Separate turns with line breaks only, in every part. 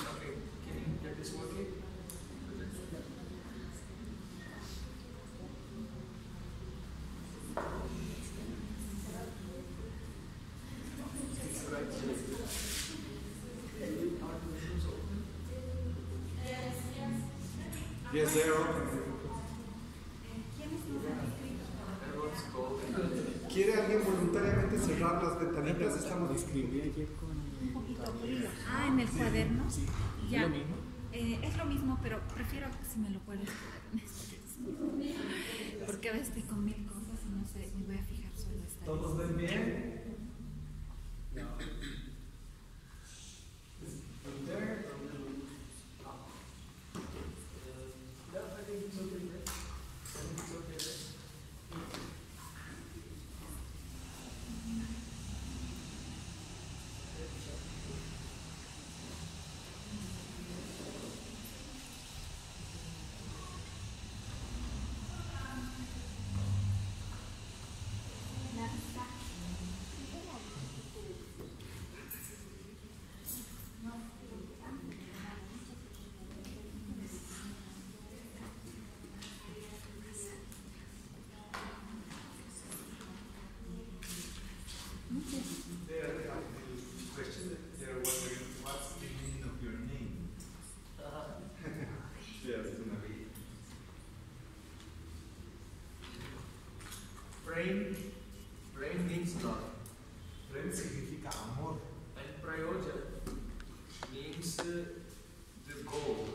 Okay, can you get?
Yes, they are. Ventanitas? Estamos
ayer con
Un poquito frío. Ah, en el cuaderno.
Sí.
Ya.
¿Es lo mismo?
Eh, es lo mismo, pero prefiero que si me lo puedes. Porque a veces estoy con mil cosas y no sé, me voy a fijar solo esta.
¿Todos ven bien?
Prem, prem means love.
Prem significa amor.
And prayoja means uh, the goal.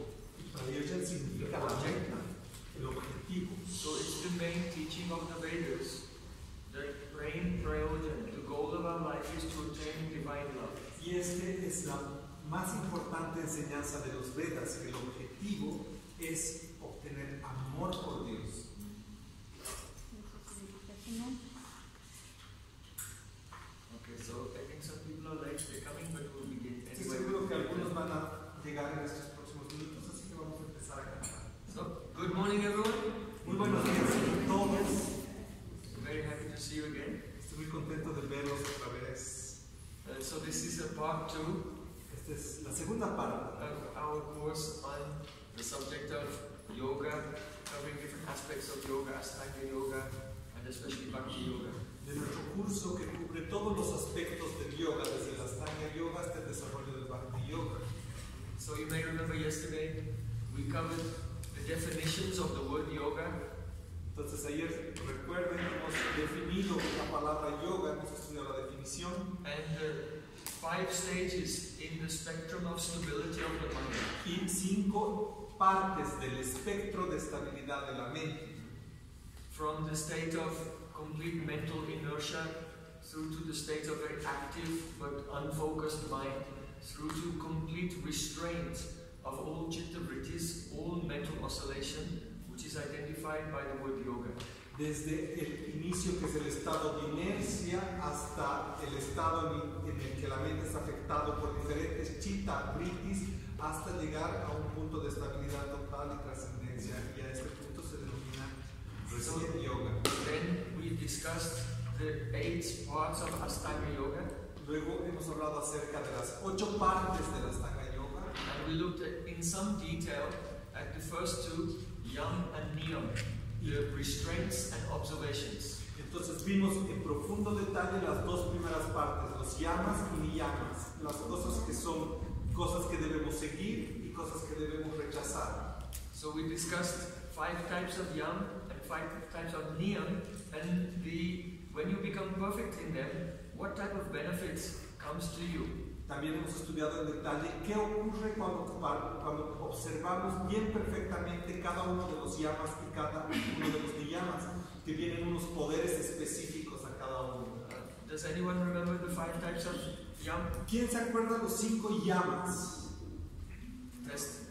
Prayojan significa la meta, el objetivo.
So it's the main teaching of the Vedas that prem prayojan, the goal of our life is to attain divine love.
Y este es la más importante enseñanza de los Vedas, el objetivo es obtener amor por Dios.
Okay, so I think some people are late, they're coming, but we'll begin
Estoy
anyway.
seguro que algunos van a llegar en estos próximos minutos, así que vamos a empezar a cantar.
So, good morning, everyone.
Muy buenos días a todos.
I'm very happy to see you again.
Estoy muy contento de verlos otra vez.
Uh, so this is a part two
Esta es la segunda parte
of our course on the subject of yoga, covering different aspects of yoga, Ashtanga yoga, and especially Bhakti yoga.
de nuestro curso que cubre todos los aspectos del yoga, desde la Ashtanga Yoga hasta el desarrollo del Bhakti Yoga.
So you may remember yesterday we covered the definitions of the word yoga,
Entonces ayer, recuerden, hemos definido la palabra yoga, hemos estudiado la definición
and the five stages in the spectrum of stability of the mind.
y cinco partes del espectro de estabilidad de la mente.
From the state of complete mental inertia through to the state of very active but unfocused mind, through to complete restraint of all chitta vrittis, all mental oscillation, which is identified by the word yoga.
Desde el inicio, que es el estado de inercia, hasta el estado en el que la mente es afectado por diferentes chitta vrittis, hasta llegar a un punto de estabilidad total y trascendencia. Y a este recién yoga.
Then we discussed the eight parts of Astanga Yoga,
Luego hemos hablado acerca de las ocho partes de la Ashtanga Yoga
and we looked at, in some detail at the first two, Yam and Niyam, the restraints and observations.
Entonces vimos en profundo detalle las dos primeras partes, los yamas y niyamas, las cosas que son cosas que debemos seguir y cosas que debemos rechazar.
So we discussed five types of Yam five types of Niyam, and the when you become perfect in them, what type of benefits comes to you?
También hemos estudiado en detalle qué ocurre cuando, cuando observamos bien perfectamente cada uno de los yamas y cada uno de los niyamas, que vienen unos poderes específicos a cada uno.
Does anyone remember the five types of Yam?
¿Quién se acuerda de los cinco yamas?
Test.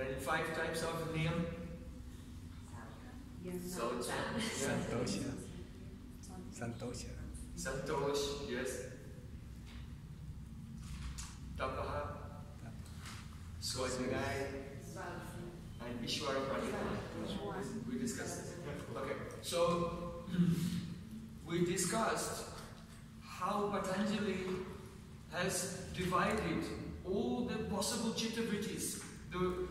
Aparigraha.
Then five types of niyam. Saucha. Yeah.
Santosha. Santosha.
Santosh, yes. Tapaha, Swadhyaya, and Ishwara Pranidhana. We discussed this. Okay, so we discussed how Patanjali has divided all the possible chitta vrittis, the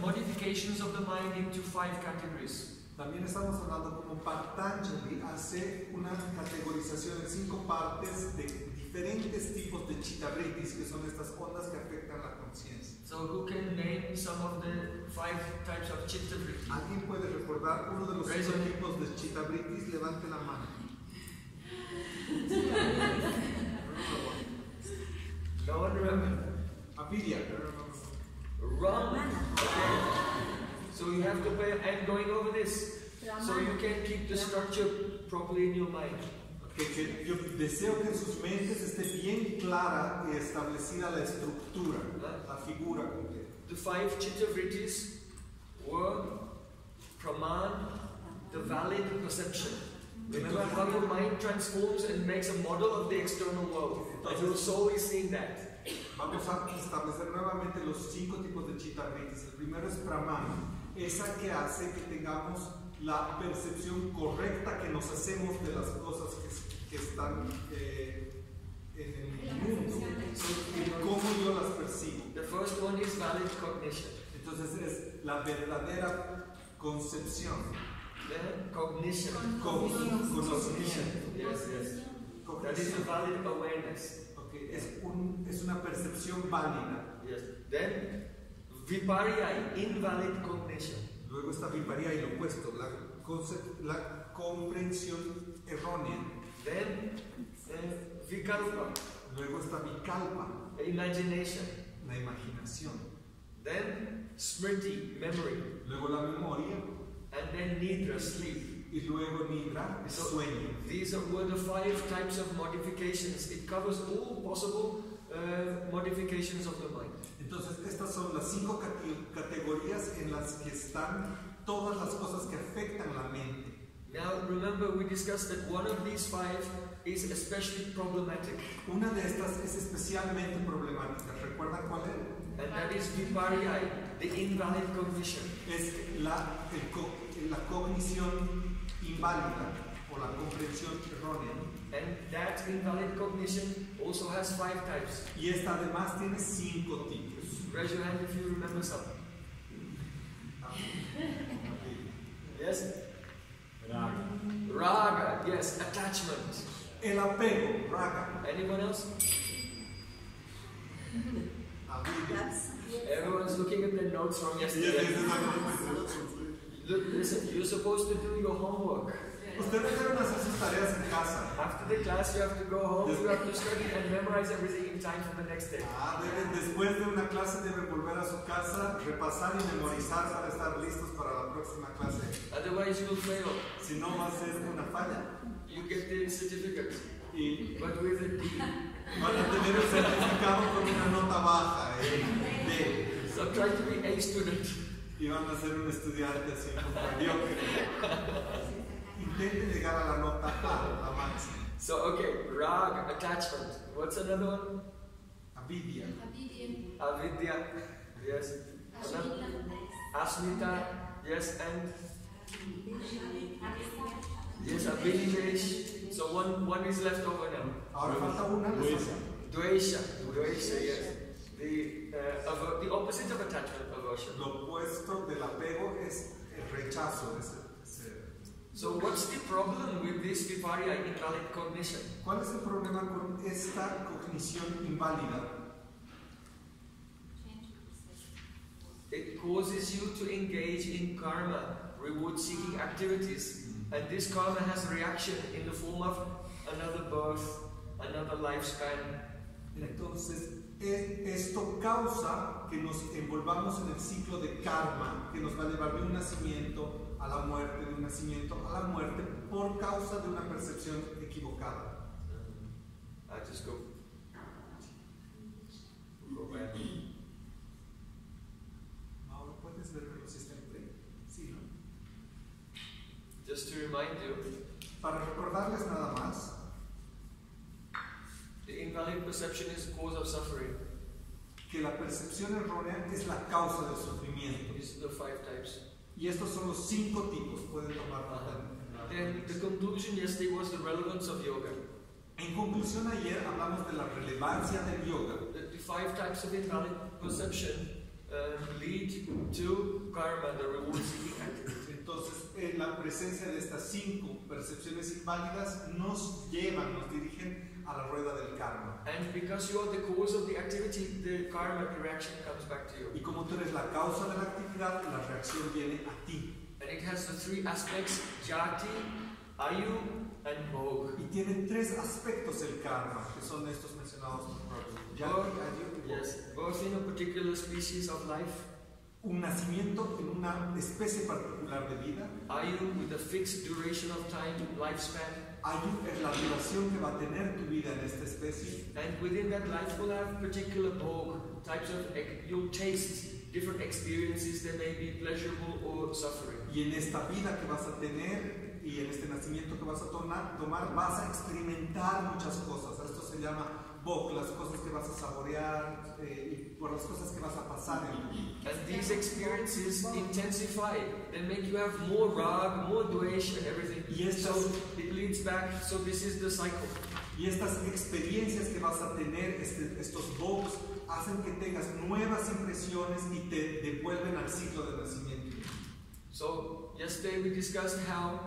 modifications of the mind into five categories.
También estamos hablando como Patanjali hace una categorización en cinco partes de diferentes tipos de chittabritis, que son estas ondas que afectan la conciencia.
So who can name some of the five types of?
¿Alguien puede recordar uno de los
Raise
cinco tipos de chittabritis? Levante la mano.
No one remember.
Avidia.
Wrong. Okay. So you have to pay. I'm going over this, so you can keep the structure properly in your mind.
Que, que yo deseo que en sus mentes esté bien clara y establecida la estructura, la figura completa.
The five chitta vrittis were praman, the valid perception. Remember how your mind transforms and makes a model of the external world, and your soul is seeing that.
Vamos a establecer nuevamente los cinco tipos de chittabritis. El primero es Brahman, esa que hace que tengamos la percepción correcta que nos hacemos de las cosas que, que están eh, en el mundo, y cómo yo las percibo.
The first one is valid cognition.
Entonces es la verdadera concepción,
Then cognition.
con- conocimiento.
Yes, yes. That is a
Cognición.
valid awareness.
Es, un- es una percepción válida.
Yes. Then viparya, invalid cognition.
Luego está viparía y lo opuesto, la, comprensión errónea.
Then uh, vikalpa,
Luego está vikalpa,
imagination.
la imaginación.
Then smriti, memory.
Luego la memoria
And then nidra, sleep.
Y luego nidra,
So
sueño.
these were the five types of modifications. It covers all possible uh, modifications of the mind.
Entonces estas son las cinco cate- categorías en las que están todas las cosas que afectan la mente.
Now remember we discussed that one of these five is especially problematic.
Una de estas es especialmente problemática. ¿Recuerdan cuál era?
And that is viparya, the invalid cognition.
Es la, el la cognición inválida o la comprensión errónea.
And that invalid cognition also has five types.
Y esta además tiene cinco tipos.
Raise your hand if you remember some. Yes? Raga, Raga, yes, attachment.
El apego, raga,
Anyone else?
avidia.
Everyone's looking at their notes from yesterday. Look, listen, you're supposed to do your homework.
Ustedes deben hacer sus tareas en casa.
After the class, you have to go home, you have to study and memorize everything in time for the next day.
Ah, deben, después de una clase deben volver a su casa, repasar y memorizar para estar listos para la próxima clase.
Otherwise, you'll fail.
Si no, va a ser una falla.
You get the certificate,
Y
but with a D.
van a tener el certificado con una nota baja, eh, D.
So try to be a student.
Y van a ser un estudiante así como mediocre. Intenten llegar a la nota A, la máxima.
So, okay, rag, attachment. What's another one?
Avidia.
Avidya. Yes. Another- Asmita. Yes, and yes, Abhinivesh. So one one is left over now.
Ahora falta una. les falta.
Dvesha. Dvesha, yes. The
Lo opuesto del apego es el rechazo. es el- es el-
So what's the problem with this viparya, invalid cognition?
¿Cuál es el problema con esta cognición inválida?
It causes you to engage in karma, reward-seeking activities, mm-hmm. and this karma has a reaction in the form of another birth, another lifespan.
Entonces, esto causa que nos envolvamos en el ciclo de karma que nos va a llevar de un nacimiento a la muerte, de un nacimiento a la muerte, por causa de una percepción equivocada.
I just go. go back.
Mauro, ¿puedes ver que los está en play? Sí, ¿no?
Just to remind you,
Para recordarles nada más,
the invalid perception is cause of suffering.
que la percepción errónea es la causa del sufrimiento.
These are the five types.
Y estos son los cinco tipos, pueden tomar nota.
Then the conclusion yesterday was the relevance of yoga.
En conclusión, ayer hablamos de la relevancia del yoga.
The, the five types of invalid perception um, lead to karma, the reward-seeking activity.
Entonces, en la presencia de estas cinco percepciones inválidas nos llevan, nos dirigen a la rueda del karma.
And because you are the cause of the activity, the karma reaction comes back to you.
Y como tú eres la causa de la actividad, la reacción viene a ti.
And it has the three aspects jati, ayu, and bhog.
Y tiene tres aspectos el karma, que son estos mencionados por Ayu y Bhog.
Yes, birth in a particular species of life,
Un nacimiento en una especie particular de vida.
ayu with a fixed duration of time, lifespan,
es la duración que va a tener tu vida en esta especie.
and within that life will have particular bhog, types of, you'll taste different experiences, they may be pleasurable or suffering.
Y en esta vida que vas a tener y en este nacimiento que vas a tomar, tomar vas a experimentar muchas cosas. Esto se llama Bok, las cosas que vas a saborear eh, por las cosas que vas a pasar en tu vida.
And these experiences intensify. They make you have more rag, more and everything.
Y estas,
So it leads back. So this is the cycle.
y estas experiencias que vas a tener, este- estos Boks, hacen que tengas nuevas impresiones y te devuelven al ciclo de nacimiento.
So yesterday we discussed how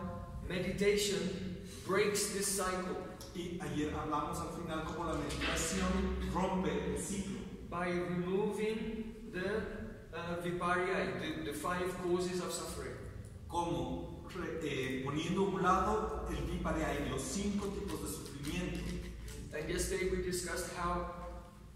meditation breaks this cycle
Y ayer hablamos al final cómo la meditación rompe el ciclo.
By removing the uh, viparya, the, the five causes of suffering.
como eh, poniendo a un lado el viparya los cinco tipos de sufrimiento.
And yesterday we discussed how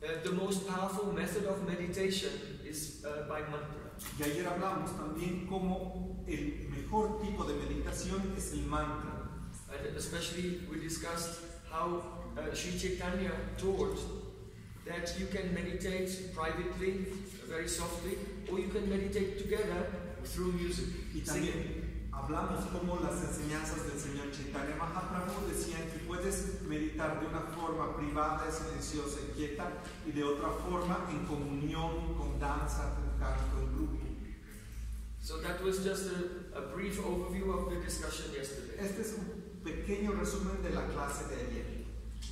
uh, the most powerful method of meditation is uh, by mantra.
Y ayer hablamos también como el mejor tipo de meditación es el mantra.
And especially we discussed how uh, Sri Chaitanya taught that you can meditate privately, very softly, or you can meditate together through music.
Y también hablamos como las enseñanzas del señor Chaitanya Mahaprabhu decían que puedes meditar de una forma privada, silenciosa y quieta, y de otra forma en comunión, con danza, con canto, en grupo.
So that was just a, a brief overview of the discussion yesterday.
Este es un pequeño resumen de la clase de ayer.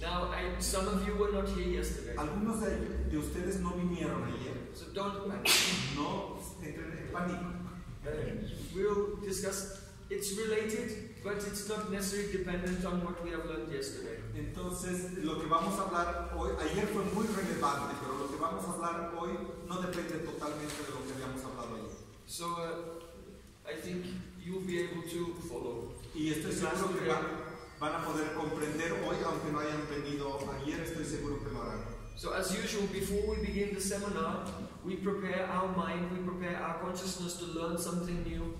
Now, I, some of you were not here yesterday,
Algunos de, de ustedes no vinieron ayer.
so don't panic.
No entren en pánico.
Uh, we'll discuss. It's related, but it's not necessarily dependent on what we have learned yesterday.
Entonces, lo que vamos a hablar hoy, ayer fue muy relevante, pero lo que vamos a hablar hoy no depende totalmente de lo que habíamos hablado ayer.
So uh, I think you'll be able to follow.
Y estoy seguro que van, van a poder comprender hoy, aunque no hayan venido ayer, estoy seguro que lo harán.
So as usual, before we begin the seminar, we prepare our mind, we prepare our consciousness to learn something new.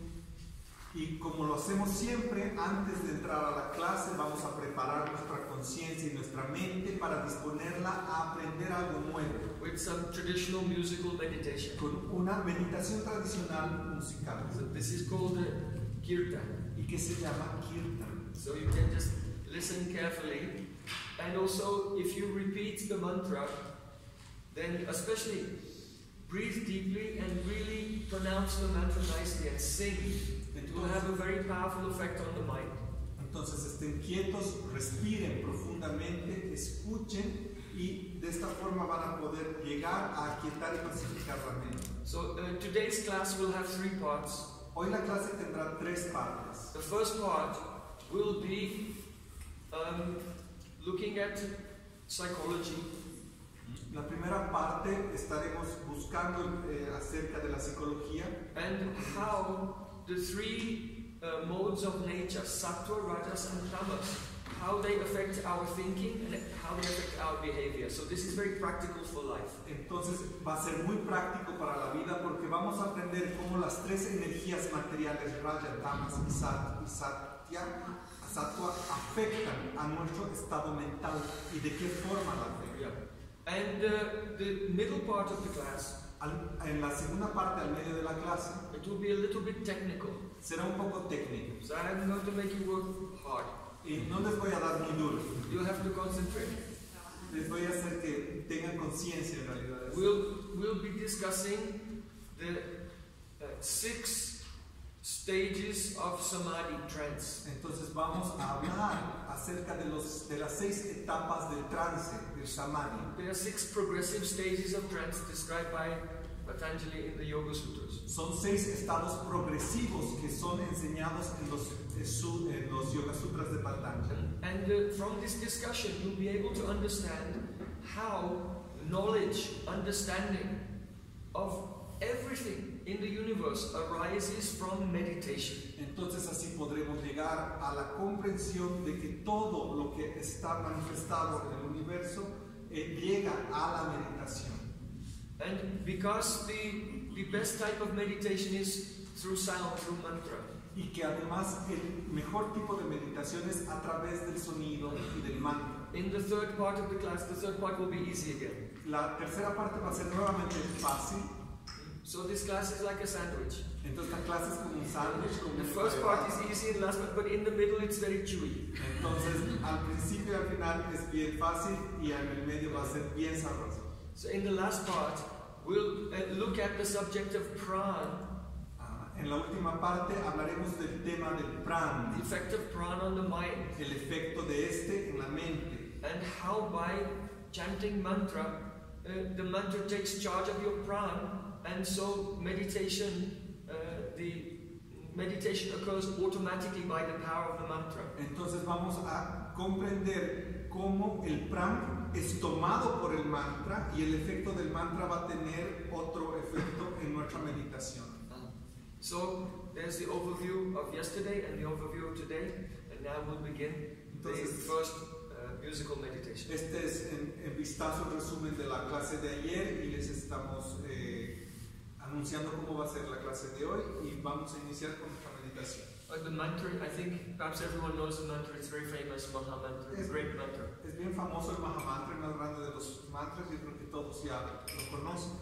Y como lo hacemos siempre, antes de entrar a la clase, vamos a preparar nuestra conciencia y nuestra mente para disponerla a aprender algo nuevo,
with some traditional musical meditation.
con una meditación tradicional musical,
So this is called the kirtan.
y que se llama kirtan.
So you can just listen carefully. And also, if you repeat the mantra, then especially breathe deeply and really pronounce the mantra nicely and sing. It will have a very powerful effect on the mind.
Entonces estén quietos, respiren profundamente, escuchen y de esta forma van a poder llegar a aquietar y pacificar la mente.
So uh, today's class will have three parts.
Hoy la clase tendrá tres partes.
The first part will be um, looking at psychology,
La primera parte estaremos buscando eh, acerca de la psicología
and how the three uh, modes of nature, sattva, rajas, and tamas, how they affect our thinking and how they affect our behavior. So this is very practical for life.
Entonces va a ser muy práctico para la vida porque vamos a aprender cómo las tres energías materiales, Raya, Tamas y, Sat, y Satya, sattva afectan a nuestro estado mental y de qué forma la afectan.
Yeah. And uh, the middle part of the class,
Al- en la segunda parte, al medio de la clase,
it will be a little bit technical.
será un poco técnico
So I'm going to make you work hard.
y no les voy a dar muy duro.
You have to concentrate.
Les voy a hacer que tengan conciencia en realidad.
we'll be discussing the uh, six stages of samadhi trance.
Entonces vamos a hablar acerca de, los, de las seis etapas del trance, del samadhi.
There are six progressive stages of trance described by Patanjali in the Yoga Sutras.
Son seis estados progresivos que son enseñados en los, en los Yoga Sutras de Patanjali.
And, and uh, from this discussion, you'll be able to understand how knowledge, understanding of everything in the universe arises from meditation.
Entonces así podremos llegar a la comprensión de que todo lo que está manifestado en el universo eh, llega a la meditación.
And because the, the best type of meditation is through sound, through mantra,
Y que además el mejor tipo de meditación es a través del sonido y del mantra.
in the third part of the class, the third part will be easy again.
La tercera parte va a ser nuevamente fácil.
So this class is like a sandwich.
Entonces esta clase es como un sándwich,
The first part is easy and last part, but in the middle it's very chewy.
Entonces al principio y al final es bien fácil y en el medio va a ser bien sabroso.
So in the last part, we'll uh, look at the subject of pran,
Ah, en la última parte hablaremos del tema del
the
pran,
effect of pran on the mind,
el efecto de este en la mente
and how by chanting mantra, uh, the mantra takes charge of your pran, and so meditation, uh, the meditation occurs automatically by the power of the mantra.
Entonces vamos a comprender cómo el pran es tomado por el mantra y el efecto del mantra va a tener otro efecto en nuestra meditación.
So there's the overview of yesterday and the overview of today, and now we'll begin the first uh, musical meditation.
Este es en, en vistazo resumen de la clase de ayer y les estamos eh, anunciando cómo va a ser la clase de hoy y vamos a iniciar con nuestra meditación.
Uh, the mantra, I think perhaps everyone knows the mantra, it's very famous, Maha Mantra,
Yes.
great mantra.
Es bien famoso el Mahamantra, el más grande de los mantras, yo creo que todos ya lo conocen.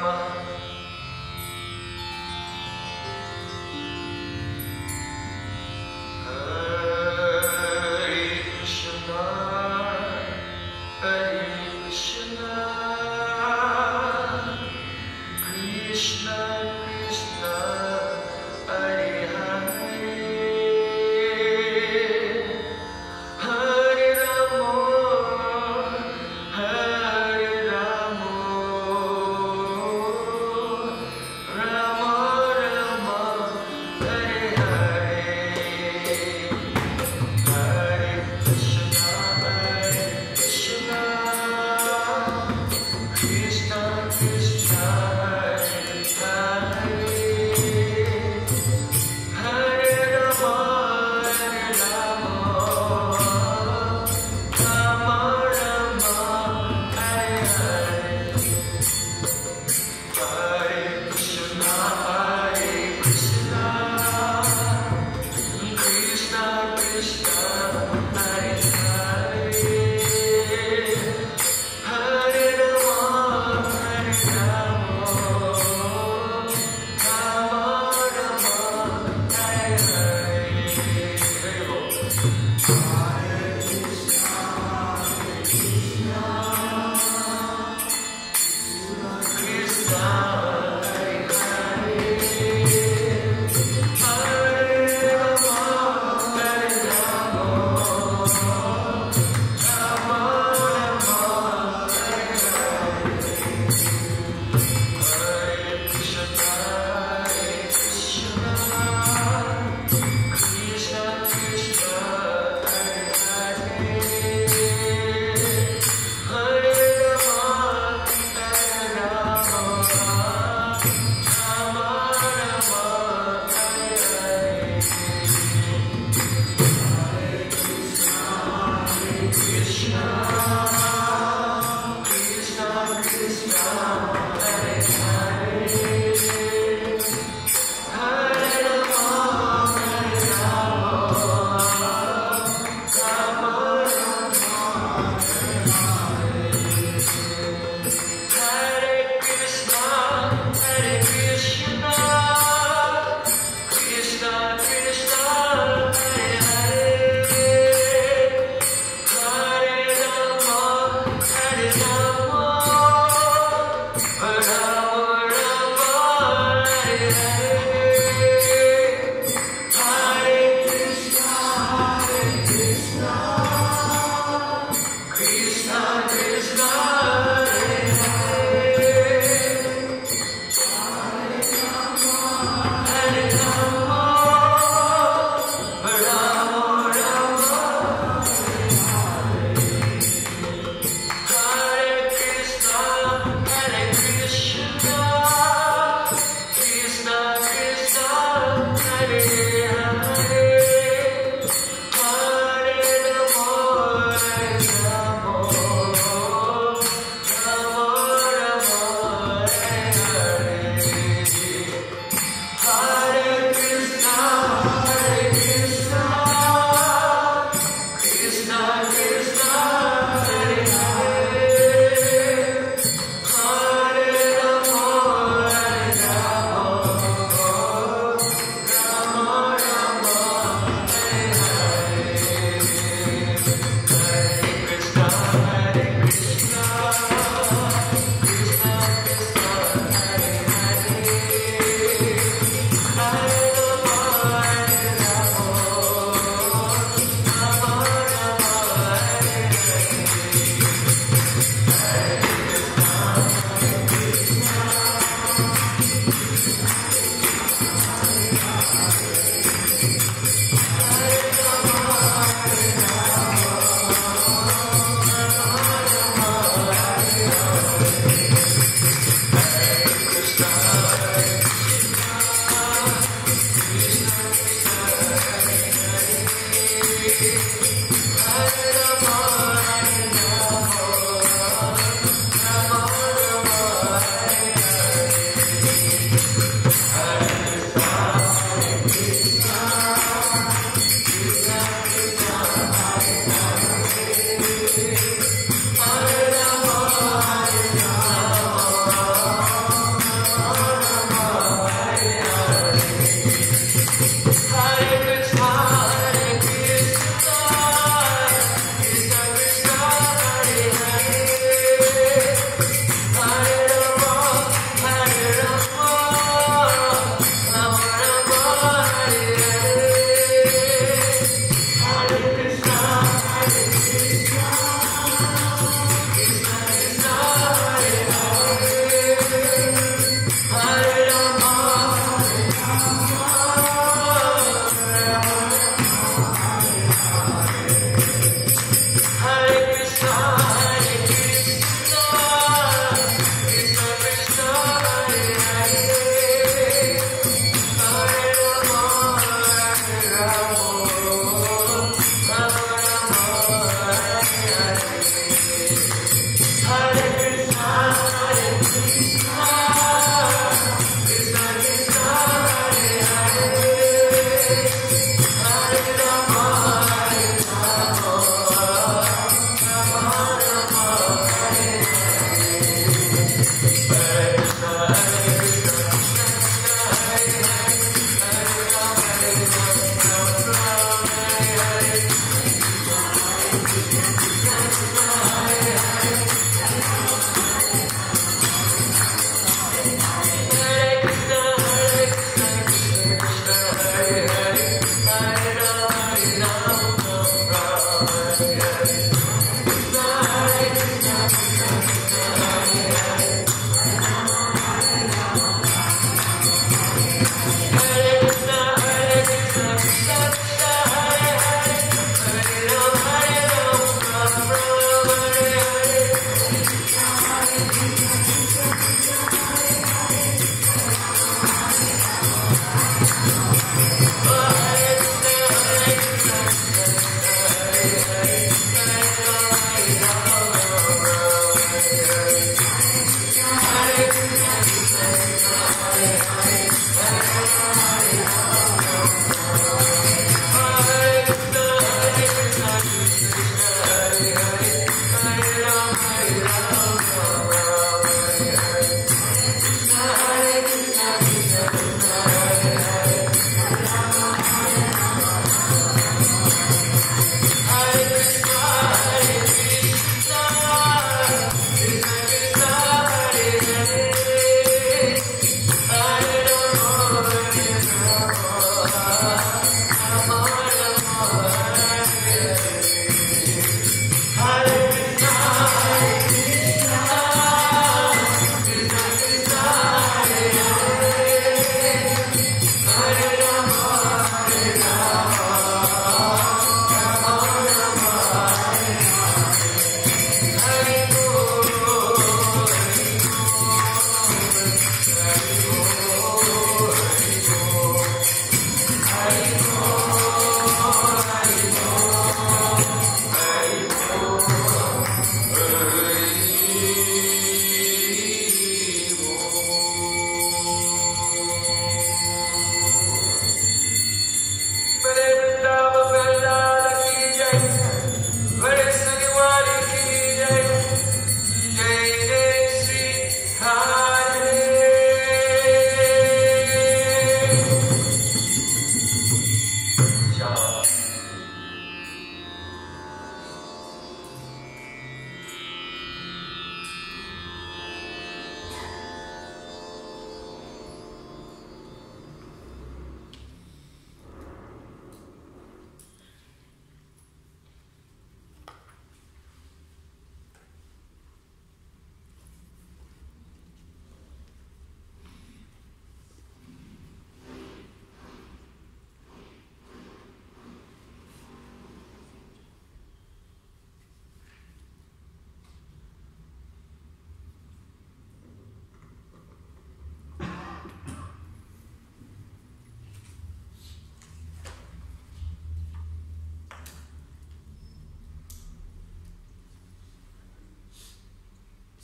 Krishna,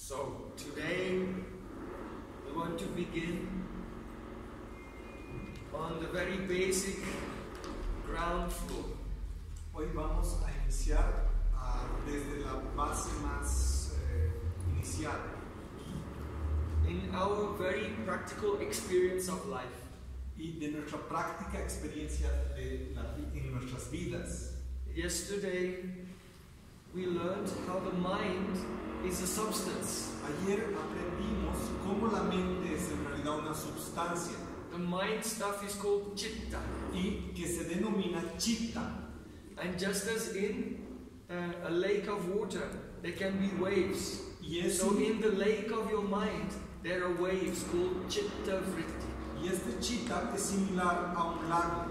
So today we want to begin on the very basic ground floor.
Hoy vamos a iniciar ah, desde la base más eh, inicial,
In our very practical experience of life,
y de nuestra práctica experiencia de la en nuestras vidas.
yesterday we learned how the mind is a substance.
Ayer aprendimos cómo la mente es en realidad una sustancia
The mind stuff is called chitta.
y que se denomina chitta.
And just as in uh, a lake of water, there can be waves.
Y es,
So in the lake of your mind, there are waves called chitta vritti.
y este chitta es similar a un lago.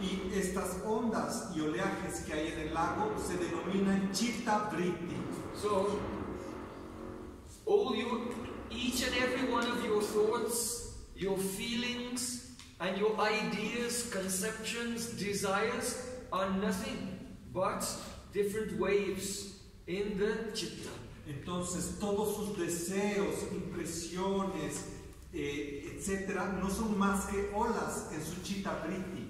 Y estas ondas y oleajes que hay en el lago se denominan chitta vritti.
So all your, each and every one of your thoughts, your feelings, and your ideas, conceptions, desires are nothing but different waves in the chitta.
Entonces todos sus deseos, impresiones, eh, etcétera, no son más que olas en su chitta vritti.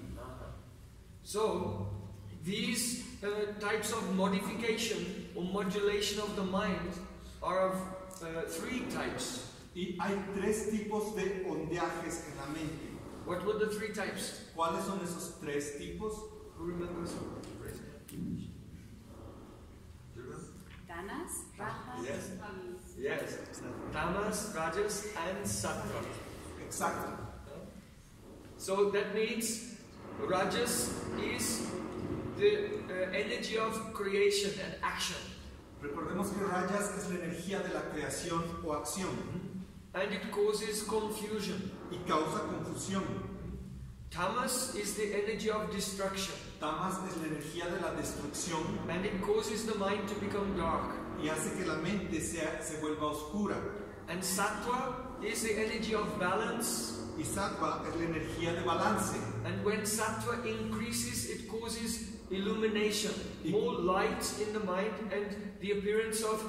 So, these uh, types of modification or modulation of the mind are of uh, three types.
Y hay tres tipos de ondeajes en la mente.
What were the three types?
¿Cuáles son esos tres tipos?
Who remembers?
Danas, rajas
Yes.
y
Yes. Tamas, Rajas, and Sattva.
Exactly.
So that means Rajas is the uh, energy of creation and action,
Recordemos que rajas es la energía de la creación o acción
and it causes confusion.
y causa confusión.
Tamas is the energy of destruction,
Tamas es la energía de la destrucción
and it causes the mind to become dark.
y hace que la mente sea- se vuelva oscura.
And sattva is the energy of balance.
Y sattva es la energía de balance.
And when sattva increases, it causes illumination, more light in the mind, and the appearance of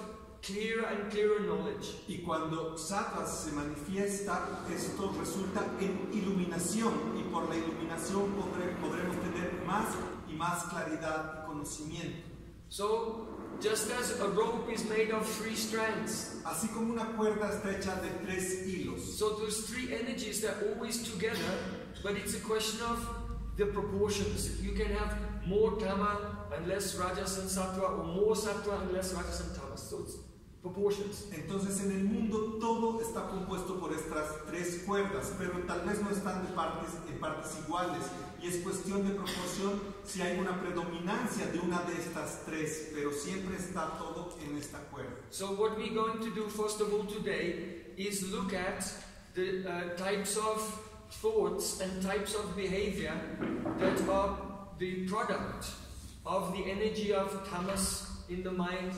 clearer and clearer knowledge.
Y cuando sattva se manifiesta, esto resulta en iluminación y por la iluminación podré- podremos tener más y más claridad y conocimiento.
So, just as a rope is made of three strands,
Así como una cuerda está hecha de tres hilos.
so those three energies they're always together, but it's a question of the proportions. You can have more tama and less rajas and sattva, or more sattva and less rajas and tamas. So it's proportions.
Entonces en el mundo todo está compuesto por estas tres cuerdas, pero tal vez no están de partes, en partes iguales y es cuestión de proporción si hay una predominancia de una de estas tres, pero siempre está todo en esta cuerda.
So, what we're going to do first of all today is look at the uh, types of thoughts and types of behavior that are the product of the energy of tamas in the mind,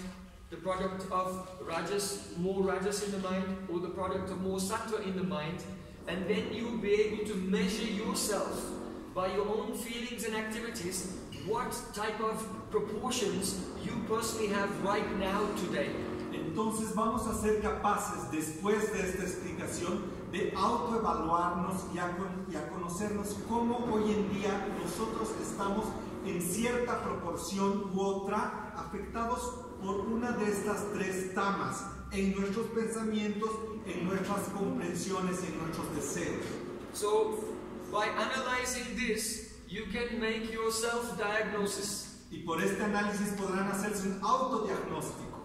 the product of rajas, more rajas in the mind, or the product of more sattva in the mind, and then you'll be able to measure yourself by your own feelings and activities what type of proportions you personally have right now today.
Entonces vamos a ser capaces, después de esta explicación, de autoevaluarnos y a, y a conocernos cómo hoy en día nosotros estamos en cierta proporción u otra afectados por una de estas tres tamas en nuestros pensamientos, en nuestras comprensiones en nuestros deseos.
So, by analyzing this, you can make your self diagnosis.
Y por este análisis podrán hacerse un autodiagnóstico.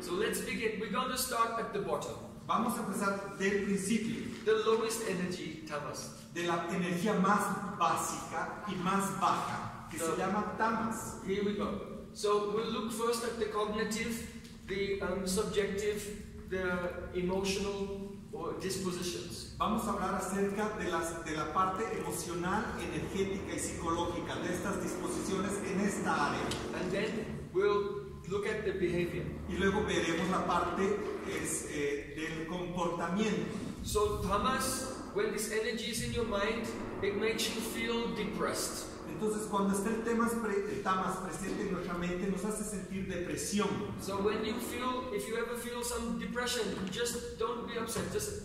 So, let's begin. We're going to start at the bottom.
Vamos a empezar del principio.
The lowest energy, tamas.
de la energía más básica y más baja, que se llama tamas.
Here we go. So, we'll look first at the cognitive, the um, subjective, the emotional or dispositions.
Vamos a hablar acerca de, las, de la parte emocional, energética y psicológica de estas disposiciones en esta área.
And then we'll look at the behavior.
Y luego veremos la parte es, eh, del comportamiento.
So, tamas, when this energy is in your mind, it makes you feel depressed.
Entonces, cuando está el, temas pre- el tamas presente en nuestra mente, nos hace sentir depresión.
So when you feel, if you ever feel some depression, just don't be upset. Just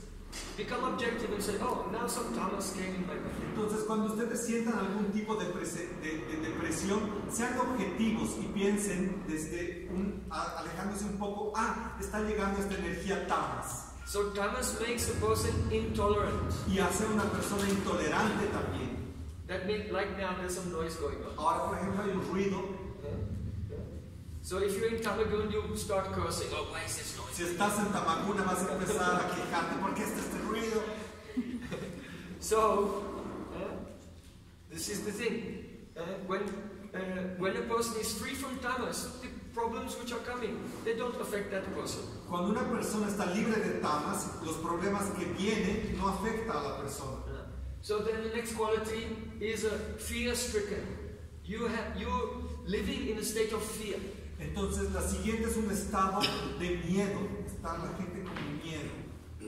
become objective and say, oh, now some tamas came in my mind.
Entonces, cuando ustedes sientan algún tipo de, prese- de- de depresión, sean objetivos y piensen desde un, a- alejándose un poco, ah, está llegando esta energía tamas.
So tamas makes a person intolerant.
Y hace una persona intolerante también.
That means, like now, there's some noise going on.
Ahora, por ejemplo, hay un ruido.
So if you're in Tamagun, you start cursing. Oh, why is this noise?
Si estás en Tamaguna, vas a empezar a quejarte, ¿por qué está este ruido?
So, uh, this is the thing. Uh, when, uh, when a person is free from tamas, the problems which are coming, they don't affect that person.
Cuando una persona está libre de tamas, los problemas que vienen no afecta a la persona.
Uh, So then the next quality is a fear-stricken. You have, you're living in a state of fear.
Entonces, la siguiente es un estado de miedo. Está la gente con miedo.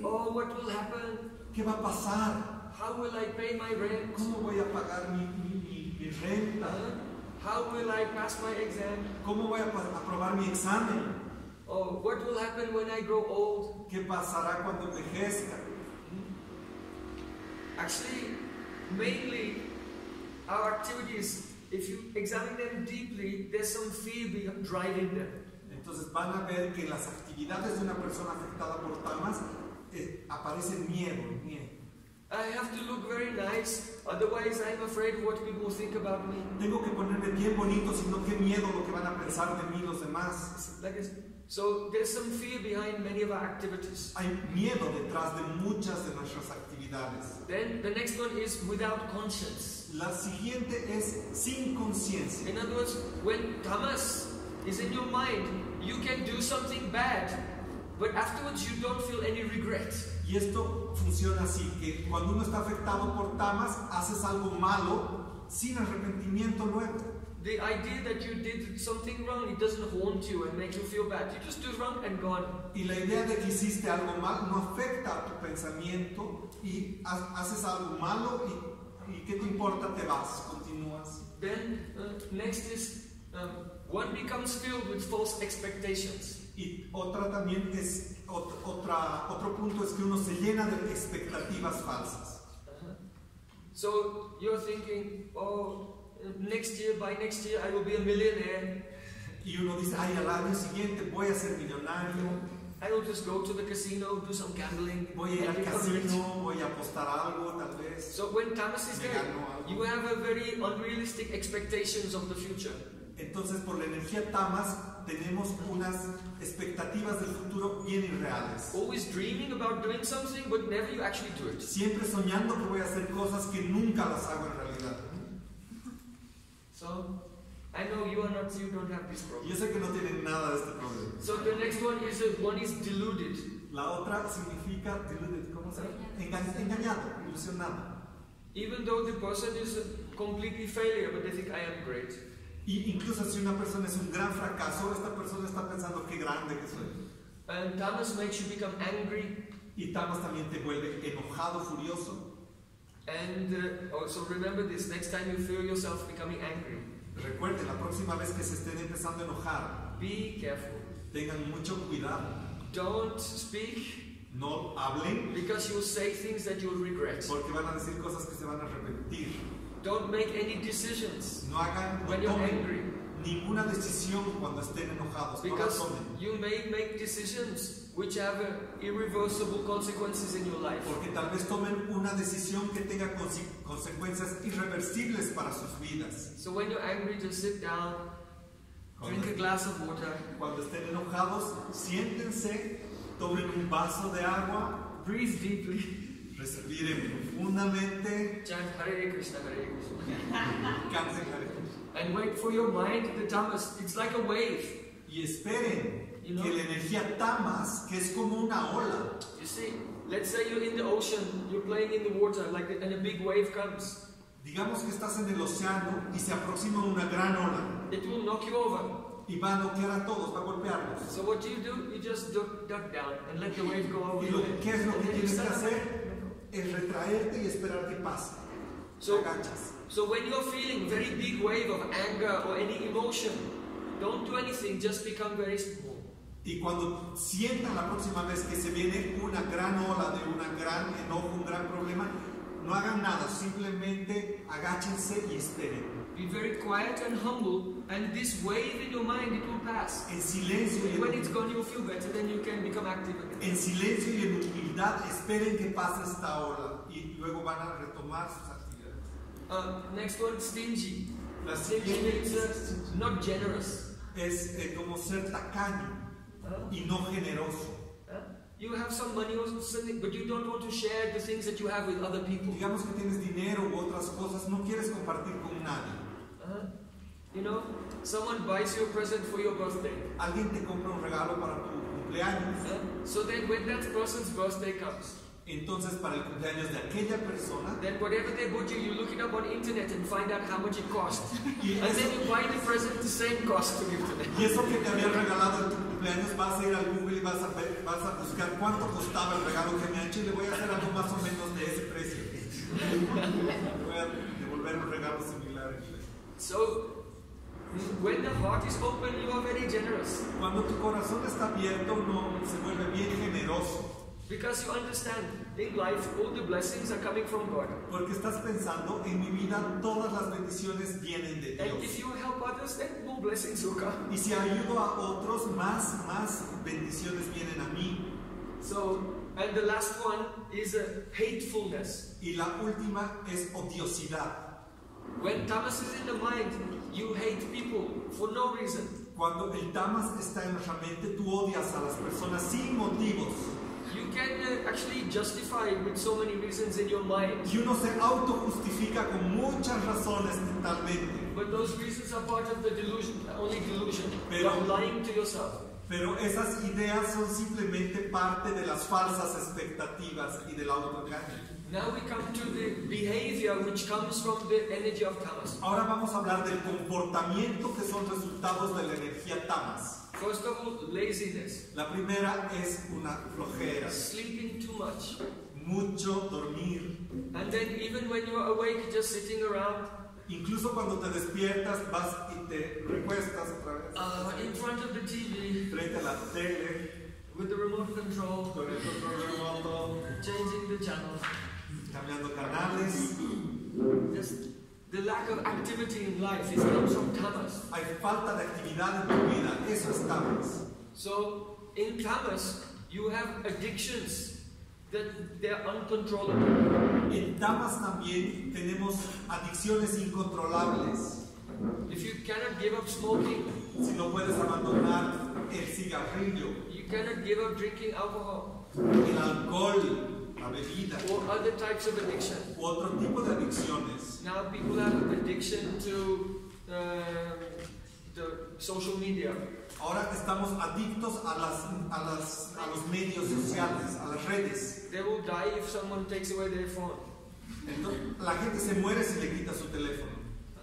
Oh, what will happen?
¿Qué va a pasar?
How will I pay my rent?
¿Cómo voy a pagar mi, mi- mi- renta?
How will I pass my exam?
¿Cómo voy a aprobar mi examen?
Oh, what will happen when I grow old?
¿Qué pasará cuando envejezca?
Actually, mainly our activities, if you examine them deeply, there's some fear driving them.
Entonces van a ver que las actividades de una persona afectada por tamas eh, aparece miedo, miedo.
I have to look very nice, otherwise I'm afraid what people think about me.
Tengo que ponerme bien bonito, sino qué miedo lo que van a pensar de mí los demás.
Like so there's some fear behind many of our activities.
Hay miedo detrás de muchas de nuestras actividades.
Then the next one is without conscience.
La siguiente es sin conciencia.
In other words, when tamas is in your mind, you can do something bad, but afterwards you don't feel any regret.
Y esto funciona así, que cuando uno está afectado por tamas, haces algo malo sin arrepentimiento luego.
The idea that you did something wrong, it doesn't haunt you and make you feel bad. You just do wrong and gone.
Y la idea de que hiciste algo mal no afecta a tu pensamiento y ha- haces algo malo y, y ¿qué te importa? Te vas, continúas.
Then uh, next is um, one becomes filled with false expectations.
Y otra también es, ot- otra, otro punto es que uno se llena de expectativas falsas.
Uh-huh. So you're thinking, oh, uh, next year, by next year, I will be a millionaire.
Y uno dice, ay, al año siguiente voy a ser millonario,
I will just go to the casino, do some gambling,
voy a ir al casino, voy a apostar algo tal vez.
So when Tamas is there, you have a very unrealistic expectations of the future.
Entonces, por la energía Tamas, tenemos unas expectativas del futuro bien irreales.
Always dreaming about doing something, but never you actually do it.
Siempre soñando que voy a hacer cosas que nunca las hago en realidad.
So I know you are not, you don't have this problem.
yo sé que no tienen nada de este problema.
So the next one is uh, one is deluded.
La otra significa deluded, ¿cómo se? Enga- engañado, ilusionado.
Even though the person is a completely failure, but they think I am great.
Y incluso si una persona es un gran fracaso, esta persona está pensando qué grande que soy.
And Tamas makes you become angry.
Y Tamas también te vuelve enojado, furioso.
And uh, also remember this: next time you feel yourself becoming angry,
Recuerden, la próxima vez que se estén empezando a enojar,
be careful.
tengan mucho cuidado.
Don't speak
No hablen
because you'll say things that you'll regret.
porque van a decir cosas que se van a arrepentir.
Don't make any decisions
No hagan, no
when you're angry
ninguna decisión cuando estén enojados. No la
because
tomen.
you may make decisions which have irreversible consequences in your life.
Porque tal vez tomen una decisión que tenga conse- consecuencias irreversibles para sus vidas.
So when you're angry, just sit down, drink a glass of water,
Cuando estén enojados, siéntense, tomen un vaso de agua,
breathe deeply,
respiren profundamente,
chant Hare Krishna, Hare Krishna,
cansen
and wait for your mind. The tamas, it's like a wave.
y esperen
You know?
que la energía tamas, que es como una ola.
You see, let's say you're in the ocean, you're playing in the water, like, and a big wave comes.
Digamos que estás en el océano y se aproxima una gran ola
It will knock you over.
y va a noquear a todos, va a golpearlos.
So what do you do? You just duck, duck down and let the wave go over
Y lo, ¿qué es lo que tienes que hacer? es retraerte y esperar que pase.
So-
agachas.
So when you're feeling very big wave of anger or any emotion, don't do anything, just become very.
Y cuando sientan la próxima vez que se viene una gran ola de una gran enojo, un gran problema, no hagan nada, simplemente agáchense y esperen.
Be very quiet and humble, and this wave in your mind it will pass.
En silencio y
And when
en,
it's gone, you'll feel better, then you can become active again.
en silencio y en humildad esperen que pase esta ola y luego van a retomar sus actividades.
Uh, next one, stingy.
La
Stingy means uh, not generous.
es eh, como ser tacaño
Huh?
y no generoso.
Huh? You have some money or something, but you don't want to share the things that you have with other people.
Digamos que tienes dinero u otras cosas, no quieres compartir con nadie.
Uh, you know, someone buys you a present for your birthday.
Alguien te compra un regalo para tu cumpleaños.
Uh, so then, when that person's birthday comes,
Entonces, para el cumpleaños de aquella persona,
then whatever they bought you, you look it up on internet and find out how much it cost.
y
And then you buy the present the same cost to give to them.
y eso que te había regalado en tu cumpleaños, vas a ir al Google y vas a, ver- vas a buscar cuánto costaba el regalo que me ha hecho y le voy a hacer algo más o menos de ese precio. voy a devolver un regalo similar.
So, when the heart is open, you are very generous
Cuando tu corazón está abierto, uno se vuelve bien generoso.
Because you understand in life all the blessings are coming from God.
Porque estás pensando, en mi vida todas las bendiciones vienen de
And if
Dios.
you help others, then more blessings will come.
Y si ayudo a otros, más, más bendiciones vienen a mí.
So, and the last one is uh, hatefulness.
Y la última es odiosidad.
When tamas is in the mind, you hate people for no reason.
Cuando el tamas está en nuestra mente, tú odias a las personas sin motivos.
You can uh, actually justify it with so many reasons in your mind.
Y uno se autojustifica con muchas razones mentalmente.
But those reasons are part of the delusion, only delusion. You
Pero-
are lying to yourself.
Pero esas ideas son simplemente parte de las falsas expectativas y del autoengaño.
Now we come to the behavior which comes from the energy of tamas.
Ahora vamos a hablar del comportamiento que son resultados de la energía tamas.
First of all, laziness,
La primera es una flojera,
sleeping too much.
mucho dormir.
And then even when you're awake, just sitting around
Incluso cuando te despiertas, vas y te recuestas otra vez
uh, in front of the TV
frente a la tele
with the remote control,
con el control remoto,
changing the channels.
cambiando canales.
Just the lack of activity in life is comes from tamas.
Hay falta de actividad en tu vida, eso es tamas.
So in tamas, you have addictions that they're uncontrollable.
En tamas también tenemos adicciones incontrolables.
If you cannot give up smoking,
Si no puedes abandonar el cigarrillo,
you cannot give up drinking alcohol
el alcohol, la bebida
or other types of addiction.
u otro tipo de adicciones.
Now people have an addiction to uh, the social media.
Ahora estamos adictos a, las, a, las, a los medios sociales, a las redes.
They will die if someone takes away their phone.
Entonces, la gente se muere si le quita su teléfono.
Uh,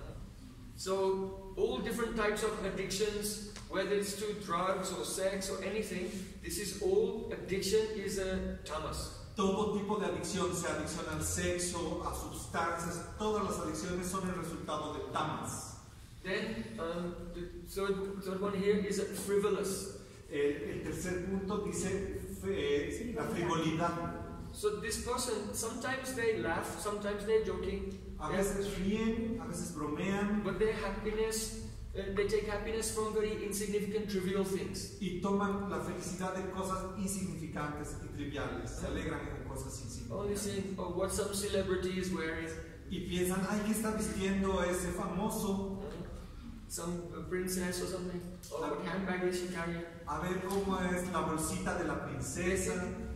so all different types of addictions, whether it's to drugs or sex or anything, this is all addiction is a tamas.
Todo tipo de adicción, sea adicción al sexo, a sustancias, todas las adicciones son el resultado de tamas.
Then um, the third, third one here is frivolous.
El, el tercer punto dice eh, la frivolidad.
So this person, sometimes they laugh, sometimes they're joking,
A veces ríen, a veces bromean
but their happiness, they take happiness from very insignificant, trivial things.
y toman la felicidad de cosas insignificantes y triviales. Se alegran con cosas
Only
insignificantes.
saying, oh, what some celebrity is wearing,
Y piensan, ay, ¿qué está vistiendo ese famoso?
some princess or something, or what handbag is she carrying.
A ver cómo es la bolsita de la princesa.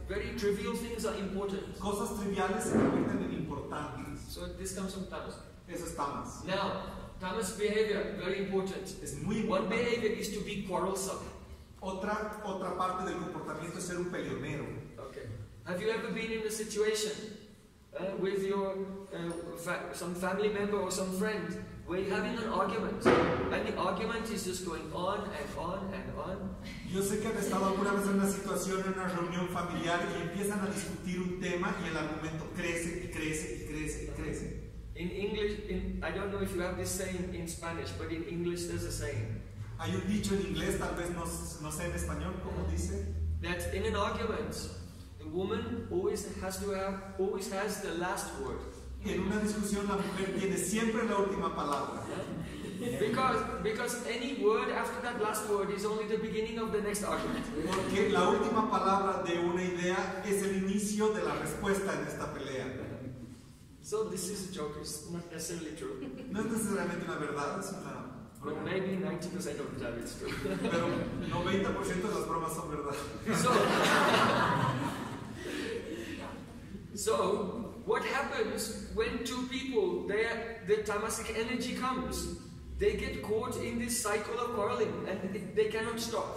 Very trivial things are important.
Cosas triviales se convierten en importantes.
So this comes from tamas.
Eso es tamas.
Now, tamas behavior, very important.
Es muy
One behavior is to be quarrelsome.
Otra, otra parte del comportamiento es ser un peleonero.
Okay. Have you ever been in a situation uh, with your uh, fa- some family member or some friend where you're having an argument, and the argument is just going on and on and on.
Yo sé que han estado alguna vez en una situación, en una reunión familiar y empiezan a discutir un tema y el argumento crece y crece y crece y crece.
In English, in, I don't know if you have this saying in Spanish, but in English there's a saying
Hay un dicho en inglés, tal vez no, no sé en español cómo dice,
that in an argument, the woman always has to have, always has the last word.
en una discusión la mujer tiene siempre la última palabra.
Because, because any word after that last word is only the beginning of the next argument.
Porque la última palabra de una idea es el inicio de la respuesta en esta pelea.
So this is a joke, it's not necessarily true.
No es necesariamente una verdad, es una
But maybe 90% of the time it's true.
Pero 90% de las bromas son verdad.
So, so what happens when two people, their, the tamasic energy comes, they get caught in this cycle of quarreling and they cannot stop.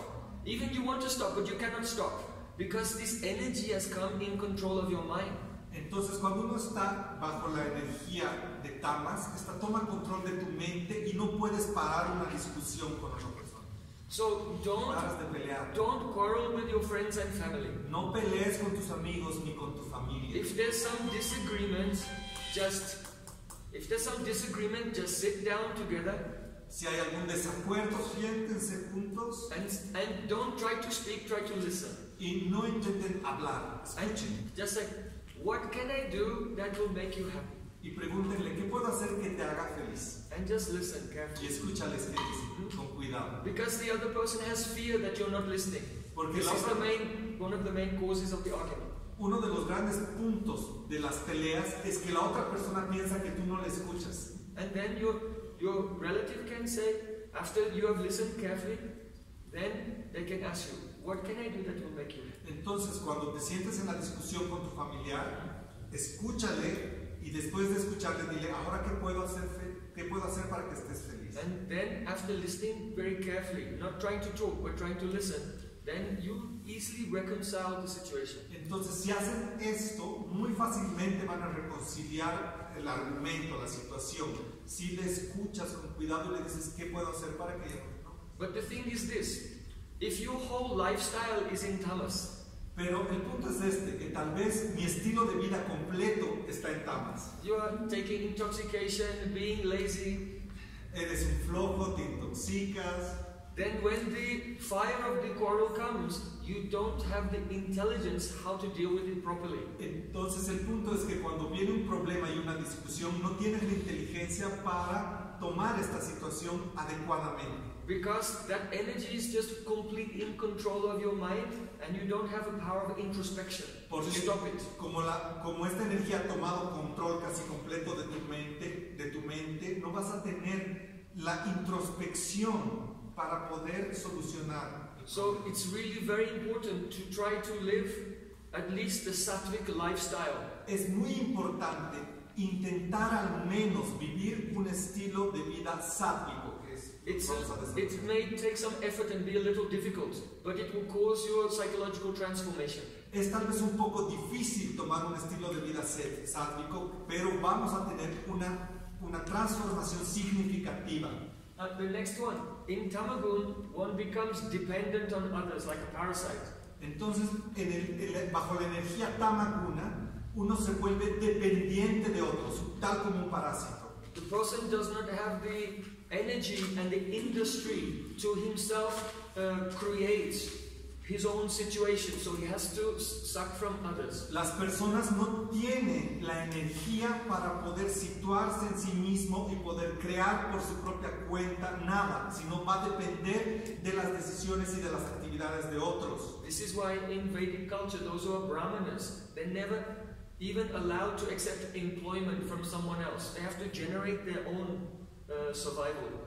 Even you want to stop, but you cannot stop because this energy has come in control of your mind.
Entonces, cuando uno está bajo la energía de tamas, esta toma control de tu mente y no puedes parar una discusión con otra persona.
So don't
de pelear.
don't quarrel with your friends and family.
No pelees con tus amigos ni con tu familia.
If there's some disagreement, just if there's some disagreement, just sit down together
Si hay algún desacuerdo, siéntense juntos
and and don't try to speak, try to listen.
y no intenten hablar. Escuchen
just like, what can I do that will make you happy?
y pregúntenle qué puedo hacer que te haga feliz.
And just listen carefully.
Y escúchales dicen, hmm? con cuidado.
Because the other person has fear that you're not listening.
Porque
This
la
is the main one of the main causes of the argument.
Uno de los grandes puntos de las peleas es que la otra persona piensa que tú no le escuchas.
And then your your relative can say, after you have listened carefully, then they can ask you, what can I do that will make you happy?
Entonces, cuando te sientes en la discusión con tu familiar, escúchale y después de escucharle dile, ahora qué puedo hacer, qué puedo hacer para que estés feliz.
And then after listening very carefully, not trying to talk, but trying to listen, then you easily reconcile the situation.
Entonces, si hacen esto, muy fácilmente van a reconciliar el argumento, la situación. Si le escuchas con cuidado y le dices, ¿qué puedo hacer para que no?
But the thing is this if your whole lifestyle is in tamas,
Pero el punto es este, que tal vez mi estilo de vida completo está en tamas.
you are taking intoxication, being lazy,
Eres un flojo, te intoxicas,
then when the fire of the quarrel comes, you don't have the intelligence how to deal with it properly.
Entonces el punto es que cuando viene un problema y una discusión, no tienes la inteligencia para tomar esta situación adecuadamente.
Because that energy is just completely in control of your mind and you don't have a power of introspection to
Porque
stop it.
como, la, como esta energía ha tomado control casi completo de tu mente, de tu mente, no vas a tener la introspección para poder solucionar.
So it's really very important to try to live at least the sattvic lifestyle.
Es muy importante intentar al menos vivir un estilo de vida es
It's it may take some effort and be a little difficult, but it will cause you a psychological transformation.
Es tal vez un poco difícil tomar un estilo de vida sátvico, pero vamos a tener una, una transformación significativa.
Uh, the next one, in Tamagun, one becomes dependent on others like a parasite.
Entonces, en el- el- bajo la energía tamaguna, uno se vuelve dependiente de otros, tal como un parásito.
The person does not have the energy and the industry to himself uh, create his own situation, so he has to suck from others.
Las personas no tienen la energía para poder situarse en sí mismo y poder crear por su propia cuenta nada, sino va a depender de las decisiones y de las actividades de otros.
This is why in Vedic culture, those who are brahmanas, they're never even allowed to accept employment from someone else. They have to generate their own uh, survival.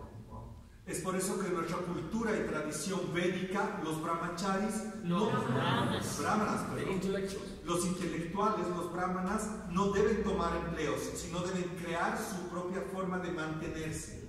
Es por eso que en nuestra cultura y tradición védica, los brahmacharis,
No, brahmanas.
brahmanas,
The
perdón,
intellectuals.
los intelectuales, los brahmanas, no deben tomar empleos, sino deben crear su propia forma de mantenerse.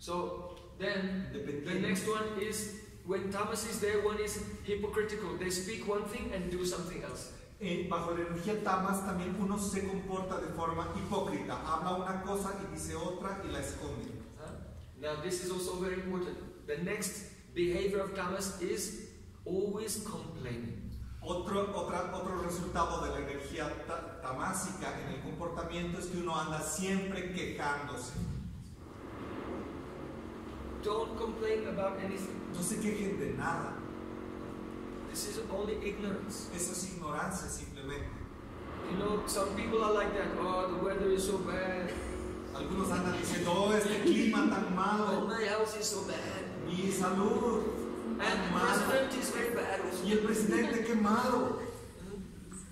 So then the next one is when Thomas is there, one is hypocritical. They speak one thing and do something else.
Eh, bajo la energía tamas también uno se comporta de forma hipócrita. Habla una cosa y dice otra y la esconde.
Huh? Now, this is also very important. The next behavior of tamas is always complaining.
Otro, otra, otro resultado de la energía ta- tamásica en el comportamiento es que uno anda siempre quejándose.
Don't complain about anything.
No se quejen de nada.
This is only ignorance.
Eso es ignorancia simplemente.
You know, some people are like that. Oh, the weather is so bad.
Algunos andan diciendo, oh, este clima tan
Oh,
malo,
my health is so bad.
mi salud
And the president is very bad.
Y el presidente, qué malo.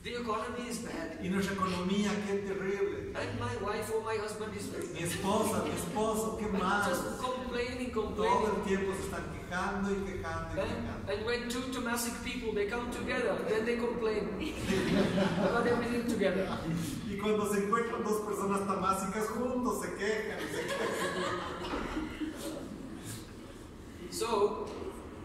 The economy is bad.
Y nuestra economía, qué terrible.
And my wife or my husband is very
Mi esposa, mi esposo, qué malo.
just complaining,
Todo el tiempo se están quejando y quejando y
And,
quejando.
and when two Tomasic people they come together, then they complain about everything together.
Y cuando se encuentran dos personas tamásicas juntos, se quejan y se quejan.
So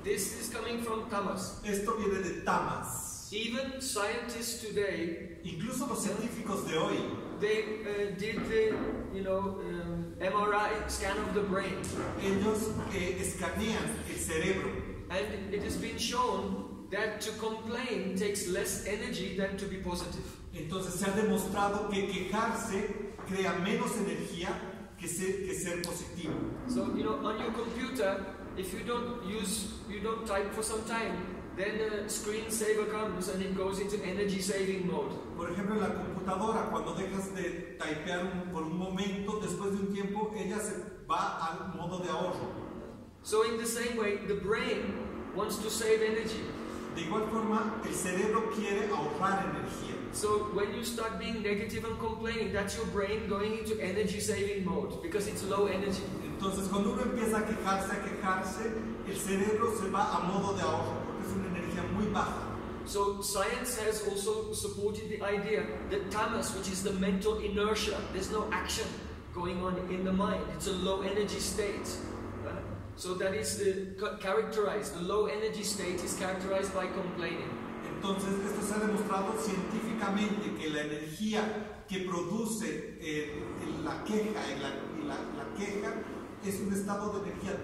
this is coming from Tamas.
Esto viene de tamas.
Even scientists today
Incluso los científicos de hoy,
they uh, did the you know um, MRI scan of the brain,
ellos eh, escanean el cerebro
and it has been shown that to complain takes less energy than to be positive.
Entonces se ha demostrado que quejarse crea menos energía que ser, que ser positivo.
So you know on your computer, if you don't use you don't type for some time, then a screensaver comes and it goes into energy saving mode.
Por ejemplo, la computadora, cuando dejas de typear un- por un momento, después de un tiempo, ella se va al modo de ahorro.
So in the same way, the brain wants to save energy.
De igual forma, el cerebro quiere ahorrar energía.
So when you start being negative and complaining, that's your brain going into energy saving mode because it's low energy.
Entonces, cuando uno empieza a quejarse, a quejarse, el cerebro se va a modo de ahorro muy baja.
So science has also supported the idea that tamas, which is the mental inertia, there's no action going on in the mind. It's a low energy state. So that is the, characterized. The low energy state is characterized by complaining.
Entonces, esto se ha demostrado científicamente que la energía que produce eh, la queja la, la- la queja es un estado de energía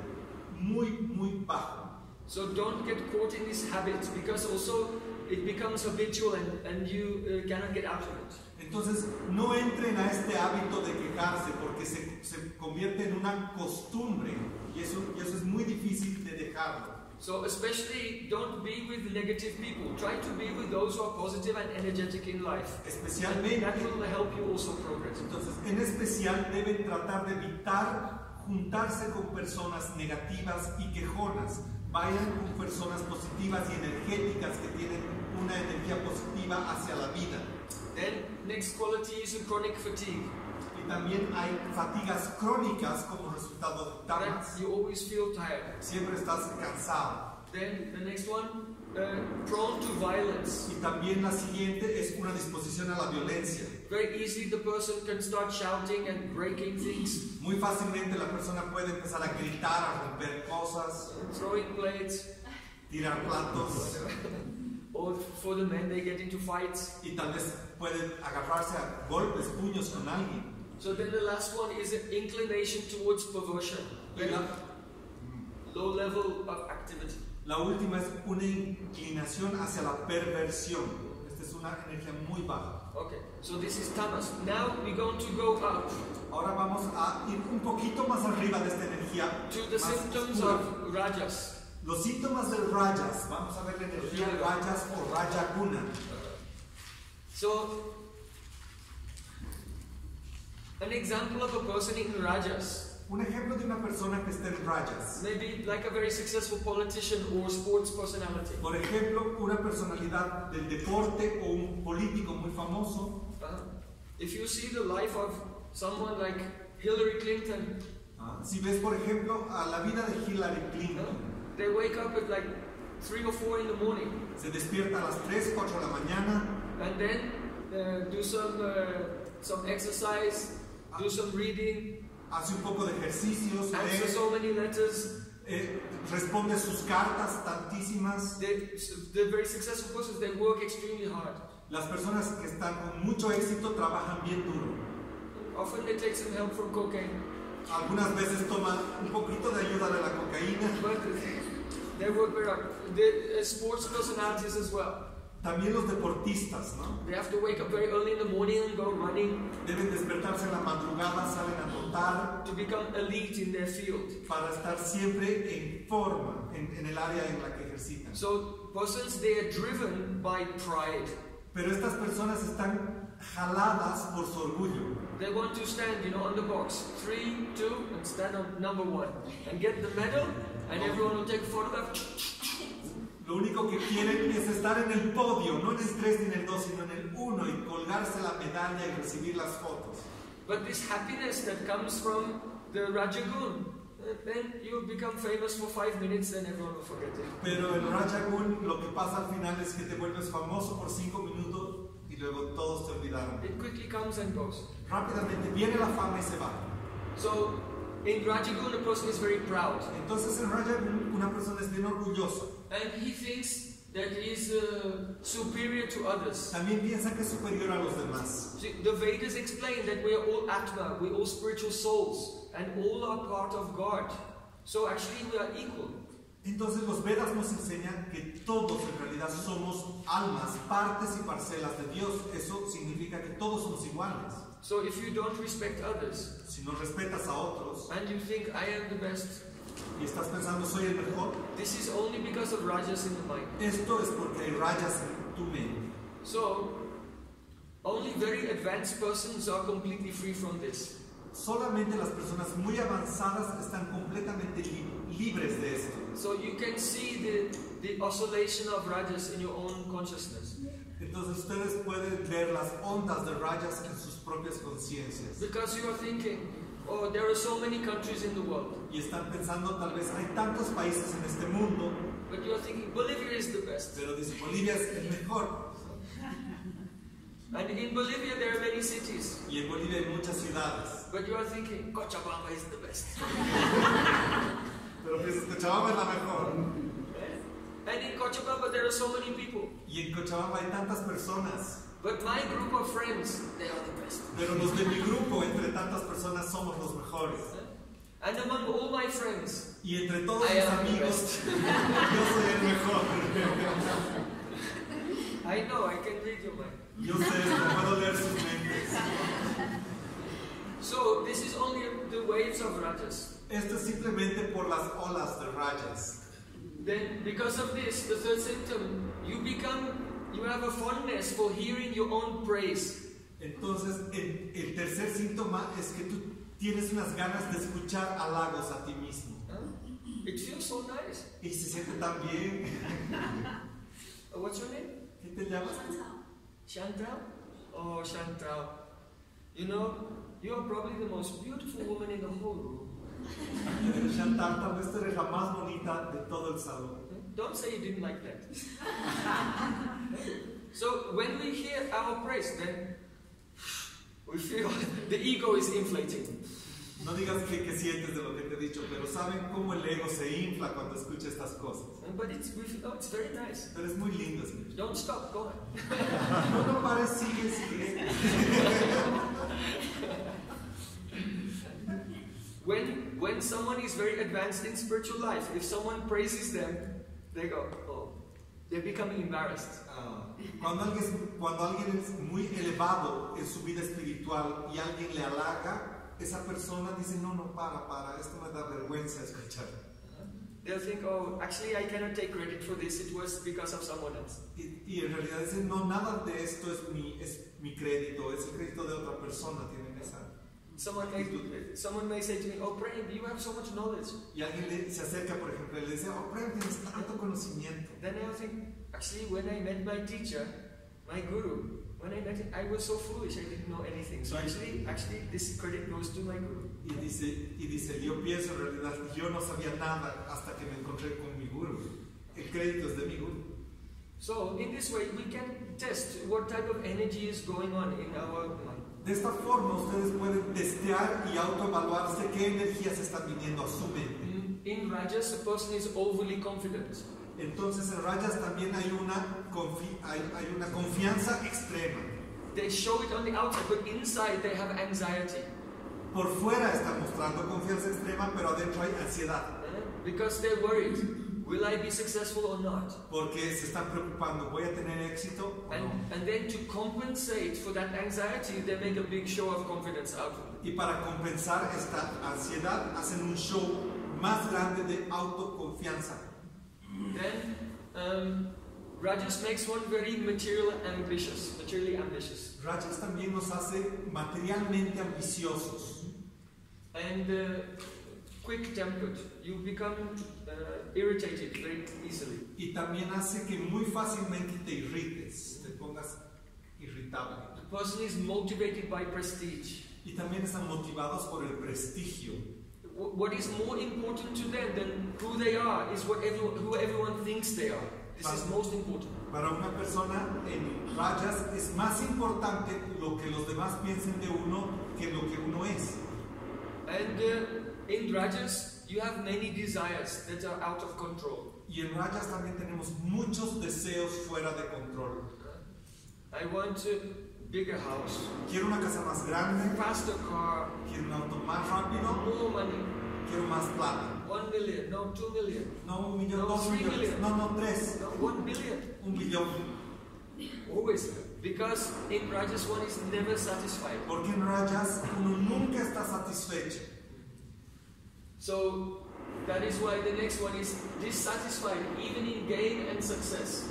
muy, muy bajo.
So don't get caught in these habits because also it becomes habitual and, and you uh, cannot get out of it.
Entonces, no entren a este hábito de quejarse porque se, se convierte en una costumbre y eso, y eso es muy difícil de dejarlo.
So especially don't be with negative people. Try to be with those who are positive and energetic in life.
Especialmente,
that will help you also progress.
entonces, en especial deben tratar de evitar juntarse con personas negativas y quejonas. Vayan con personas positivas y energéticas que tienen una energía positiva hacia la vida.
Then next quality is a chronic fatigue.
Y también hay fatigas crónicas como resultado de tamas.
you always feel tired.
Siempre estás cansado.
Then the next one, uh, prone to violence.
Y también la siguiente es una disposición a la violencia.
Very easily the person can start shouting and breaking things,
Muy fácilmente la persona puede empezar a gritar, a romper cosas,
throwing plates,
tirar platos
or for the men they get into fights.
y tal vez puede agarrarse a golpes, puños con alguien.
So then the last one is an inclination towards perversion. Low level of activity.
La última es una inclinación hacia la perversión. Esta es una energía muy baja.
Okay, so this is tamas. Now we're going to go up
Ahora vamos a ir un poquito más arriba de esta energía.
to the symptoms
oscura.
of rajas.
Los síntomas del rajas. Vamos a ver la energía rajas o raya guna.
So, an example of a person in rajas,
Un ejemplo de una persona que está en rayas.
maybe like a very successful politician or sports personality.
Por ejemplo, una personalidad del deporte o un político muy famoso.
Uh, if you see the life of someone like Hillary Clinton,
Ah, Si ves, por ejemplo, a la vida de Hillary
uh,
Clinton,
they wake up at like three or four in the morning.
Se despierta a las 3, 4 de la mañana,
and then uh, do some uh, some exercise, do some reading,
hace un poco de ejercicios, lee,
so many letters.
eh, responde sus cartas tantísimas.
They, very successful persons, they work extremely hard.
Las personas que están con mucho éxito trabajan bien duro.
Often they take some help from cocaine,
Algunas veces toman un poquito de ayuda de la cocaína.
but they work very hard. They, uh, sports personalities as well.
También los deportistas, ¿no?
They have to wake up very early in the morning and go running
Deben despertarse en la madrugada, salen a trotar
to become elite in their field.
para estar siempre en forma en, en el área en la que ejercitan.
So persons they are driven by pride.
Pero estas personas están jaladas por su orgullo.
They want to stand, you know, on the box. Three, two, and stand on number one. And get the medal, and everyone will take a photograph.
Lo único que quieren es estar en el podio, no en el 3 ni en el 2, sino en el 1 y colgarse la medalla y recibir las fotos.
But this happiness that comes from the Rajagun, uh, then you become famous for five minutes, then everyone will forget it.
Pero en Rajagun lo que pasa al final es que te vuelves famoso por 5 minutos y luego todos te olvidaron.
It quickly comes and goes.
Rápidamente viene la fama y se va.
So in Rajagun, a person is very proud,
Entonces en Rajagun una persona es bien orgullosa.
And he thinks that he is uh, superior to others.
También piensa que es superior a los demás.
The Vedas explain that we are all Atma, we are all spiritual souls, and all are part of God. So actually, we are equal.
Entonces los Vedas nos enseñan que todos en realidad somos almas, partes y parcelas de Dios. Eso significa que todos somos iguales.
So if you don't respect others,
Si no respetas a otros
and you think I am the best,
y estás pensando soy el mejor,
this is only because of rajas in the mind.
esto es porque hay rayas en tu mente.
So only very advanced persons are completely free from this.
Solamente las personas muy avanzadas están completamente li- libres de esto.
So you can see the, the oscillation of rajas in your own consciousness.
Entonces ustedes pueden ver las ondas de rayas en sus propias conciencias.
Because you are thinking, oh, there are so many countries in the world.
Y están pensando, tal vez hay tantos países en este mundo,
But you are thinking, Bolivia is the best.
pero dice Bolivia es el mejor.
And in Bolivia, there are many cities.
Y en Bolivia hay muchas ciudades.
But you are thinking, Cochabamba is the best.
Pero piensas, Cochabamba es la mejor.
And in Cochabamba, there are so many people.
Y en Cochabamba hay tantas personas.
But my group of friends, they are the best.
Pero los de mi grupo, entre tantas personas, somos los mejores.
And among all my friends,
Y entre todos
I
mis amigos, yo soy el mejor.
I know, I can read your mind.
Yo sé, no puedo leer sus mentes.
So, this is only the waves of rajas.
Esto es simplemente por las olas de rajas.
Then, because of this, the third symptom, you become, you have a fondness for hearing your own praise.
Entonces, el, el tercer síntoma es que tú tienes unas ganas de escuchar halagos a ti mismo.
Huh? It feels so nice.
Y se siente tan bien.
Uh, what's your name?
¿Qué te llamas?
Chantal? Oh, Chantal. You know, you are probably the most beautiful woman in the whole room.
Chantal, tal vez eres la más bonita de todo el salón.
Don't say you didn't like that. so when we hear our praise, then we feel the ego is inflating.
No digas que, que sientes de lo que te he dicho, pero saben cómo el ego se infla cuando escucha estas cosas.
But it's, oh, it's very nice.
Pero es muy lindo escuchar.
Don't stop, go.
No, no pares, sigue, sigue.
When, when someone is very advanced in spiritual life, if someone praises them, they go, oh, they become embarrassed.
Ah, cuando, alguien es, cuando alguien es muy elevado en su vida espiritual y alguien le halaga, esa persona dice, no, no, para, para, esto me da vergüenza escuchar.
They'll think, oh, actually, I cannot take credit for this, it was because of someone else.
Y, y en realidad dicen, no, nada de esto es mi, es mi crédito, es el crédito de otra persona, tienen esa.
Someone may, someone may say to me, oh, Prem, you have so much knowledge.
Y alguien le- se acerca, por ejemplo, y le dice, oh, Prem, tienes tanto conocimiento.
Then I'll think, actually, when I met my teacher, my guru, when I met him, I was so foolish, I didn't know anything. So actually, actually, this credit goes to my guru.
Y dice, y dice, yo pienso en realidad, yo no sabía nada hasta que me encontré con mi guru. El crédito es de mi guru.
So in this way, we can test what type of energy is going on in our mind.
De esta forma ustedes pueden testear y autoevaluarse qué energías están viniendo a su mente.
In, in Rajas, a person is overly confident.
Entonces en rayas también hay una, confi- hay, hay una confianza extrema.
They show it on the outside, but inside they have anxiety.
Por fuera están mostrando confianza extrema, pero adentro hay ansiedad.
eh? Because they're worried. Will I be successful or not?
Porque se están preocupando, ¿voy a tener éxito o
And,
no?
and then to compensate for that anxiety, they make a big show of confidence outward.
Y para compensar esta ansiedad hacen un show más grande de autoconfianza.
Then um, Rajas makes one very material ambitious, materially ambitious.
Rajas también nos hace materialmente ambiciosos
and uh, quick tempered. You become uh, irritated very easily.
y también hace que muy fácilmente te irrites, te pongas irritable.
The person is motivated by prestige.
Y también están motivados por el prestigio.
Wh- What is more important to them than who they are is what everyone, who everyone thinks they are. This is most important.
Para una persona en rayas es más importante lo que los demás piensen de uno que lo que uno es.
And uh, in Rajas, you have many desires that are out of control.
Y en rajas también tenemos muchos deseos fuera de control.
I want a bigger house,
Quiero una casa más grande,
faster car,
quiero un auto más rápido,
more money,
quiero más plata.
one million, no two million,
No un millón,
No,
dos
three
millones,
million.
no, no, tres,
no one billion.
un billón.
Always. Because in Rajas one is never satisfied.
Porque en rajas uno nunca está satisfecho.
So that is why the next one is dissatisfied even in gain and success.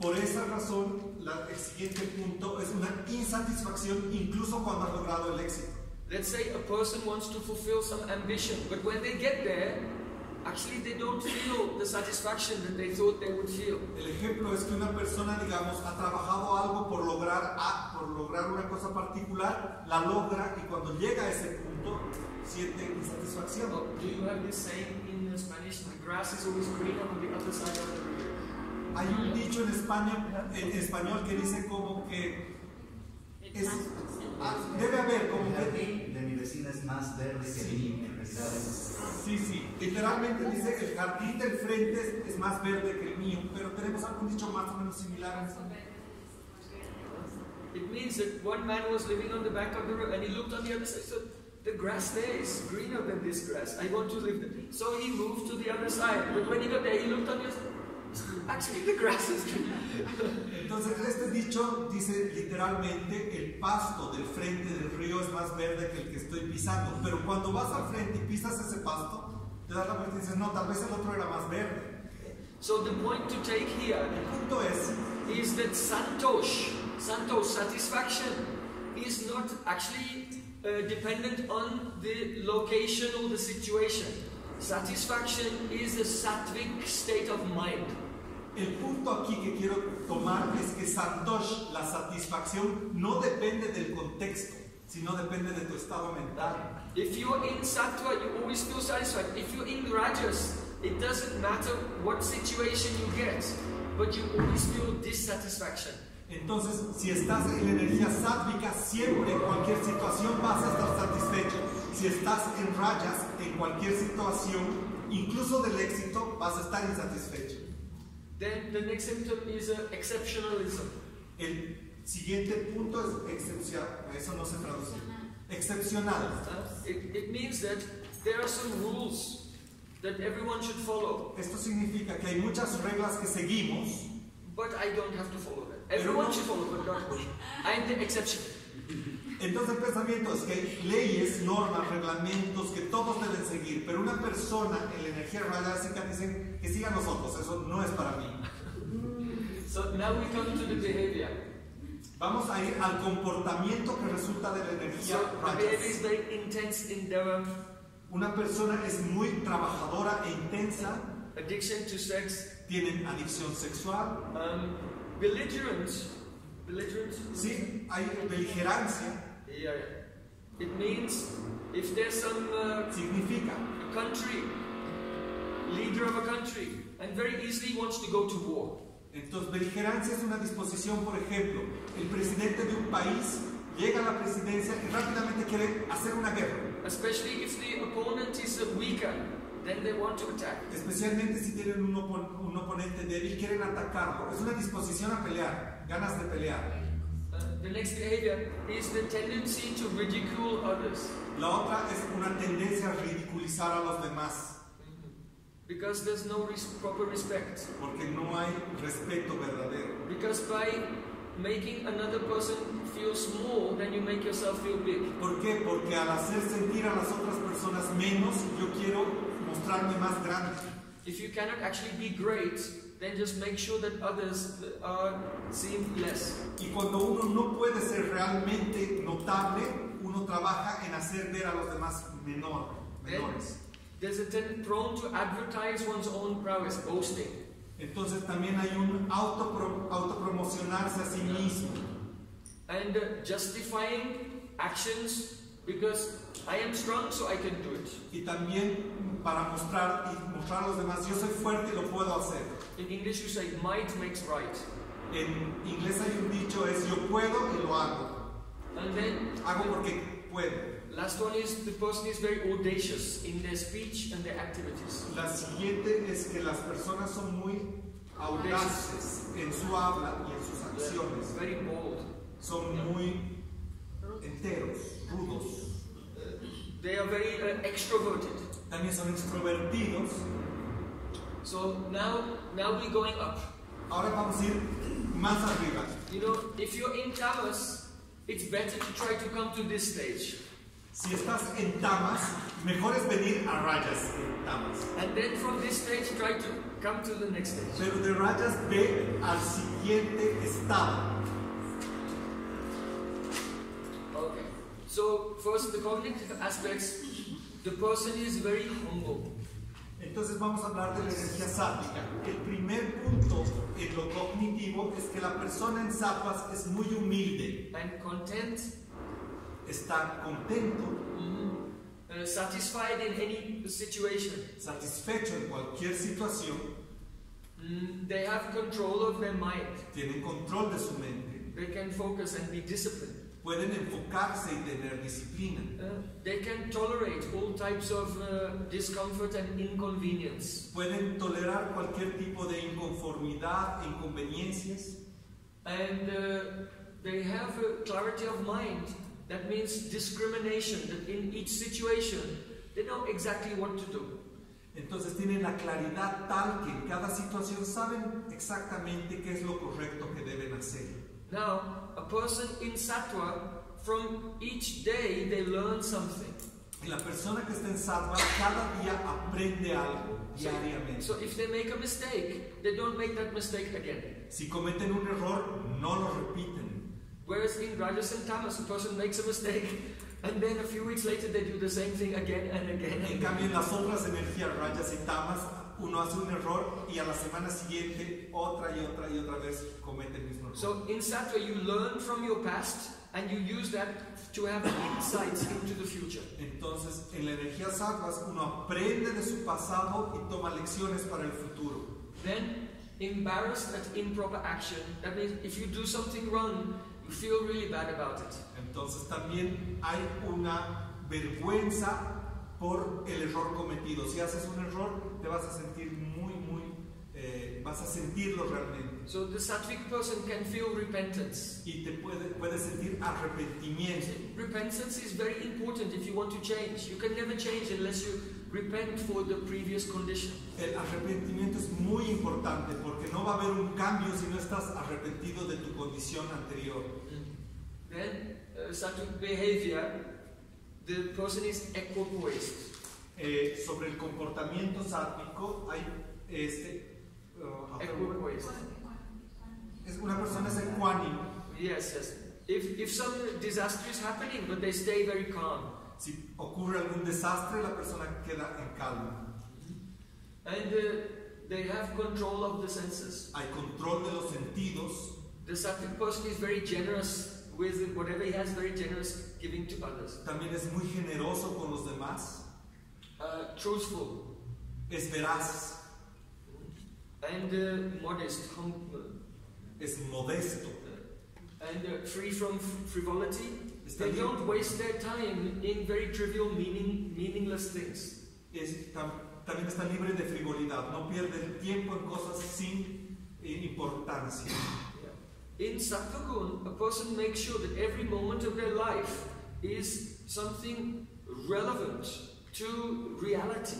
Por esa razón, la- el siguiente punto es una insatisfacción incluso cuando ha logrado el éxito.
Let's say a person wants to fulfill some ambition, but when they get there, actually they don't feel the satisfaction that they thought they would feel.
El ejemplo es que una persona, digamos, ha trabajado algo por lograr, a- por lograr una cosa particular, la logra y cuando llega a ese punto siente insatisfacción.
Oh, do you have this saying in Spanish? The grass is always greener on the other side of the river.
Hay un dicho en español, en español que dice como que es, ah, debe haber como que
de mi vecina es más verde que el mío.
Sí, sí, literalmente dice que el jardín del frente es, más verde que el mío, pero tenemos algún dicho más o menos similar en español.
It means that one man was living on the bank of the river and he looked on the other side. So the grass there is greener than this grass. I want to live there. So he moved to the other side. But when he got there, he looked on other. Actually, the grass is.
Entonces este dicho dice literalmente el pasto del frente del río es más verde que el que estoy pisando, pero cuando vas al frente y pisas ese pasto, te das la vuelta y dices, no, tal vez el otro era más verde.
So the point to take here
El punto es
is that santosh, santosh, satisfaction, is not actually uh, dependent on the location or the situation. Satisfaction is a sattvic state of mind.
El punto aquí que quiero tomar es que Santosh, la satisfacción, no depende del contexto, sino depende de tu estado mental.
If you're in sattva, you always feel satisfied. If you're in rajas, it doesn't matter what situation you get, but you always feel dissatisfaction.
Entonces, si estás en la energía sátvica, siempre en cualquier situación vas a estar satisfecho. Si estás en rayas, en cualquier situación, incluso del éxito, vas a estar insatisfecho.
Then the next symptom is uh, exceptionalism.
El siguiente punto es excepcional. Eso no se traduce. Excepcional.
Uh, it, it means that there are some rules that everyone should follow,
Esto significa que hay muchas reglas que seguimos,
but I don't have to follow them. Everyone should follow, but not me. I'm the exception.
Entonces el pensamiento es que hay leyes, normas, reglamentos que todos deben seguir, pero una persona en la energía radiásica dicen que sigan los otros, eso no es para mí.
So now we come to the behavior.
Vamos a ir al comportamiento que resulta de la energía
So the behavior is
rajas.
very intense endeavor,
Una persona es muy trabajadora e intensa,
addiction to sex,
tienen adicción sexual,
um, belligerent. Belligerent?
sí, hay beligerancia,
Yeah. It means if there's some uh,
significa
country, leader of a country, and very easily wants to go to war.
Entonces, beligerancia es una disposición, por ejemplo, el presidente de un país llega a la presidencia y rápidamente quiere hacer una guerra.
Especially if the opponent is weaker, then they want to attack.
Especialmente si tienen un, opon- un oponente débil, quieren atacarlo. Es una disposición a pelear, ganas de pelear.
Uh, the next behavior is the tendency to ridicule others.
La otra es una tendencia a ridiculizar a los demás,
Because there's no res- proper respect.
porque no hay respeto verdadero.
Because by making another person feel small, then you make yourself feel big.
¿Por qué? Porque al hacer sentir a las otras personas menos, yo quiero mostrarme más grande.
If you cannot actually be great, then just make sure that others are seen less.
Y cuando uno no puede ser realmente notable, uno trabaja en hacer ver a los demás menor, menores.
There's a ten prone to advertise one's own prowess, boasting.
Entonces también hay un autopro- autopromocionarse a sí mismo.
and uh, justifying actions because I am strong, so I can do it.
Y también para mostrar y mostrar a los demás, yo soy fuerte y lo puedo hacer.
In English, you say might makes right.
En inglés hay un dicho es yo puedo y lo hago.
And then
Hago porque puedo.
last one is the person is very audacious in their speech and their activities.
La siguiente es que las personas son muy audaces en su habla y en sus acciones.
Very bold.
Son muy enteros, rudos.
They are very uh, extroverted.
También son extrovertidos.
So now, now we're going up.
Ahora vamos a ir más arriba.
You know, if you're in Tamas, it's better to try to come to this stage.
Si estás en tamas, mejor es venir a rayas en tamas.
And then from this stage, try to come to the next stage.
Pero de rayas ve al siguiente estado.
Okay. So first, the cognitive aspects. The person is very humble.
Entonces vamos a hablar de la energía sátvica. El primer punto en lo cognitivo es que la persona en sattvas es muy humilde,
and content,
está contento,
uh, satisfied in any situation.
satisfecho en cualquier situación,
Mm, they have control of their mind.
tienen control de su mente,
They can focus and be disciplined.
Pueden enfocarse y tener disciplina,
Uh, they can tolerate all types of uh, discomfort and inconvenience.
pueden tolerar cualquier tipo de inconformidad, inconveniencias,
And uh, they have a clarity of mind. That means discrimination, that in each situation, they know exactly what to do.
Entonces tienen la claridad tal que en cada situación saben exactamente qué es lo correcto que deben hacer.
Now, a person in Sattva, from each day they learn something.
Y la persona que está en sattva cada día aprende algo
So,
diariamente.
so if they make a mistake, they don't make that mistake again.
Si cometen un error, no lo repiten.
Whereas in Rajas and Tamas, a person makes a mistake and then a few weeks later they do the same thing again and again.
En cambio, en las otras energías, rayas y tamas, uno hace un error y a la semana siguiente otra y otra y otra vez comete el mismo.
So in Sattva, you learn from your past and you use that to have insights into the future.
Entonces, en la energía sattvas, uno aprende de su pasado y toma lecciones para el futuro.
Then, embarrassed at improper action, that means if you do something wrong, you feel really bad about it.
Entonces, también hay una vergüenza por el error cometido. Si haces un error, te vas a sentir muy, muy, eh, vas a sentirlo realmente.
So the Sattvic person can feel repentance.
Y te puede, puedes sentir arrepentimiento.
Repentance is very important if you want to change. You can never change unless you repent for the previous condition.
El arrepentimiento es muy importante porque no va a haber un cambio si no estás arrepentido de tu condición anterior.
Then, uh, Sattvic behavior, the person is equipoised.
Eh, sobre el comportamiento sátvico hay este uh, how can I-
Equipoised.
Es una persona es ecuánime.
Yes, yes. If, if some disaster is happening, but they stay very calm.
Si ocurre algún desastre, la persona queda en calma.
And uh, they have control of the senses.
Hay control de los sentidos.
The Sattvic person is very generous with whatever he has, very generous giving to others.
También es muy generoso con los demás.
Uh, truthful
Es veraz.
and uh, modest, humble,
Es modesto.
and uh, free from frivolity.
Está
They don't waste their time in very trivial, meaning, meaningless things.
Es tan también está libre de frivolidad, no pierde el tiempo en cosas sin eh, importancia.
In Sattvagun, a person makes sure that every moment of their life is something relevant to reality.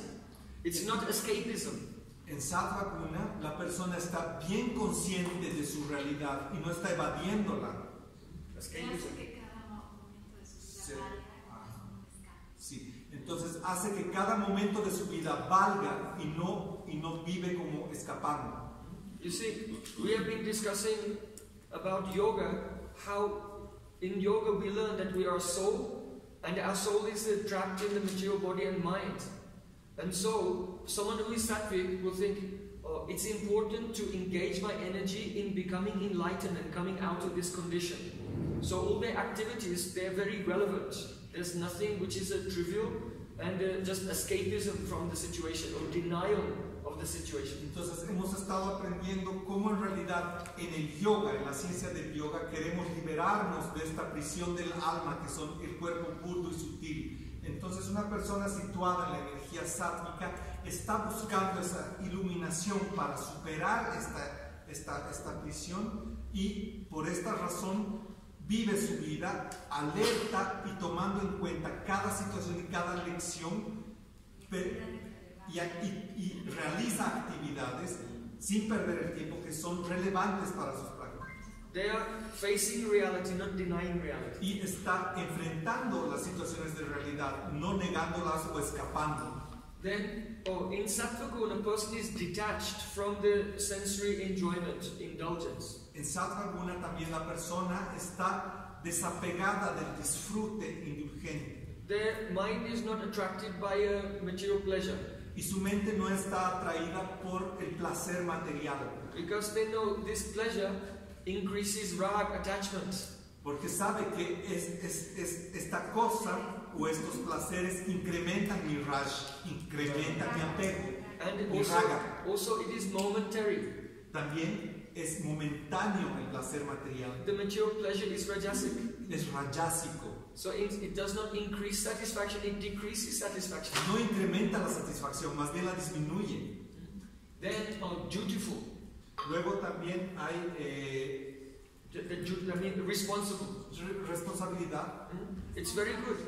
It's not escapism.
En Sattva Guna, la persona está bien consciente de su realidad y no está evadiéndola.
Escapism.
que cada momento de su
Sí.
vida valga un escape.
Sí, entonces hace que cada momento de su vida valga y no, y no vive como escapando.
You see, we have been discussing about yoga, how in yoga we learn that we are a soul, and our soul is trapped in the material body and mind. And so, someone who is sattvic will think, oh, it's important to engage my energy in becoming enlightened and coming out of this condition. So, all their activities, they're very relevant. There's nothing which is a trivial and uh, just escapism from the situation or denial of the situation.
Entonces hemos estado aprendiendo cómo en realidad en el yoga, en la ciencia del yoga, queremos liberarnos de esta prisión del alma que son el cuerpo puro y sutil. Entonces una persona situada en la energía sátvica está buscando esa iluminación para superar esta, esta, esta prisión y por esta razón vive su vida alerta y tomando en cuenta cada situación y cada lección y, realiza actividades sin perder el tiempo que son relevantes para sus.
They are facing reality, not denying reality.
Y está enfrentando las situaciones de realidad, no negándolas o escapando.
Then, oh, in Sattva Guna, a person is detached from the sensory enjoyment, indulgence.
En Sattva Guna también la persona está desapegada del disfrute indulgente
Their mind is not attracted by a material pleasure
y su mente no está atraída por el placer material,
because they know this pleasure increases rag attachment.
porque sabe que es, es- es- esta cosa o estos placeres incrementan mi rash, incrementan mi apego.
And
Mi
also,
raga.
also it is momentary.
También es momentáneo el placer material,
The material pleasure is rajasic.
es rayásico,
So it, it does not increase satisfaction, it decreases satisfaction.
no incrementa la satisfacción, más bien la disminuye.
Then, oh, dutiful.
Luego también hay eh,
I mean, responsible.
re- responsabilidad.
Mm, It's very good.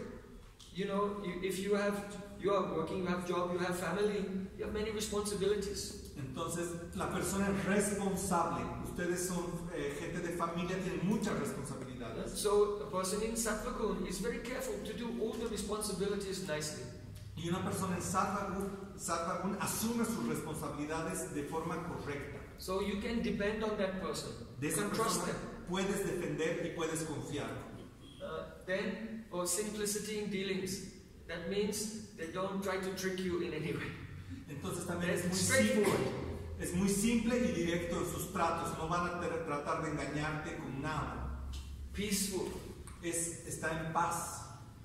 You know, if you have, you are working, you have job, you have family, you have many responsibilities.
Entonces, la persona es responsable. Ustedes son eh, gente de familia, tienen muchas responsabilidades.
So a person in Sattva Gun is very careful to do all the responsibilities nicely.
Y una persona en Gun asume sus responsabilidades de forma correcta.
So you can depend on that person.
De
You
esa
can trust
persona
them.
puedes defender y puedes confiar.
Uh, then, or simplicity in dealings. That means they don't try to trick you in any way.
Entonces también es muy simple. Es muy simple y directo en sus tratos. No van a tratar de engañarte con nada.
Peaceful.
Es, está en paz.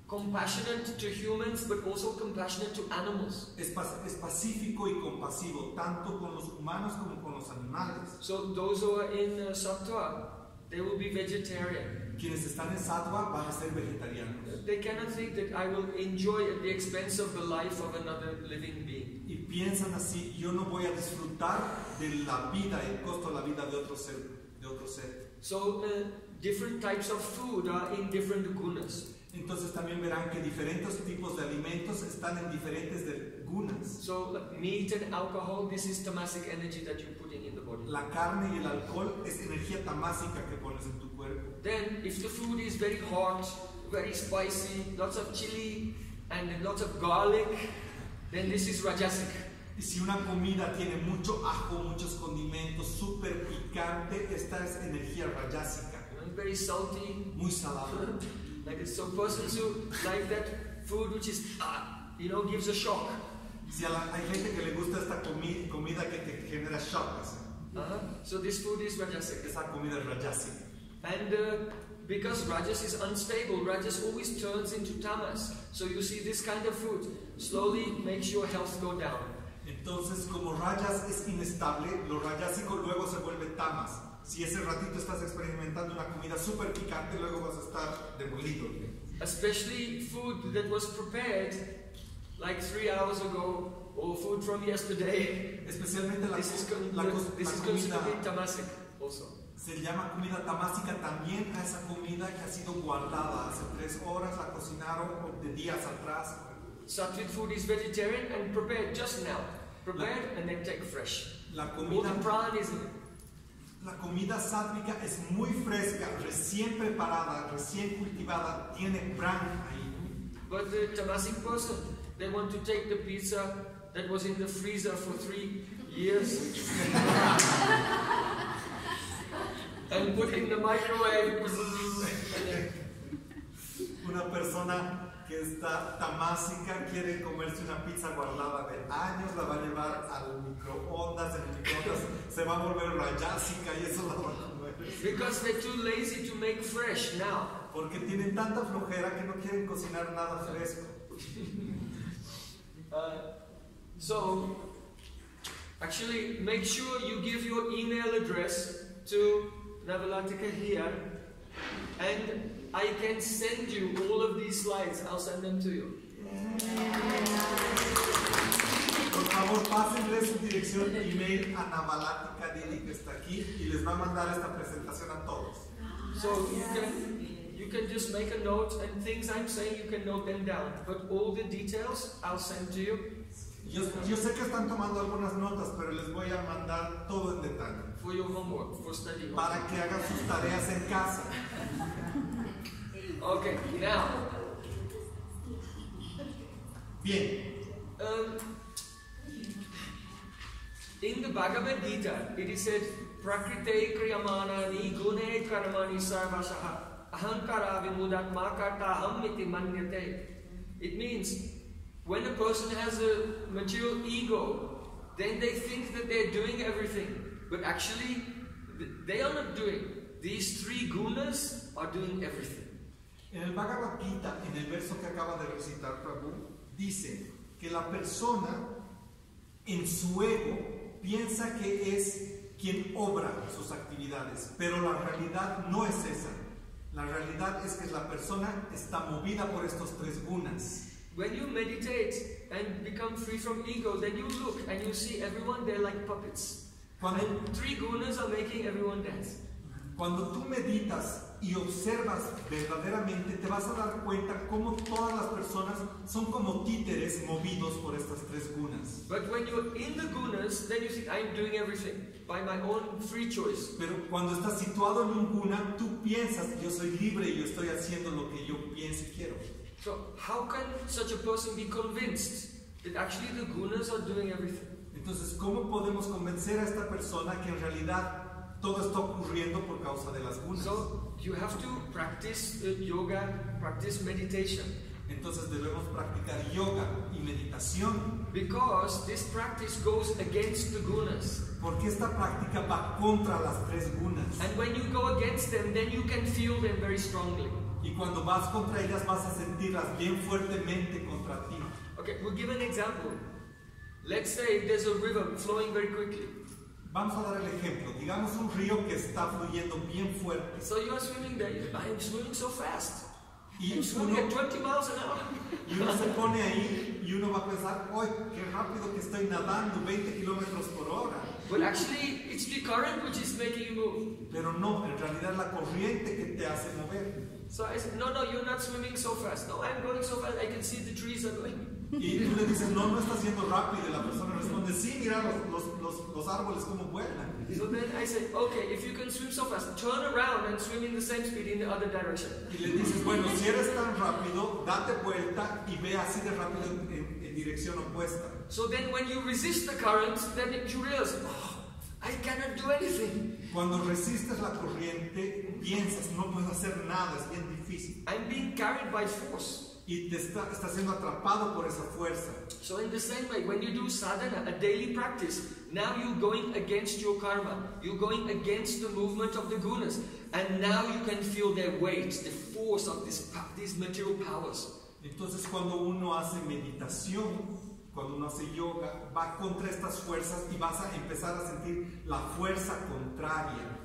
Compassionate to humans, but also compassionate to animals.
Es, es pacífico y compasivo, tanto con los humanos como con los animales.
So those who are in uh, Sattva, they will be vegetarian.
Quienes están en Sattva van a ser vegetarianos.
They cannot think that I will enjoy at the expense of the life of another living being.
Y piensan así, yo no voy a disfrutar de la vida, el costo de la vida de otro ser. De otro ser.
So uh, different types of food are in different gunas.
Entonces también verán que diferentes tipos de alimentos están en diferentes gunas.
So meat and alcohol, this is tamasic energy that in the body.
La carne y el alcohol es energía tamásica que pones en tu cuerpo.
Then if the food is very hot, very spicy, lots of chili and lots of garlic, then this is rajasic.
Y si una comida tiene mucho ajo, muchos condimentos, súper picante, esta es energía
know, very salty.
muy salada.
Like so persons who like that food which is ah, you know, gives a shock.
Si a la- hay gente que le gusta esta comi- comida que te genera shock, así.
Uh-huh. So this food is rajasic.
esa comida es rayásica.
And uh, because Rajas is unstable, Rajas always turns into tamas. So you see this kind of food slowly makes your health go down.
Entonces, como rayas es inestable, lo rayásico luego se vuelve tamas. Si ese ratito estás experimentando una comida súper picante, luego vas a estar demolido.
Especially food that was prepared like three hours ago or food from yesterday.
Especialmente la,
This is,
la, cos-
this
la
is
comida
tamasic also.
se llama comida tamásica también a esa comida que ha sido guardada hace tres horas, la cocinaron de días atrás.
Sattvic food is vegetarian and prepared just now. Prepared and then take fresh.
La comida,
is
la comida sátvica es muy fresca, recién preparada, recién cultivada, tiene bran ahí.
But the tamasic person, they want to take the pizza that was in the freezer for three years and put in the microwave.
Una persona que está tamásica quiere comerse una pizza guardada de años, la va a llevar al microondas, en el microondas se va a volver rayásica y eso la va a comer.
because they're too lazy to make fresh now.
Porque tienen tanta flojera que no quieren cocinar nada fresco.
Uh, so, actually, make sure you give your email address to Navalatika here, and I can send you all of these slides. I'll send them to you.
Por favor, pásenle su dirección email a Navalática Dili que está aquí y les va a mandar esta presentación a todos.
So you can you can just make a note, and things I'm saying you can note them down. But all the details I'll send to you
Yo, yo sé que están tomando algunas notas, pero les voy a mandar todo en detalle
for your homework for study.
para que hagan sus tareas en casa.
Okay, now.
Bien,
Um, in the Bhagavad Gita, it is said, Prakrite kriyamanani gune karmani sarvasaha ahankara vimudatmakataham iti manyate. It means when a person has a material ego, then they think that they're doing everything. But actually, th- they are not doing. These three gunas are doing everything.
en el Bhagavad Gita, en el verso que acaba de recitar Prabhu, dice que la persona en su ego piensa que es quien obra sus actividades, pero la realidad no es esa. La realidad es que la persona está movida por estos tres gunas.
When you meditate and become free from ego, then you look and you see everyone there like puppets.
Cuando,
And three gunas are making everyone dance.
cuando tú meditas y observas verdaderamente, te vas a dar cuenta cómo todas las personas son como títeres movidos por estas tres gunas.
But when you're in the gunas, then you think, I'm doing everything by my own free choice.
Pero cuando estás situado en un guna, tú piensas, yo soy libre y yo estoy haciendo lo que yo pienso y quiero.
So, how can such a person be convinced that actually the gunas are doing everything?
Entonces, ¿cómo podemos convencer a esta persona que en realidad todo está ocurriendo por causa de las gunas?
So, you have to practice uh, yoga, practice meditation.
Entonces debemos practicar yoga y meditación,
Because this practice goes against the gunas.
porque esta práctica va contra las tres gunas.
And when you go against them, then you can feel them very strongly.
Y cuando vas contra ellas vas a sentirlas bien fuertemente contra ti.
Okay, we'll give an example. Let's say there's a river flowing very quickly.
Vamos a dar el ejemplo. Digamos un río que está fluyendo bien fuerte.
So you are swimming there. I am swimming so fast.
Y
I'm swimming
uno,
at 20 miles an hour.
y uno se pone ahí y uno va a pensar, ¡ay, qué rápido que estoy nadando! 20 kilómetros por hora.
But actually, it's the current which is making you move.
Pero no, en realidad la corriente que te hace mover.
So I said, No, no, you're not swimming so fast. No, I'm going so fast. I can see the trees are going.
Y tú le dices, no, no estás yendo rápido. Y la persona responde, sí, mira los, los, los, los árboles como vuelan.
So then I said, Okay, if you can swim so fast, turn around and swim in the same speed in the other direction.
Y le dices, bueno, si eres tan rápido, date vuelta y ve así de rápido en, en- en dirección opuesta.
So then when you resist the current, then you realize, Oh, I cannot do anything.
Cuando resistes la corriente, piensas, no puedes hacer nada, es bien difícil.
I'm being carried by force.
Y te está, estás siendo atrapado por esa fuerza.
So, in the same way, when you do sadhana, a daily practice, now you're going against your karma. You're going against the movement of the gunas. And now you can feel their weight, the force of this, these material powers.
Entonces cuando uno hace meditación, cuando uno hace yoga, va contra estas fuerzas y vas a empezar a sentir la fuerza contraria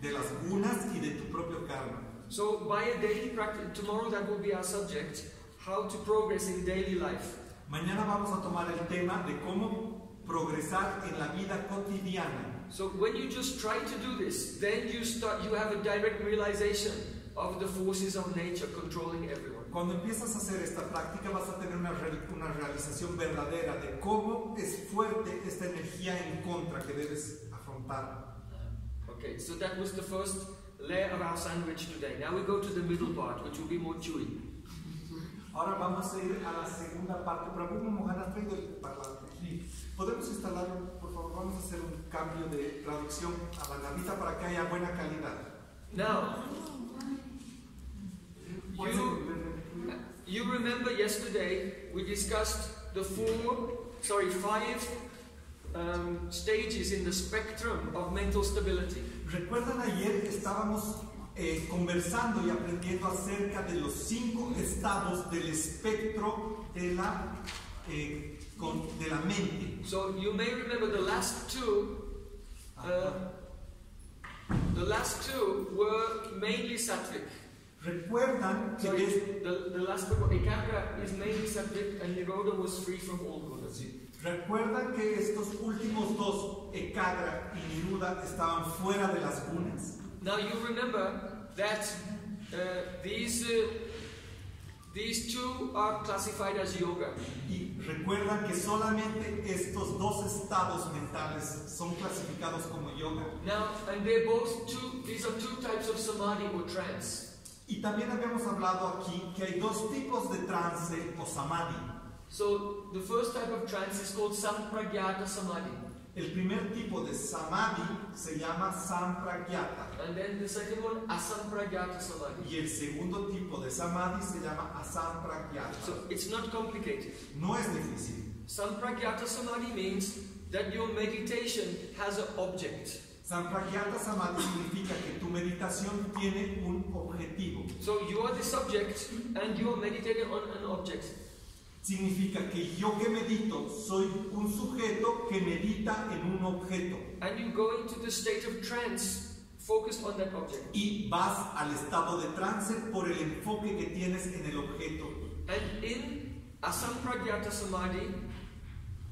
de las gunas y de tu propio karma.
So, by a daily practice, tomorrow that will be our subject how to progress in daily life.
Mañana vamos a tomar el tema de cómo progresar en la vida cotidiana.
So when you just try to do this, then you start you have a direct realization of the forces of nature controlling everyone.
Cuando empiezas a hacer esta práctica vas a tener una, real- una realización verdadera de cómo es fuerte esta energía en contra que debes afrontar.
Okay, so that was the first layer of our sandwich today. Now we go to the middle part, which will be more chewy.
Ahora vamos a ir a la segunda parte, pero ¿cómo Mohan has traído el parlante? Sí. ¿Podemos instalarlo, por favor? Vamos a hacer un cambio de traducción a la navita para que haya buena calidad.
Now,
¿Puedes
you? You remember yesterday we discussed the four, sorry, five um, stages in the spectrum of mental stability.
¿Recuerdan ayer estábamos eh, conversando y aprendiendo acerca de los cinco estados del espectro de la, eh, con- de la mente?
So you may remember the last two. Uh, the last two were mainly sattvic.
¿Recuerdan que
Sorry,
des-
the, the last two, Ekagra is mainly sattvic, and Nirodha was free from all gunas.
¿Recuerdan que estos últimos dos, Ekagra y Nirodha, estaban fuera de las gunas?
Now you remember that uh, these uh, these two are classified as yoga.
Y recuerdan que solamente estos dos estados mentales son clasificados como yoga.
Now, and they're both two. These are two types of samadhi or trance.
Y también habíamos hablado aquí que hay dos tipos de trance o samadhi.
So the first type of trance is called sampragyata samadhi,
El primer tipo de samadhi se llama sampragyata
and then the second one asampragyata samadhi.
y el segundo tipo de samadhi se llama asampragyata.
So it's not complicated.
No es difícil.
Sampragyata samadhi means that your meditation has an object.
Sampragyata samadhi significa que tu meditación tiene un.
So you are the subject and you are meditating on an object.
Significa que yo que medito soy un sujeto que medita en un objeto
And you go into the state of trance focused on that object.
y vas al estado de trance por el enfoque que tienes en el objeto.
And in asampragyata samadhi,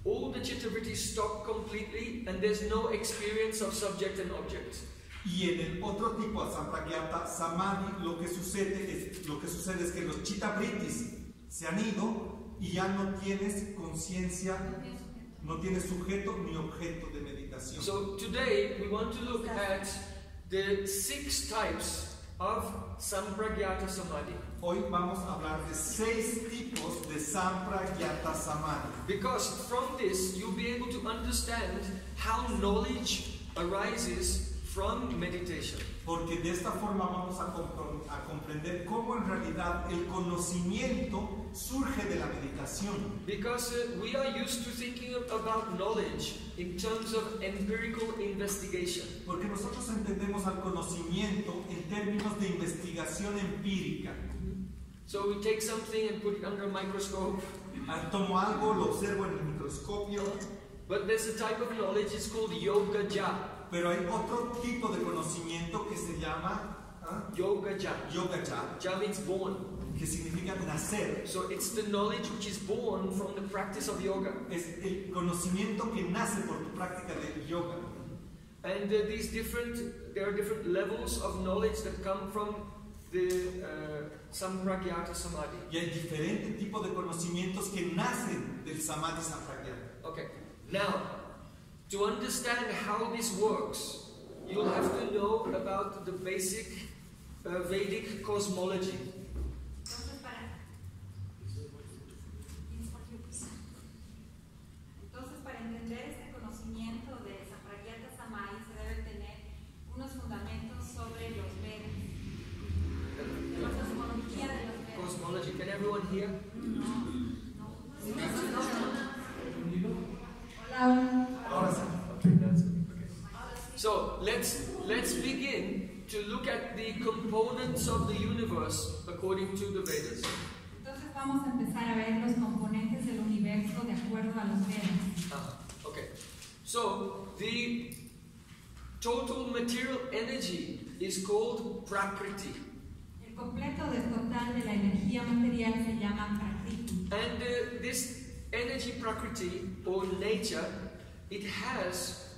all the chittavrittis stop completely and there's no experience of subject and object.
Y en el otro tipo, Asampragyata Samadhi, lo que sucede es, lo que sucede es que los chittabritis se han ido y ya no tienes conciencia, no tienes sujeto ni objeto de meditación.
So today we want to look at the six types of sampragyata samadhi.
Hoy vamos a hablar de seis tipos de Sampragyata Samadhi.
Because from this you'll be able to understand how knowledge arises from meditation.
Porque de esta forma vamos a, compro- a comprender cómo en realidad el conocimiento surge de la meditación.
Because uh, we are used to thinking about knowledge in terms of empirical investigation.
Porque nosotros entendemos al conocimiento en términos de investigación empírica.
So we take something and put it under a microscope.
Ah, Tomo algo, lo observo en el microscopio,
But there's a type of knowledge, it's called yoga ja.
Pero hay otro tipo de conocimiento que se llama ah,
Yoga ja.
yoga ya,
Ja means born.
que significa nacer.
So it's the knowledge which is born from the practice of yoga.
Es el conocimiento que nace por tu práctica de yoga.
And uh, these different, there are different levels of knowledge that come from the uh, sampragyata samadhi.
Y hay diferentes tipos de conocimientos que nacen del samadhi sampragyata.
Okay, now to understand how this works, you'll have to know about the basic uh, Vedic cosmology.
Entonces, para. Entonces, para entender este conocimiento de Sampragyata Samadhi se debe tener unos fundamentos sobre los Vedas, de la cosmología de los Vedas.
Cosmology. Can everyone hear?
Hola.
Ahora sí.
Okay, that's good. Okay. So let's let's begin to look at the components of the universe according to the Vedas.
Entonces vamos a empezar a ver los componentes del universo de acuerdo a los Vedas.
Ah, okay. So the total material energy is called Prakriti.
El completo de total de la energía material se llama Prakriti.
And uh, this energy prakriti or nature, it has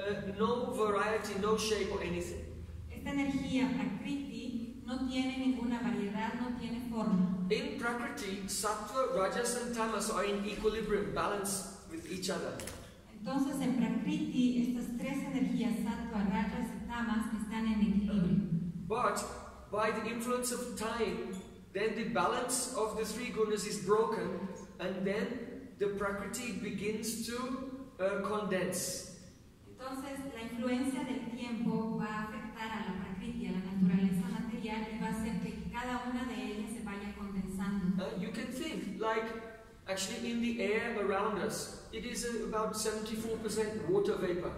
uh, no variety, no shape or anything.
Esta energía Prakriti no tiene ninguna variedad, no tiene forma.
In Prakriti, Sattva, Rajas, and Tamas are in equilibrium, balance with each other.
Entonces en Prakriti estas tres energías, Sattva, Rajas y Tamas, están en equilibrio.
But by the influence of time, then the balance of the three gunas is broken, and then the Prakriti begins to uh, condense.
Entonces la influencia del tiempo va a afectar a la Prakriti, a la naturaleza material, y va a hacer que cada una de ellas se vaya condensando.
Uh, you can think, like, actually in the air around us, it is uh, about 74% water vapor.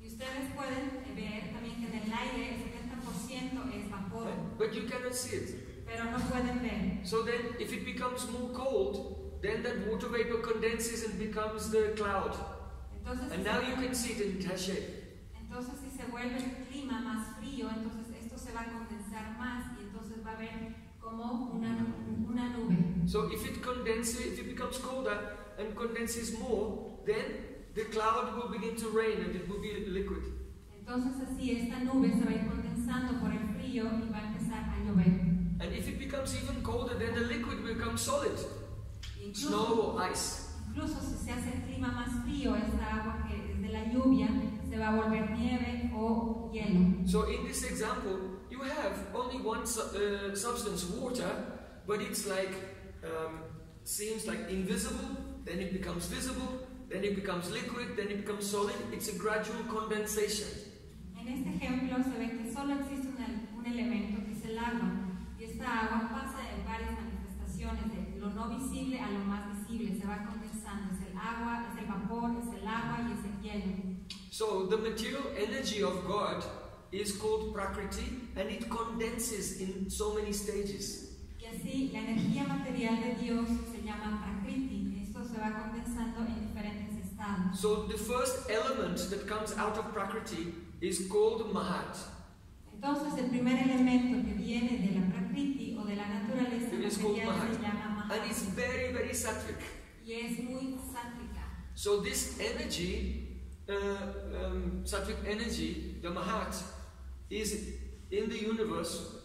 Y ustedes pueden ver también que en el aire el 70% es vapor,
right? But you cannot see it.
pero no pueden ver.
So then, if it becomes more cold, then that water vapor condenses and becomes the cloud.
Entonces,
And
si
now you can see it and it
entonces si se vuelve el clima más frío, entonces esto se va a condensar más y entonces va a haber como una, una nube.
So if it condenses, if it becomes colder and condenses more, then the cloud will begin to rain and it will be liquid.
Entonces así esta nube se va a ir condensando por el frío y va a empezar a llover.
And if it becomes even colder, then the liquid will become solid,
Incluso,
snow or ice.
Va a volver nieve o hielo.
So in this example, you have only one su- uh, substance, water, but it's like um, seems like invisible. Then it becomes visible. Then it becomes liquid. Then it becomes solid. It's a gradual condensation.
En este ejemplo se ve que solo existe un elemento que es el agua y esta agua pasa en varias manifestaciones de lo no visible a lo más visible, se va condensando, es el agua, es el vapor, es el agua y es el hielo.
So the material energy of God is called Prakriti, and it condenses in so many stages.
Y así la energía material de Dios se llama Prakriti, esto se va condensando en diferentes estados.
So the first element that comes out of Prakriti is called Mahat.
Entonces el primer elemento que viene de la Prakriti o de la naturaleza
It is called
material se llama Mahat.
And it's very, very sattvic.
y es muy sátvica.
So this energy, uh, um, sattvic energy, the Mahat, is in the universe,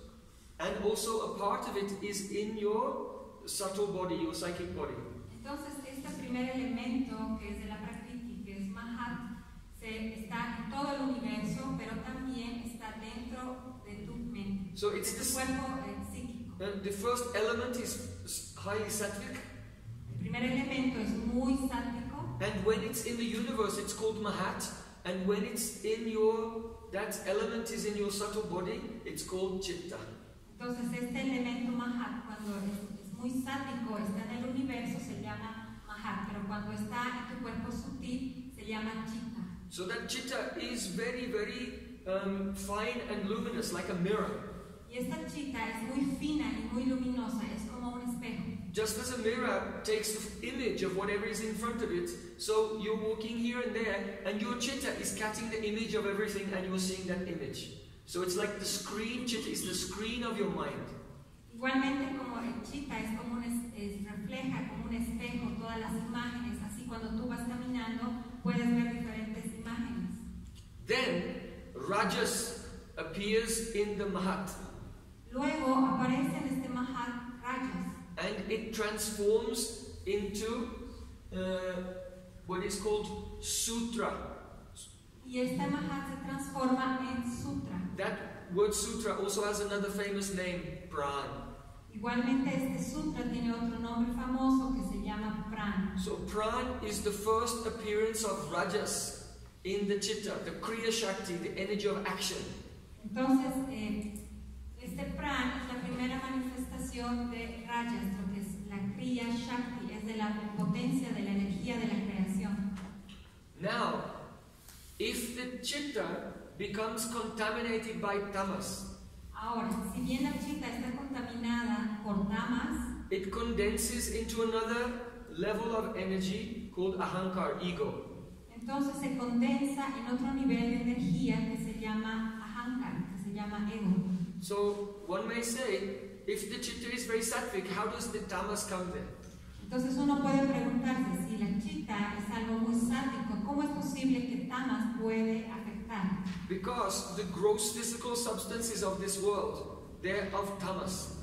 and also a part of it is in your subtle body, your psychic body.
Entonces, este primer elemento que es de la Prakriti, que es Mahat, se, está en todo el universo, pero también está dentro de tu mente,
So
de
it's
tu cuerpo eh, psíquico.
Uh, the first element is highly sattvic,
El primer elemento es muy sátvico,
and when it's in the universe, it's called Mahat, and when it's in your that element is in your subtle body, it's called Chitta.
entonces este elemento Mahat, cuando es, es muy sátvico, está en el universo, se llama Mahat, pero cuando está en tu cuerpo sutil, se llama Chitta.
So that Chitta is very, very um, fine and luminous, like a mirror.
Y esta Chitta es muy fina y muy luminosa, es como un espejo.
Just as a mirror takes the image of whatever is in front of it, so you're walking here and there, and your chitta is catching the image of everything, and you're seeing that image. So it's like the screen, chitta is the screen of your mind.
Igualmente como el chita es como un es- es- refleja como un espejo todas las imágenes, así cuando tú vas caminando puedes ver diferentes imágenes.
Then Rajas appears in the Mahat,
Luego aparece en este Mahat Rajas
and it transforms into uh, what is called Sutra.
y este Mahat se transforma en Sutra.
That word Sutra also has another famous name, Pran.
Igualmente este Sutra tiene otro nombre famoso que se llama Pran.
So Pran is the first appearance of Rajas in the Chitta, the Kriya Shakti, the energy of action.
Entonces, eh, este Pran es la primera manifestación de Rajas, lo que es la Kriya Shakti, es de la potencia de la energía de la creación.
Now, if the Chitta becomes contaminated by tamas,
Ahora, si bien la chitta está contaminada por tamas,
it condenses into another level of energy called Ahankar, ego.
entonces se condensa en otro nivel de energía que se llama ahankar, que se llama ego.
So one may say, if the Chitta is very sattvic, how does the tamas come there?
Entonces uno puede preguntarse si la chita es algo muy sádico, ¿cómo es posible que tamas puede afectar?
Because the gross physical substances of this world, they're of tamas.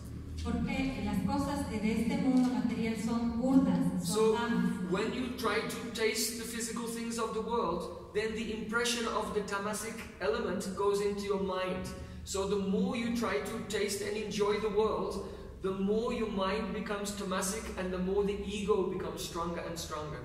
Porque las cosas de este mundo material son burdas, son
So
tamas.
when you try to taste the physical things of the world, then the impression of the tamasic element goes into your mind. So the more you try to taste and enjoy the world, the more your mind becomes tamasic and the more the ego becomes stronger and stronger.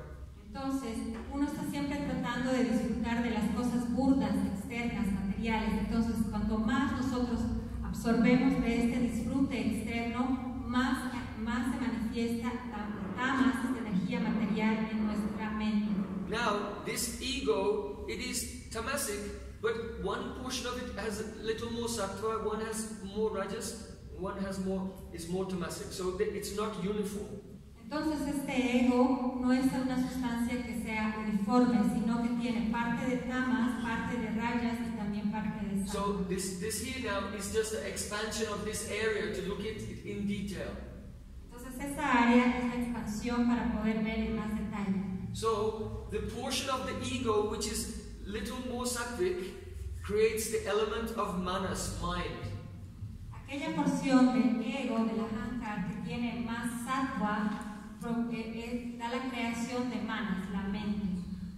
Entonces, uno está siempre tratando de disfrutar de las cosas burdas, externas, materiales. Entonces, cuanto más nosotros absorbemos de este disfrute externo, más, más se manifiesta ta- tamas, esta energía material en nuestra mente.
Now, this ego, it is tamasic, but one portion of it has a little more sattva, one has more rajas, one has more is more tamasic. So it's not uniform.
Entonces, este ego no es una sustancia que sea uniforme, sino que tiene parte de tamas, parte de rayas y también parte de sal.
So this this here now is just the expansion of this area to look at it in detail.
Entonces, esa área es la expansión para poder ver en más detalle.
So the portion of the ego which is little more sattvic creates the element of manas, mind.
Aquella porción del ego, de la que tiene más sattva, da la creación de manas, la mente.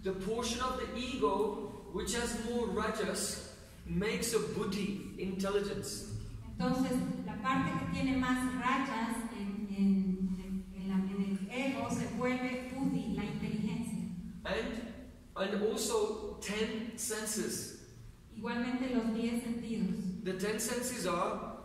The portion of the ego which has more rajas makes a buddhi, intelligence.
Entonces, la parte que tiene más rayas en, en- en la- en el ego se vuelve buddhi, la inteligencia.
And and also ten senses.
Igualmente los diez sentidos.
The ten senses are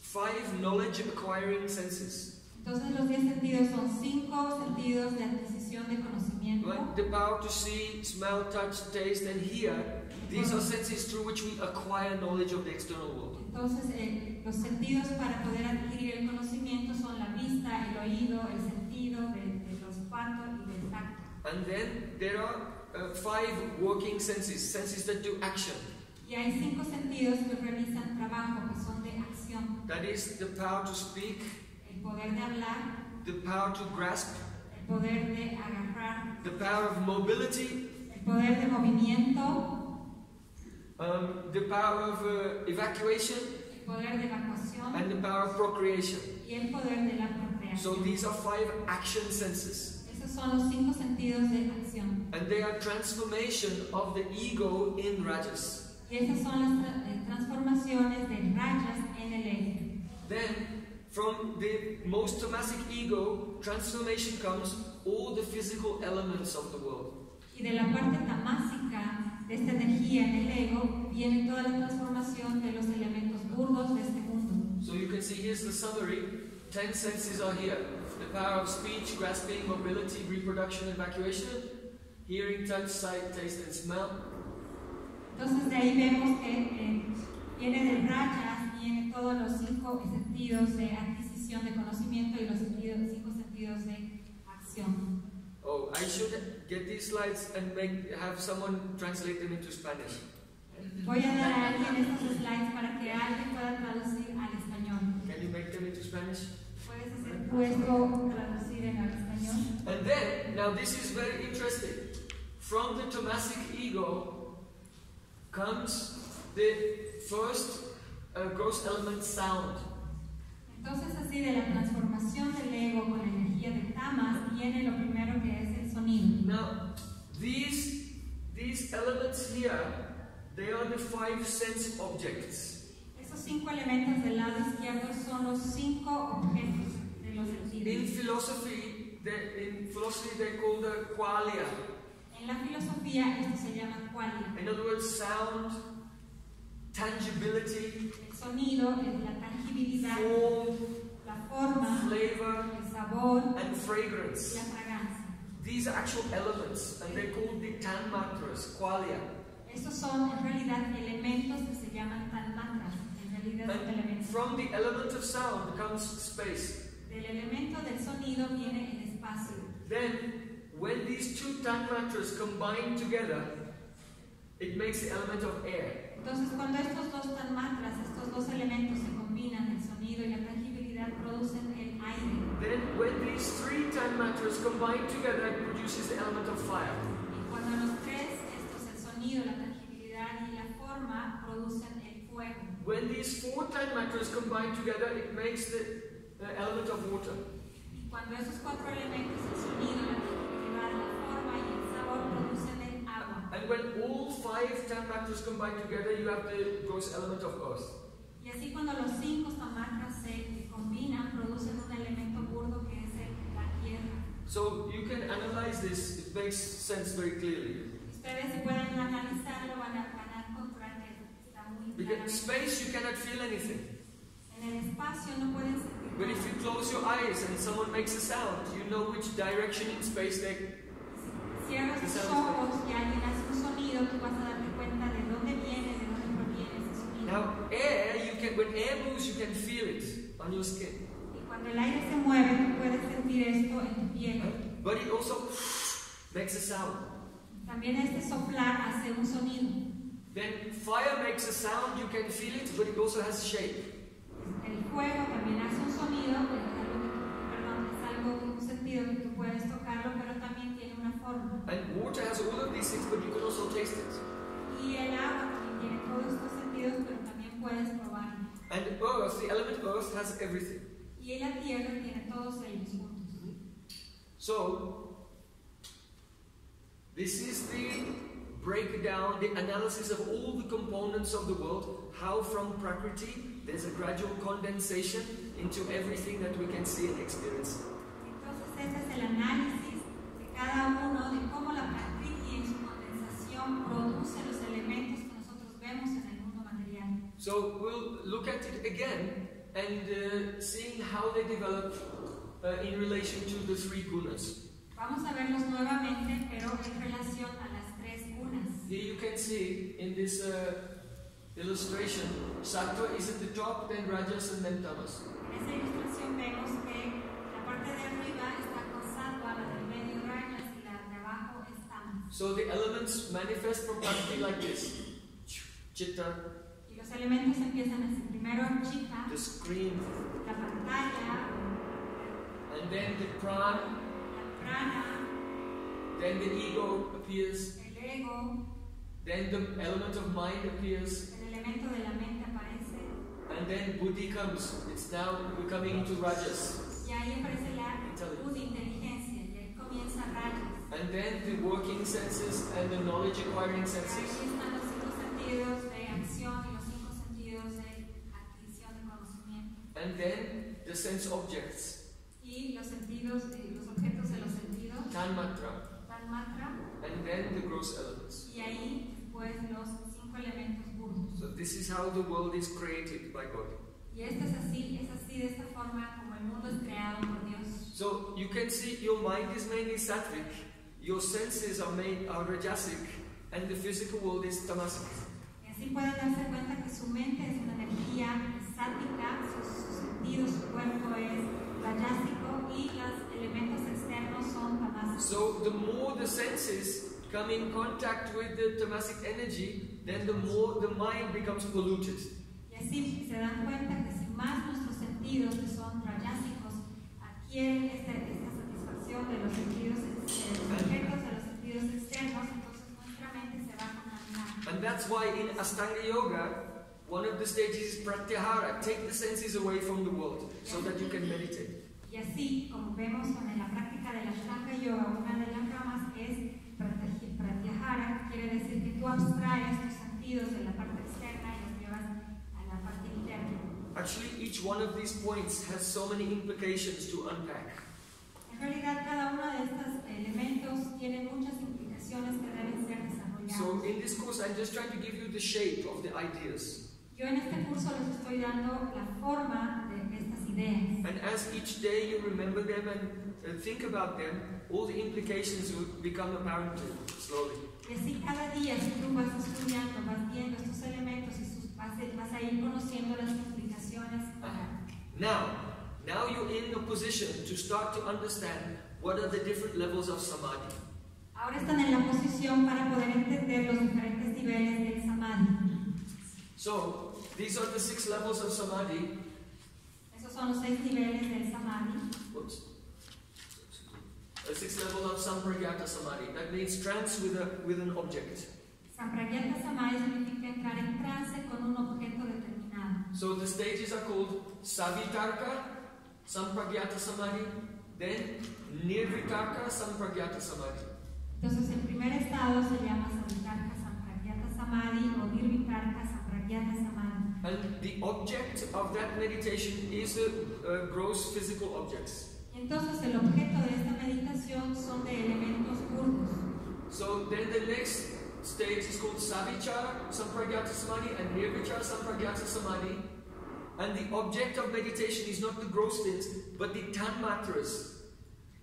five knowledge acquiring senses.
Entonces los diez sentidos son cinco sentidos de adquisición de conocimiento.
Like the power to see, smell, touch, taste, and hear. These are senses through which we acquire knowledge of the external world.
Entonces eh, los sentidos para poder adquirir el conocimiento son la vista, el oído, el sentido de, olfato y del tacto.
And then there are uh, five working senses, senses that do action.
Y hay cinco sentidos que realizan trabajo, que son de acción.
That is the power to speak,
El poder de hablar,
the power to grasp,
el poder de agarrar,
the power of mobility,
el poder de movimiento,
um, the power of uh, evacuation,
el poder de evacuación
and the power of procreation.
y el poder de la
So these are five action senses.
Esos son los cinco sentidos de acción.
And they are transformation of the ego in rajas.
Y esas son las eh, transformaciones de rajas en el ego.
Then, from the most tamasic ego, transformation comes all the physical elements of the world.
Y de la parte tamásica de esta energía en el ego viene toda la transformación de los elementos burdos de este mundo.
So you can see here's the summary. Ten senses are here. The power of speech, grasping, mobility, reproduction, evacuation, hearing, touch, sight, taste, and smell.
Entonces de ahí vemos que eh, viene de rajas, viene todos los cinco sentidos de adquisición de conocimiento y los sentidos, cinco sentidos de acción.
Oh, I should get these slides and make have someone translate them into Spanish.
Voy a dar a alguien estos slides para que alguien pueda traducir al español.
Can you make them into Spanish?
¿Puedes hacer tú esto traducir en al español?
And then, now this is very interesting. From the Tamasic ego comes the first uh, gross element sound.
Entonces así de la transformación del ego con la energía de tamas viene lo primero que es el sonido.
Now, these these elements here, they are the five sense objects.
Esos cinco elementos del lado izquierdo son los cinco objetos de los
In philosophy, they, in philosophy they call the qualia.
En la filosofía esto se llama qualia.
In other words, sound, tangibility,
El sonido la tangibilidad,
form,
la forma,
flavor,
el sabor
and fragrance.
la fragancia.
These are actual elements, and they're called the tanmatras, qualia.
Estos son en realidad elementos que se llaman tanmatras.
And from the element of sound comes space.
Del elemento del sonido viene el espacio.
Then, when these two tanmatras combine together, it makes the element of air.
Entonces, cuando estos dos estos dos elementos se combinan, el sonido y la tangibilidad, producen el aire.
Then when these three tanmatras combine together, it produces the element of fire.
Y cuando los tres, estos, el sonido, la tangibilidad y la forma, producen el fuego.
When these four tanmatras combine together, it makes the, the element of water.
Cuando esos cuatro elementos, el sonido, la
And when all five tanmatras combine together, you have the gross element of earth.
Y así cuando los cinco se combinan, producen un elemento burdo que es la tierra.
So you can analyze this, it makes sense very clearly.
Ustedes si pueden analizarlo, van a, van a encontrar que está muy
Because in space you cannot feel anything.
En el espacio no pueden sentir
But if you close your eyes and someone makes a sound, you know which direction in space they.
Cierras tus ojos y alguien hace un sonido, tú vas a darte cuenta de dónde viene, de dónde proviene ese sonido.
Now, air, you can when air moves, you can feel it on your skin.
Y cuando el aire se mueve, tú puedes sentir esto en tu piel.
But it also makes a sound.
También este soplar hace un sonido.
Then fire makes a sound, you can feel it, but it also has shape.
El fuego también hace un sonido,
And water has all of these things, but you can also taste it.
Y el agua también tiene todos estos sentidos, pero también puedes probarlo.
And earth, the element earth, has everything.
Y la tierra tiene todos ellos juntos.
So, this is the breakdown, the analysis of all the components of the world, how from Prakriti there's a gradual condensation into everything that we can see and experience.
Entonces este es el análisis cada uno de cómo la Prakriti en su condensación produce los elementos que nosotros vemos en el mundo material.
So, we'll look at it again and uh, seeing how they develop uh, in relation to the three gunas.
Vamos a verlos nuevamente, pero en relación a las tres gunas.
Here you can see in this uh, illustration, Sattva is at the top, then Rajas, and then Tamas.
En esa ilustración vemos que la parte de arriba
So the elements manifest from Prakriti like this. Chitta,
Y los elementos empiezan así. Primero chitta,
the screen,
la pantalla,
and then the pran,
la prana,
then the ego appears,
el ego,
then the element of mind appears,
el elemento de la mente aparece.
and then buddhi comes. It's now we're coming into Rajas.
Y ahí aparece la buddhi, inteligencia, y ahí comienza rajas.
And then the working senses and the knowledge acquiring senses.
están los cinco sentidos de acción y los cinco sentidos de adquisición de conocimiento.
And then the sense objects,
Y los sentidos, eh, los objetos de los sentidos,
tanmatra,
tan mantra.
and then the gross elements.
Y ahí después los cinco elementos burdos.
So this is how the world is created by God.
Y esto es así, es así de esta forma como el mundo es creado por Dios.
So you can see your mind is mainly sattvic, your senses are made are rajasic, and the physical world is tamasic.
Y así pueden darse cuenta que su mente es una energía estática, sus, sus sentidos, su cuerpo es rajásico y los elementos externos son tamásicos.
So the more the senses come in contact with the tamasic energy, then the more the mind becomes polluted.
Y así se dan cuenta que si más nuestros sentidos, que son rajásicos, adquieren esta, esta satisfacción de los sentidos, ex- de los objetos de los sentidos externos, entonces nuestra mente se va a contaminar.
And that's why in Ashtanga Yoga, one of the stages is pratyahara, take the senses away from the world so that you can meditate.
Y así, como vemos en la práctica de la Ashtanga Yoga, una de las ramas es pratyahara, quiere decir que tú abstraes tus sentidos de la parte externa y los llevas a la parte interna.
Actually, each one of these points has so many implications to unpack.
En realidad, cada uno de estos elementos tiene muchas implicaciones que deben ser desarrolladas.
So in this course, I'm just trying to give you the shape of the ideas.
Yo en este curso les estoy dando la forma de estas ideas.
And as each day you remember them and think about them, all the implications will become apparent to you slowly.
Y así cada día, si tú vas estudiando, vas viendo estos elementos y sus- vas, a- vas a ir conociendo las implicaciones
Now, now you're in a position to start to understand what are the different levels of samadhi.
Ahora están en la posición para poder entender los diferentes niveles del samadhi.
So, these are the six levels of samadhi.
Esos son los seis niveles del samadhi.
Whoops. A sixth level of Sampragyata Samadhi. That means trance with, a, with an object.
Sampragyata samadhi significa entrar en trance con un objeto determinado.
So the stages are called Savitarka, Sampragyata Samadhi, then Nirvitarka, Sampragyata Samadhi.
Entonces el primer estado se llama Sampragyata samadhi o Nirvitarka Sampragyata samadhi.
And the object of that meditation is uh, uh, gross physical objects.
Entonces el objeto de esta meditación son de elementos.
So then the next stage is called Savichara Sampragyata Samadhi and Nirvichara Sampragyata Samadhi. And the object of meditation is not the gross things, but the tanmatras,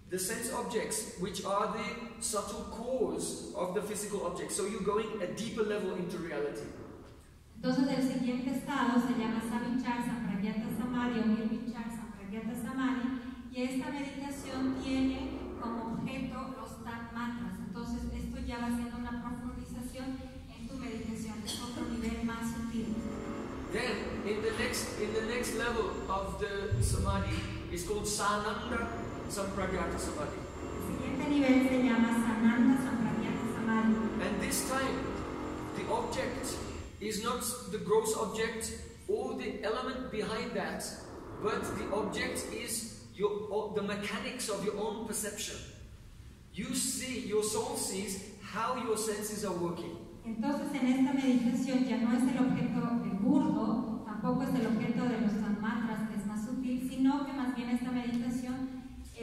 the sense objects, which are the subtle cause of the physical object. So you're going a deeper level into reality.
Entonces el siguiente estado se llama Savichar Sampragyata Samadhi o Nirvichar Sampragyata Samadhi y esta meditación tiene como objeto los tanmātras. Entonces esto ya va siendo una profundización en tu meditación, es otro nivel más sutil.
Then in the next in the next level of the samadhi is called Sananda Sampragyata Samadhi.
El siguiente nivel se llama Sananda Sampragyata Samadhi.
And this time, the object is not the gross object or the element behind that, but the object is your, the mechanics of your own perception. You see, your soul sees how your senses are working.
Entonces en esta meditación ya no es el objeto de burdo, tampoco es el objeto de los mantras que es más sutil, sino que más bien esta meditación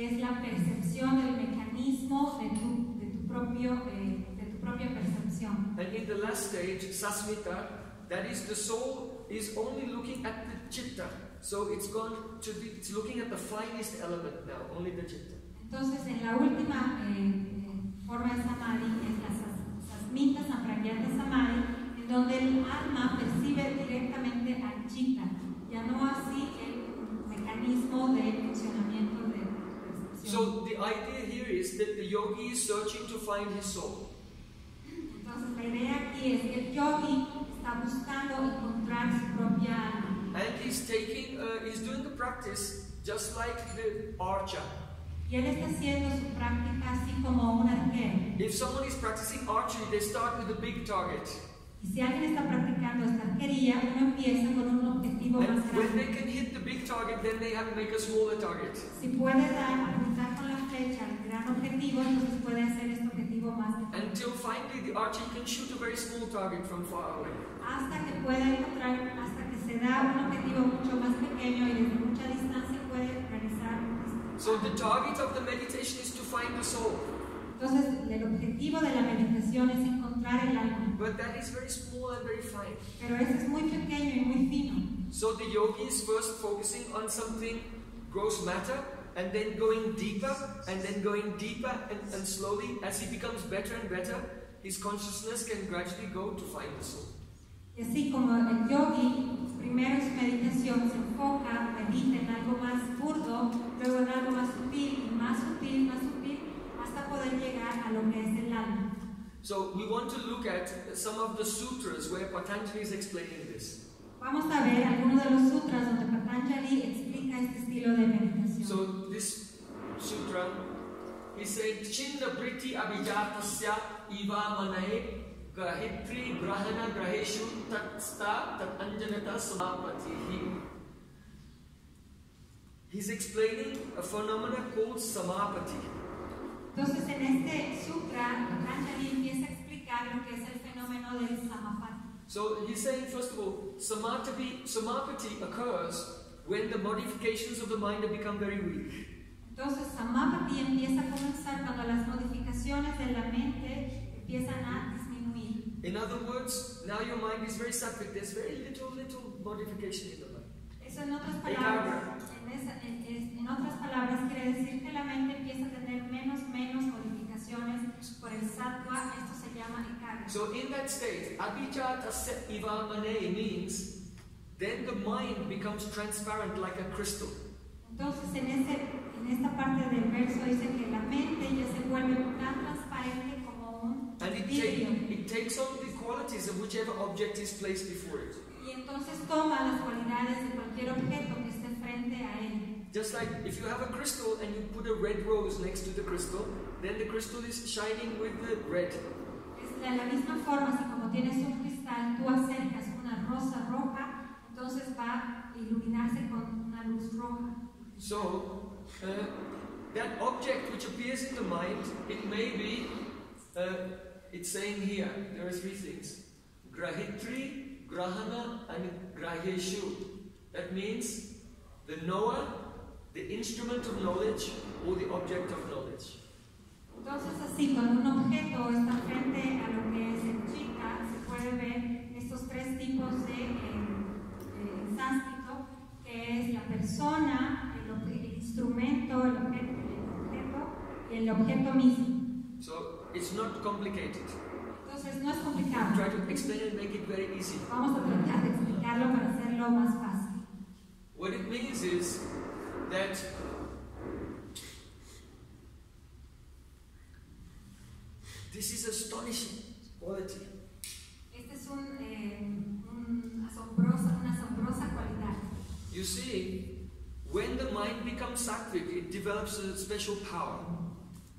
es la percepción, el mecanismo de tu, de tu, propio, eh, de tu propia percepción.
And in the last stage, Sasmita, that is the soul is only looking at the chitta. So it's gone to the, it's looking at the finest element now, only the chitta.
Entonces en la última eh, eh, forma de samadhi es la sas- sasmita sampragyata samadhi, en donde el alma percibe directamente al chitta, ya no así el mecanismo de funcionamiento.
So the idea here is that the yogi is searching to find his soul.
Entonces la idea aquí es que el yogi está buscando encontrar su propia alma.
And he's taking, uh, he's doing the practice just like the archer.
Y él está haciendo su práctica así como un arquero.
If someone is practicing archery, they start with a big target.
Y si alguien está practicando esta arquería, uno empieza con un objetivo más
And when they can hit the big target, then they have to make a smaller target.
Si puede dar, apuntar con la flecha al gran objetivo, entonces puede hacer este objetivo más pequeño.
Until finally the archer can shoot a very small target from far away.
Hasta que pueda encontrar, hasta que se da un objetivo mucho más pequeño y desde mucha distancia puede realizar.
So the target of the meditation is to find the soul.
Entonces, el objetivo de la meditación es encontrar el alma.
But that is very small and very fine.
Pero ese es muy pequeño y muy fino.
So the yogi is first focusing on something gross matter and then going deeper and then going deeper and, and slowly as he becomes better and better, his consciousness can gradually go to find the soul.
Y así como el yogi, primero su meditación se enfoca, medita en algo más burdo, luego en algo más sutil, más sutil, más sutil, poder llegar a lo que es el alma.
So we want to look at some of the sutras where Patanjali is explaining this.
Vamos a ver algunos de los sutras donde Patanjali explica este estilo de meditación.
So this sutra, he said, Chinda Briti Abhijatasya Iva Manae Grahitri Grahana Graheshu Tatsta Tat Anjanata Samapatihi. He's explaining a phenomena called Samapati.
Entonces en este sutra, Patanjali empieza a explicar lo que es el fenómeno del samapati.
So he's saying, first of all, Samapati, samapati occurs when the modifications of the mind have become very weak.
Entonces samapati empieza a comenzar cuando las modificaciones de la mente empiezan a disminuir.
In other words, now your mind is very sattvic, there's very little, little modification in the mind.
Eso en otras palabras, en, esa- en- en- otras palabras quiere decir que la mente empieza a menos, menos modificaciones por el sattva, esto se llama.
So in that state, abhijatasya iva mane means then the mind becomes transparent like a crystal.
Entonces en, ese, en esta parte del verso dice que la mente ya se vuelve tan transparente como un
And it, take, it takes on the qualities of whichever object is placed before it.
Y entonces toma las cualidades de cualquier objeto que esté frente a él.
Just like if you have a crystal and you put a red rose next to the crystal, then the crystal is shining with the red.
Es de la misma forma, si como tienes un cristal, tú acercas una rosa roja, entonces va a iluminarse con una luz roja.
So, uh, that object which appears in the mind, it may be, uh, it's saying here, there are three things Grahitri, Grahana, and Graheshu. That means the knower, the instrument of knowledge, or the object of knowledge.
Entonces así, cuando un objeto está frente a lo que es el chitta, se puede ver estos tres tipos de eh, eh, sánscrito, que es la persona, el, el instrumento, el objeto, el objeto y el objeto mismo.
So, it's not complicated.
Entonces no es
Try to explain and make it very easy.
Vamos a tratar de explicarlo para hacerlo más fácil.
What it means is that this is astonishing quality.
Este es un, eh, un asombrosa, una asombrosa cualidad.
You see, when the mind becomes sattvic, it develops a special power.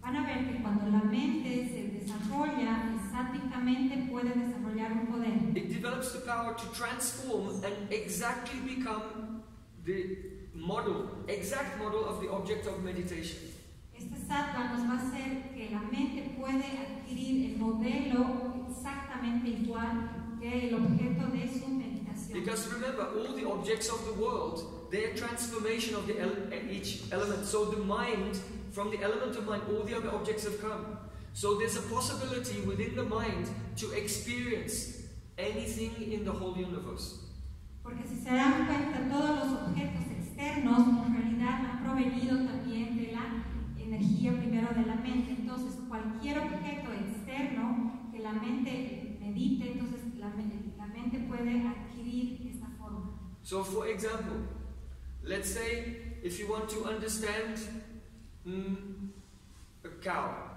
Van a ver que cuando la mente se desarrolla, puede desarrollar un poder.
It develops the power to transform and exactly become the model, exact model of the object of meditation.
Este sattva nos va a hacer que la mente puede adquirir el modelo exactamente igual que el objeto de su meditación.
Because remember, all the objects of the world, their transformation of the ele- each element. So the mind, from the element of mind, all the other objects have come. So there's a possibility within the mind to experience anything in the whole universe.
Porque si se dan cuenta, todos los objetos externos en realidad han provenido también de la energía primero de la mente. Entonces, cualquier objeto externo que la mente medite, entonces la, la mente puede adquirir esta forma.
So, for example, let's say if you want to understand mm, a cow,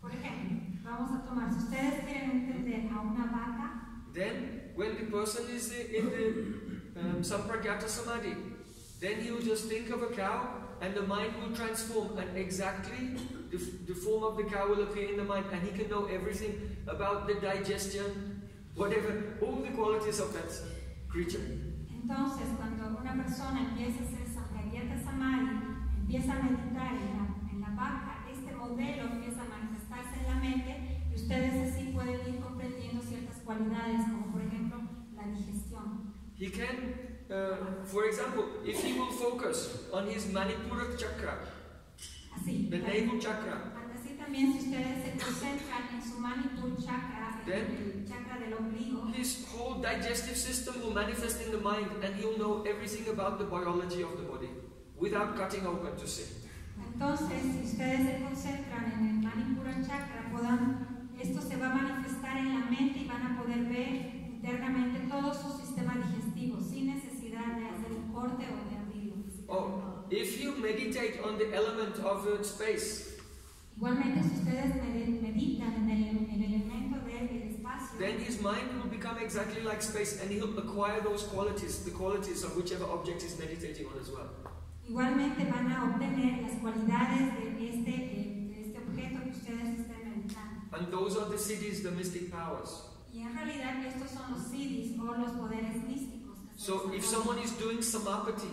Por ejemplo, vamos a tomar, si ustedes quieren entender a una vaca,
then when the person is in the um, Sampragyata Samadhi, then he will just think of a cow and the mind will transform and exactly the, the form of the cow will appear in the mind and he can know everything about the digestion, whatever, all the qualities of that creature.
Entonces, cuando una persona empieza a hacer Sampragyata Samadhi, empieza a meditar en la, en la vaca, este modelo empieza a manifestarse en la mente y ustedes así pueden ir comprendiendo ciertas cualidades, como por ejemplo la digestión.
He can, uh, for example, if he will focus on his Manipura chakra,
Así.
the navel chakra,
Así también, si ustedes se concentran en su Manipur chakra,
Then-
el chakra del ombligo,
his whole digestive system will manifest in the mind and he'll know everything about the biology of the body without cutting open to see.
Entonces, si ustedes se concentran en el Manipura chakra, puedan, esto se va a manifestar en la mente y van a poder ver internamente todo su sistema digestivo sin necesidad de hacer un corte o de abrirlo.
Oh, if you meditate on the element of space,
Igualmente, si ustedes meditan en el, en el elemento del espacio,
then his mind will become exactly like space and he'll acquire those qualities, the qualities of whichever object he's meditating on as well.
igualmente van a obtener las cualidades de este, de este objeto que ustedes meditando.
And those are the siddhis, the mystic powers.
Y en realidad estos son los siddhis o los poderes místicos.
So if someone is doing samapati,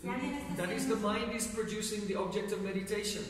Si alguien está
that is the mind is producing the object of meditation,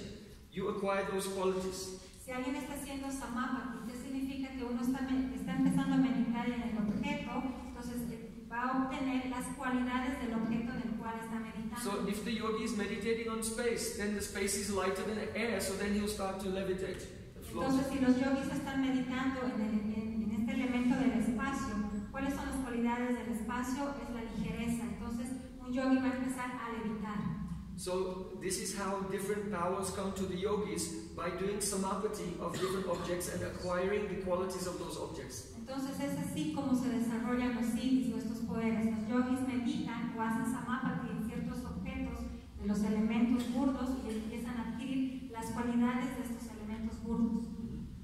you acquire those qualities.
Si alguien está haciendo samapati, ¿qué significa que uno está, está empezando a meditar en el objeto? Entonces eh, va a obtener las cualidades del objeto del cual está meditando.
So if the yogi is meditating on space, then the space is lighter than air, so then he'll start to levitate.
Entonces, si los yogis están meditando en, el- en- en este elemento del espacio, ¿cuáles son las cualidades del espacio? Es la ligereza. Entonces, un yogi va a empezar a levitar.
So this is how different powers come to the yogis by doing samapati of different objects and acquiring the qualities of those objects.
Entonces, es así como se desarrollan los siddhis o estos poderes. Los yogis meditan o hacen samapati en ciertos objetos de los elementos burdos y empiezan a adquirir las cualidades de estos elementos burdos.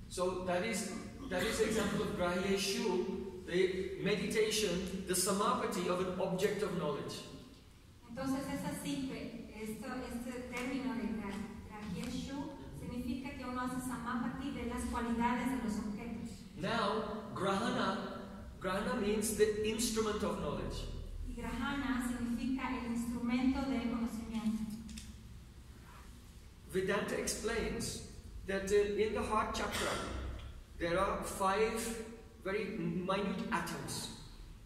So that is that is the example of Grahyeshu, the meditation, the samapati of an object of knowledge.
Entonces es así que esto, este término de significa que uno hace samapati de las cualidades de los objetos.
Now, grahana, grahana means the instrument of knowledge.
Y grahana significa el instrumento de conocimiento.
Vedanta explains that uh, in the heart chakra there are five very minute atoms.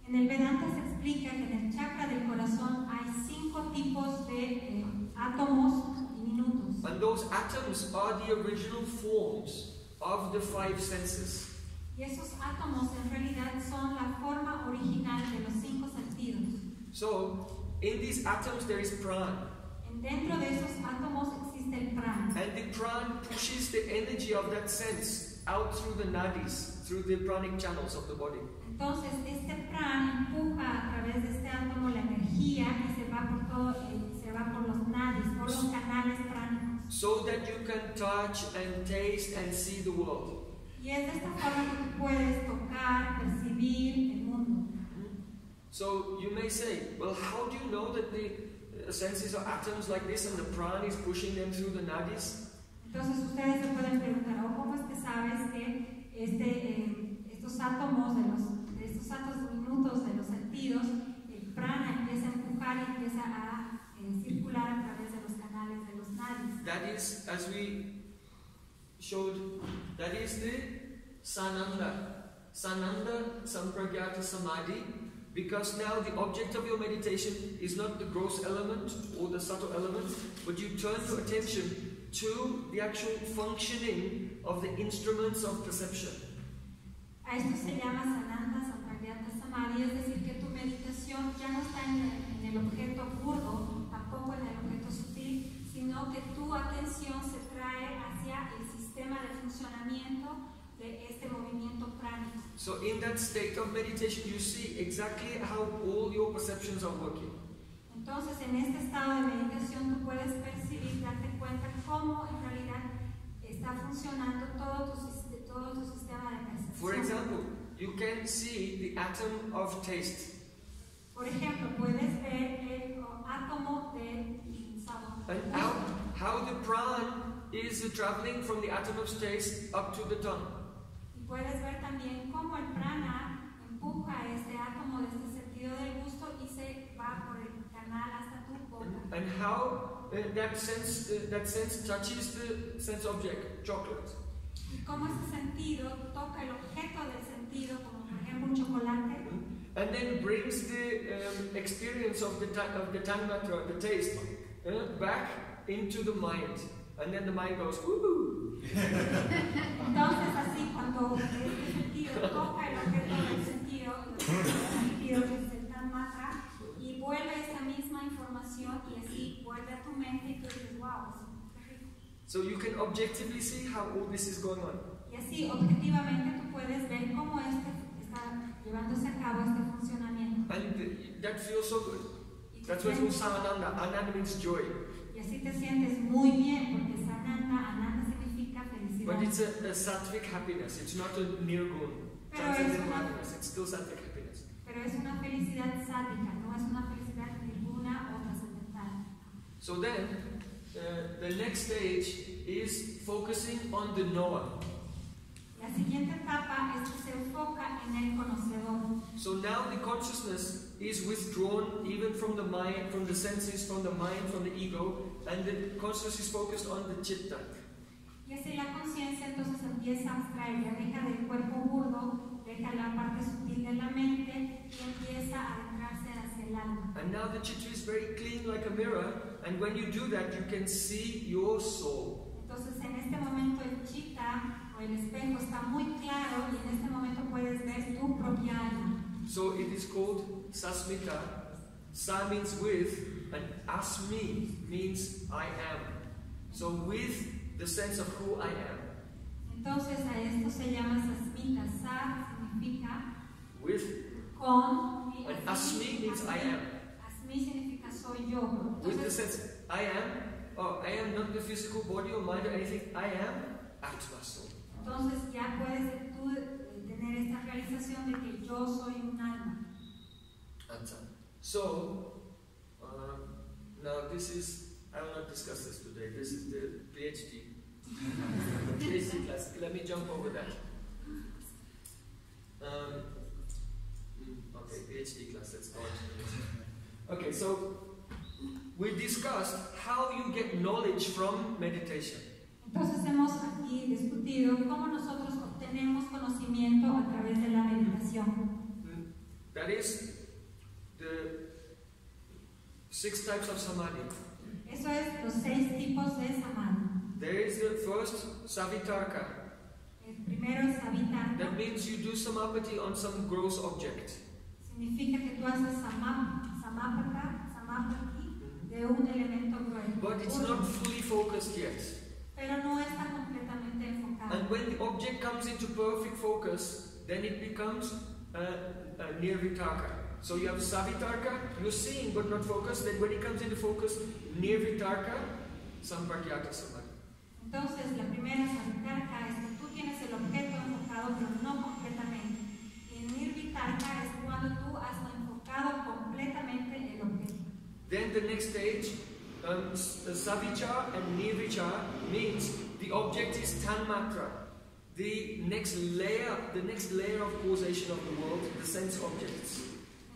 En el Vedanta se explica que en el chakra del corazón hay cinco tipos de eh, átomos diminutos.
And those atoms are the original forms of the five senses.
Y esos átomos en realidad son la forma original de los cinco sentidos.
So, in these atoms there is prana.
En dentro de esos átomos existe el prana.
And the prana pushes the energy of that sense out through the nadis, through the pranic channels of the body.
Entonces, este prana empuja a través de este átomo la energía y se va por todo, se va por los nadis, por los canales pránicos.
So that you can touch and taste and see the world.
Y es de esta forma que tú puedes tocar, percibir el mundo.
So you may say, well, how do you know that the uh, senses are atoms like this and the prana is pushing them through the nadis?
Entonces ustedes se pueden preguntar, ¿o cómo es que sabes que este, eh, estos átomos de los, de estos átomos diminutos de los sentidos, el prana empieza a empujar y empieza a eh, circular a través de los canales de los nadis?
That is, as we showed, that is the Sananda. Sananda Sampragyata Samadhi. Because now the object of your meditation is not the gross element or the subtle element, but you turn your attention to the actual functioning of the instruments of perception.
A esto se llama Sananda Sampragyata Samadhi, es decir, que tu meditación ya no está en el, en el objeto burdo, tampoco en el objeto sutil, sino que tu atención se trae hacia el sistema de funcionamiento de este movimiento pránico.
So, in that state of meditation, you see exactly how all your perceptions are working.
Entonces, en este estado de meditación tú puedes percibir, darte cómo en realidad está funcionando todo tu, todo tu sistema de percepción.
For example, you can see the atom of taste.
Por ejemplo, puedes ver el átomo de sabor.
And how, how the prana is traveling from the atom of taste up to the tongue.
Y puedes ver también cómo el prana empuja este átomo de este sentido del gusto y se va por el canal hasta tu boca.
And how that sense uh, that sense touches the sense object, chocolate.
Y cómo ese sentido toca el objeto del sentido, como por ejemplo un chocolate,
And then brings the um, experience of the of the tanmatra, the taste, uh, back into the mind. And then the mind goes, woohoo!
Entonces, así, cuando este sentido toca el objeto del sentido, el sentido que es el tanmatra, y vuelve esa misma información y así vuelve a tu mente y tú dices, wow, qué rico.
So you can objectively see how all this is going on.
Y así, objetivamente, tú puedes ver cómo este está llevándose a cabo este funcionamiento.
And th- that feels so good. That's why it's called
sientes-
Ananda means joy.
y así te sientes muy bien, porque sananda, ananda significa felicidad.
But it's a, a sattvic happiness. It's not a nirgun. Transcendental happiness. It's still sattvic happiness.
Pero es una felicidad sátvica, no es una felicidad ninguna o trascendental.
So then, Uh, the next stage is focusing on the knower.
La siguiente etapa es que se enfoca en el conocedor.
So now the consciousness is withdrawn even from the mind, from the senses, from the mind, from the ego, and the consciousness is focused on the chitta.
Y así la conciencia entonces empieza a abstraer, deja del cuerpo burdo, deja la parte sutil de la mente y empieza a adentrarse hacia el alma.
And now the chitta is very clean like a mirror, and when you do that, you can see your soul.
Entonces en este momento el chita o el espejo está muy claro y en este momento puedes ver tu propia alma.
So it is called sasmita. Sa means with, and asmi means I am. So with the sense of who I am.
Entonces a esto se llama sasmita. Sa significa
With,
con.
and asmi means I am.
Asmi soy yo.
With the sense I am, oh, I am not the physical body or mind or anything. I am Atma soul.
entonces ya puedes tú tener esta realización de que yo soy un alma.
Atma. So, uh, Now, this is, I will not discuss this today. This is the PhD. PhD class. Let me jump over that. Um, mm, okay, PhD class, let's go on to the next. Okay, so we discussed how you get knowledge from meditation.
Entonces hemos aquí discutido cómo nosotros obtenemos conocimiento a través de la meditación.
Mm, That is the six types of samadhi.
Eso es los seis tipos de samadhi.
There is the first savitarka.
El primero es habitar.
That means you do samapati on some gross object.
Significa que tú haces samap, samapaka, samapati de un elemento.
But it's not fully focused yet.
Pero no está completamente enfocado.
And when the object comes into perfect focus, then it becomes uh, uh, nirvitarka. So you have savitarka, you're seeing but not focused. Then when it comes into focus, nirvitarka, sampragyata samadhi.
Entonces, la primera savitarka es que tú tienes el objeto enfocado, pero no completamente. Y nirvitarka es cuando tú has enfocado completamente el objeto.
Then the next stage, um, uh, savicha and nirvicha means the object is tanmatra. The next layer, the next layer of causation of the world, the sense objects.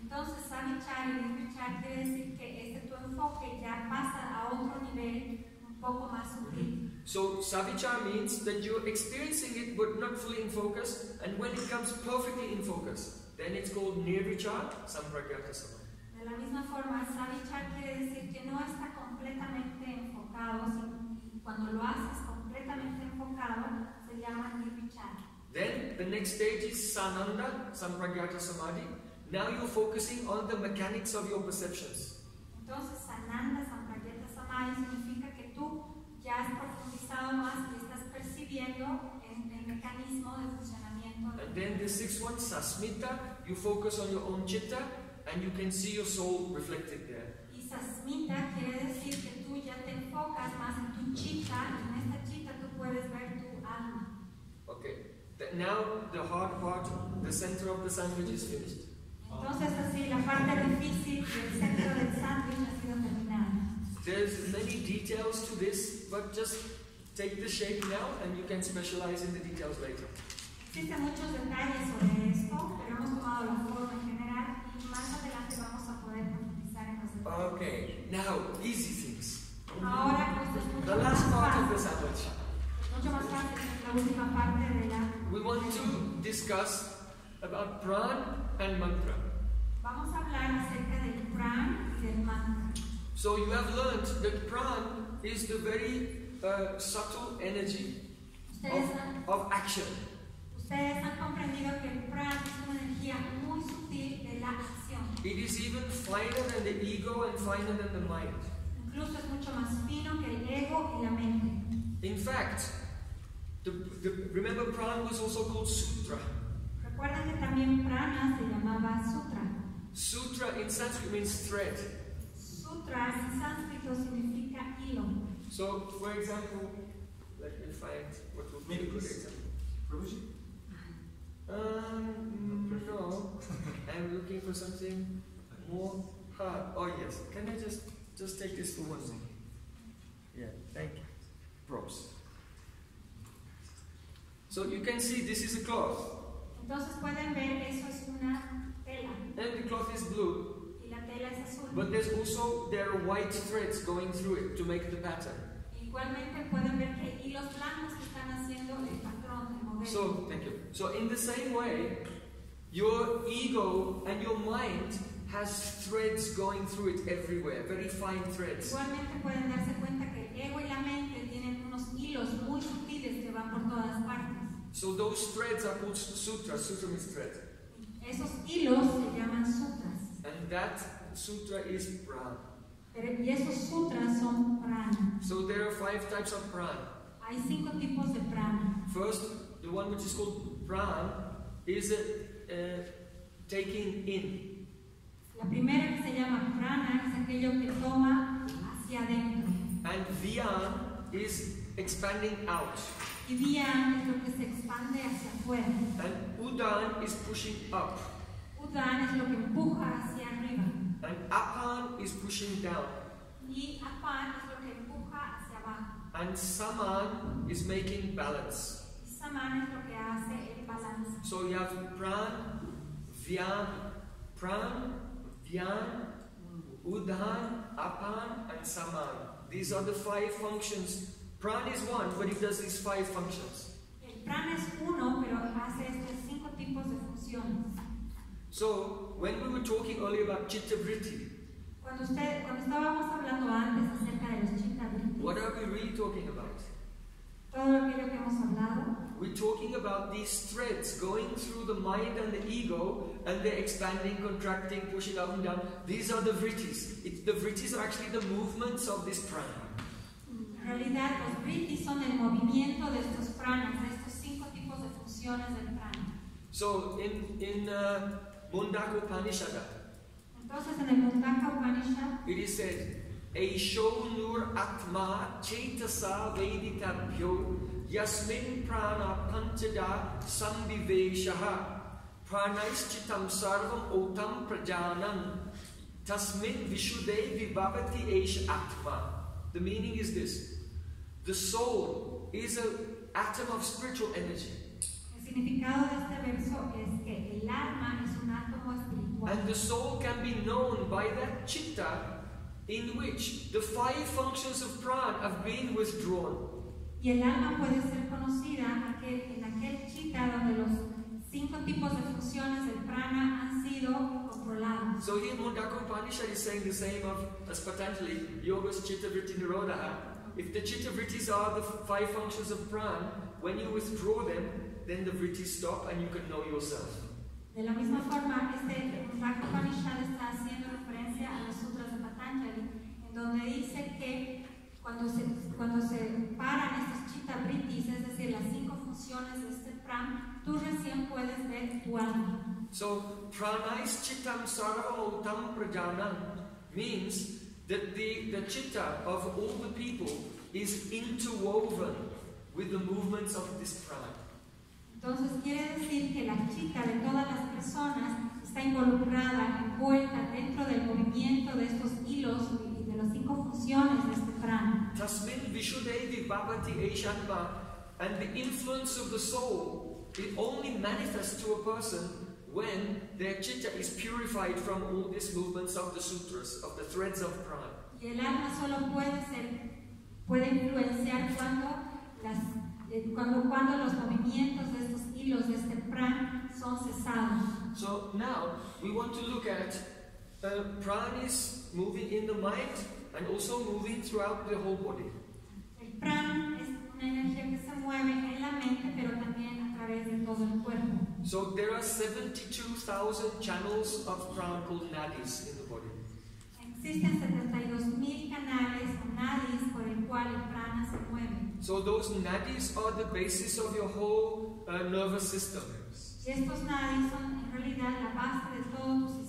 Entonces, savichar y nirvichar quiere decir que tu enfoque ya pasa a otro nivel un poco más sutil.
So savicha means that you're experiencing it but not fully in focus, and when it comes perfectly in focus, then it's called nirvicha sampragyata samadhi.
De la misma forma, savichar quiere decir que no está completamente enfocado, cuando lo haces completamente enfocado, se llama nirvichar.
Then the next stage is sananda sampragyata samadhi. Now you're focusing on the mechanics of your perceptions.
Entonces, sananda, sampragyata samadhi significa que tú ya has profundizado más y estás percibiendo en el mecanismo de funcionamiento.
And then the sixth one, sasmita, you focus on your own chitta, and you can see your soul reflected there.
Y sasmita quiere decir que tú ya te enfocas más en tu chitta y en esta chitta tú puedes ver tu alma.
Okay. Now the hard part, the center of the sandwich is finished.
Entonces así la parte difícil del centro del sándwich ha sido terminada.
There's many details to this, but just take the shape now and you can specialize in the details later.
Existen muchos detalles sobre esto, pero hemos tomado la forma en general y más adelante vamos a poder profundizar en los detalles.
Okay, now easy things.
Ahora pues mucho
The
más
last part of the
fácil,
sandwich.
mucho más fácil la última parte de la...
We want to discuss about pran and mantra.
Vamos a hablar acerca del pran y del mantra.
So you have learned that pran is the very uh, subtle energy of, of action.
ustedes han comprendido que el pran es una energía muy sutil de la acción.
It is even finer than the ego and finer than the mind.
Incluso es mucho más fino que el ego y la mente.
In fact, the, the, remember prana was also called sutra.
Recuerden que también prana se llamaba sutra.
Sutra in Sanskrit means thread.
Sutra en sánscrito significa hilo.
So, for example, let me find what would be a good example.
Prabhuji?
Um, no, I'm looking for something more hard. Oh yes, can I just just take this for one second? Yeah, thank you. Props. So you can see this is a cloth,
Entonces pueden ver, eso es una tela
and the cloth is blue,
y la tela es azul.
but there's also there are white threads going through it to make the pattern.
Igualmente pueden ver que hilos blancos que están haciendo el patrón, el modelo.
So thank you. So in the same way, your ego and your mind has threads going through it everywhere, very fine threads.
Igualmente pueden darse cuenta que el ego y la mente tienen unos hilos muy sutiles que van por todas partes.
So those threads are called sutras. Sutra means thread.
Esos hilos se llaman sutras.
And that sutra is pran.
Pero, y esos sutras son prana.
So there are five types of pran.
Hay cinco tipos de prana.
First, the one which is called prana is uh, uh, taking in.
La primera que se llama prana es aquello que toma hacia adentro.
And vyan is expanding out.
Y Vyan es lo que se expande hacia afuera.
And udan is pushing up.
Udan es lo que empuja hacia arriba.
And apan is pushing down.
Y Apan es lo que empuja hacia abajo.
and Saman is making balance.
Y Saman es lo que hace balance.
So you have Pran, Vyan, Pran, Vyan, Udhan, Apan, and Saman. These are the five functions. Pran is one, but it does these five functions.
El prana es uno, pero hace estos cinco tipos de funciones.
So when we were talking earlier about Chitta Vritti,
Cuando, usted, cuando estábamos hablando antes acerca de los
what are we really talking about?
Todo aquello que hemos hablado,
We're talking about these threads going through the mind and the ego, and they're expanding, contracting, pushing up and down. These are the vrittis. It, the vrittis are actually the movements of this prana.
en realidad los vrittis son el movimiento de estos pranas, de estos cinco tipos de funciones del prana.
So in in uh, Mundaka Upanishad,
Entonces en el Mundaka Upanishad
it is said, Nur atma chetasa veditabhyo yasmin prana panchada sambiveshaha pranaischitam sarvam otam prajanan tasmin vishude vibhavati eish atma. The meaning is this. The soul is an atom of spiritual energy.
El significado de este verso es que el alma es un átomo espiritual
And the soul can be known by that chitta in which the five functions of pran have been withdrawn.
y el alma puede ser conocida aquel- en aquel chitta donde los cinco tipos de funciones del prana han sido controlados.
So here Mundaka Upanishad is saying the same of as Patanjali, Yogas Chitta Vritti Nirodha. If the Chitta Vrittis are the five functions of prana, when you withdraw them, then the Vrittis stop and you can know yourself.
De la misma forma, este Mundaka Upanishad está haciendo referencia a los donde dice que cuando se, cuando se paran estos chitta vrittis, es decir, las cinco funciones de este pran, tú recién puedes ver tu alma.
So pranais chittam sarvamautam prajanan means that the, the chitta of all the people is interwoven with the movements of this prana.
Entonces quiere decir que la chica de todas las personas está involucrada, envuelta dentro del movimiento de estos hilos de las cinco funciones de este prana.
Tasmin vishudevi bhavati eshatma and the influence of the soul it only manifests to a person when their chitta is purified from all these movements of the sutras, of the threads of prana.
Y el alma solo puede ser, puede influenciar cuando, las, eh, cuando, cuando los movimientos de estos hilos de este prana son cesados.
So now we want to look at uh, prana is moving in the mind and also moving throughout the whole body.
El prana es una energía que se mueve en la mente, pero también a través de todo el cuerpo.
So there are 72,000 channels of prana called nadis in the body.
Existen 72.000 canales o nadis por el cual el prana se mueve.
So those nadis are the basis of your whole uh, nervous system.
Y estos nadis son en realidad la base de todo tu sistema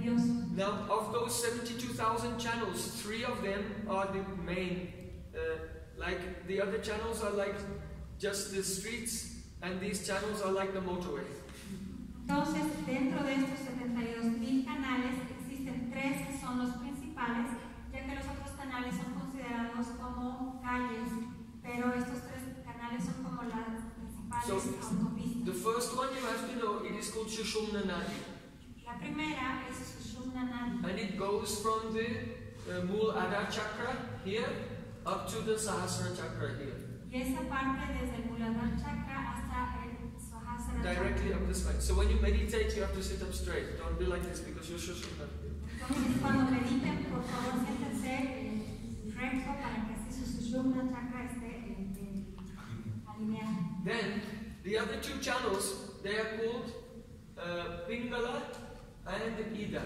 nervioso.
Now, of those 72,000 channels, three of them are the main. Uh, like the other channels are like just the streets, and these channels are like the motorway.
Entonces, dentro de estos 72.000 canales existen tres que son los principales, ya que los otros canales son considerados como calles, pero estos tres canales son como las principales
So,
autopistas.
The first one you have to know it is called Shushumna Nadi,
La primera es Sushumna Nadi.
and it goes from the uh, Mooladhara chakra here up to the Sahasrara chakra here,
Y esa parte desde el Muladhara chakra hasta el Sahasrara
directly up the spine. So when you meditate, you have to sit up straight. Don't be like this because you're Shushumna.
Entonces, cuando mediten, por favor, siéntense recto para que así su Sushumna chakra esté alineado.
Then the other two channels they are called uh, Pingala and Ida.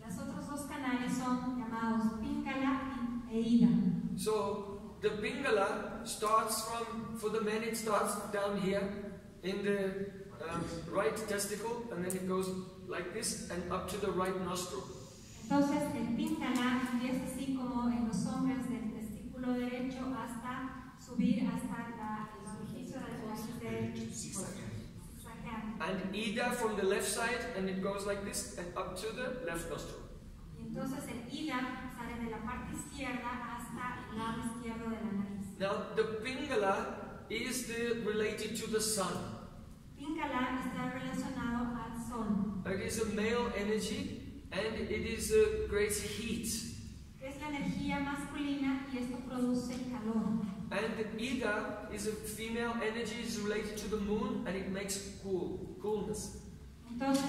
Los otros dos canales son llamados Pingala e Ida.
So the Pingala starts from for the men it starts down here in the um, right testicle and then it goes like this and up to the right nostril.
Entonces, el Pingala empieza así como en los hombres del testículo derecho hasta subir hasta la, el orificio de la nariz derecha.
And Ida from the left side and it goes like this and up to the left nostril.
Entonces el Ida sale desde la parte izquierda hasta el lado izquierdo de la nariz.
Now, the Pingala is the, related to the sun.
Pingala está relacionado al sol.
It is a male energy and it is a great heat.
Es la energía masculina y esto produce calor.
And Ida is a female energy, is related to the moon and it makes cool, coolness.
Entonces,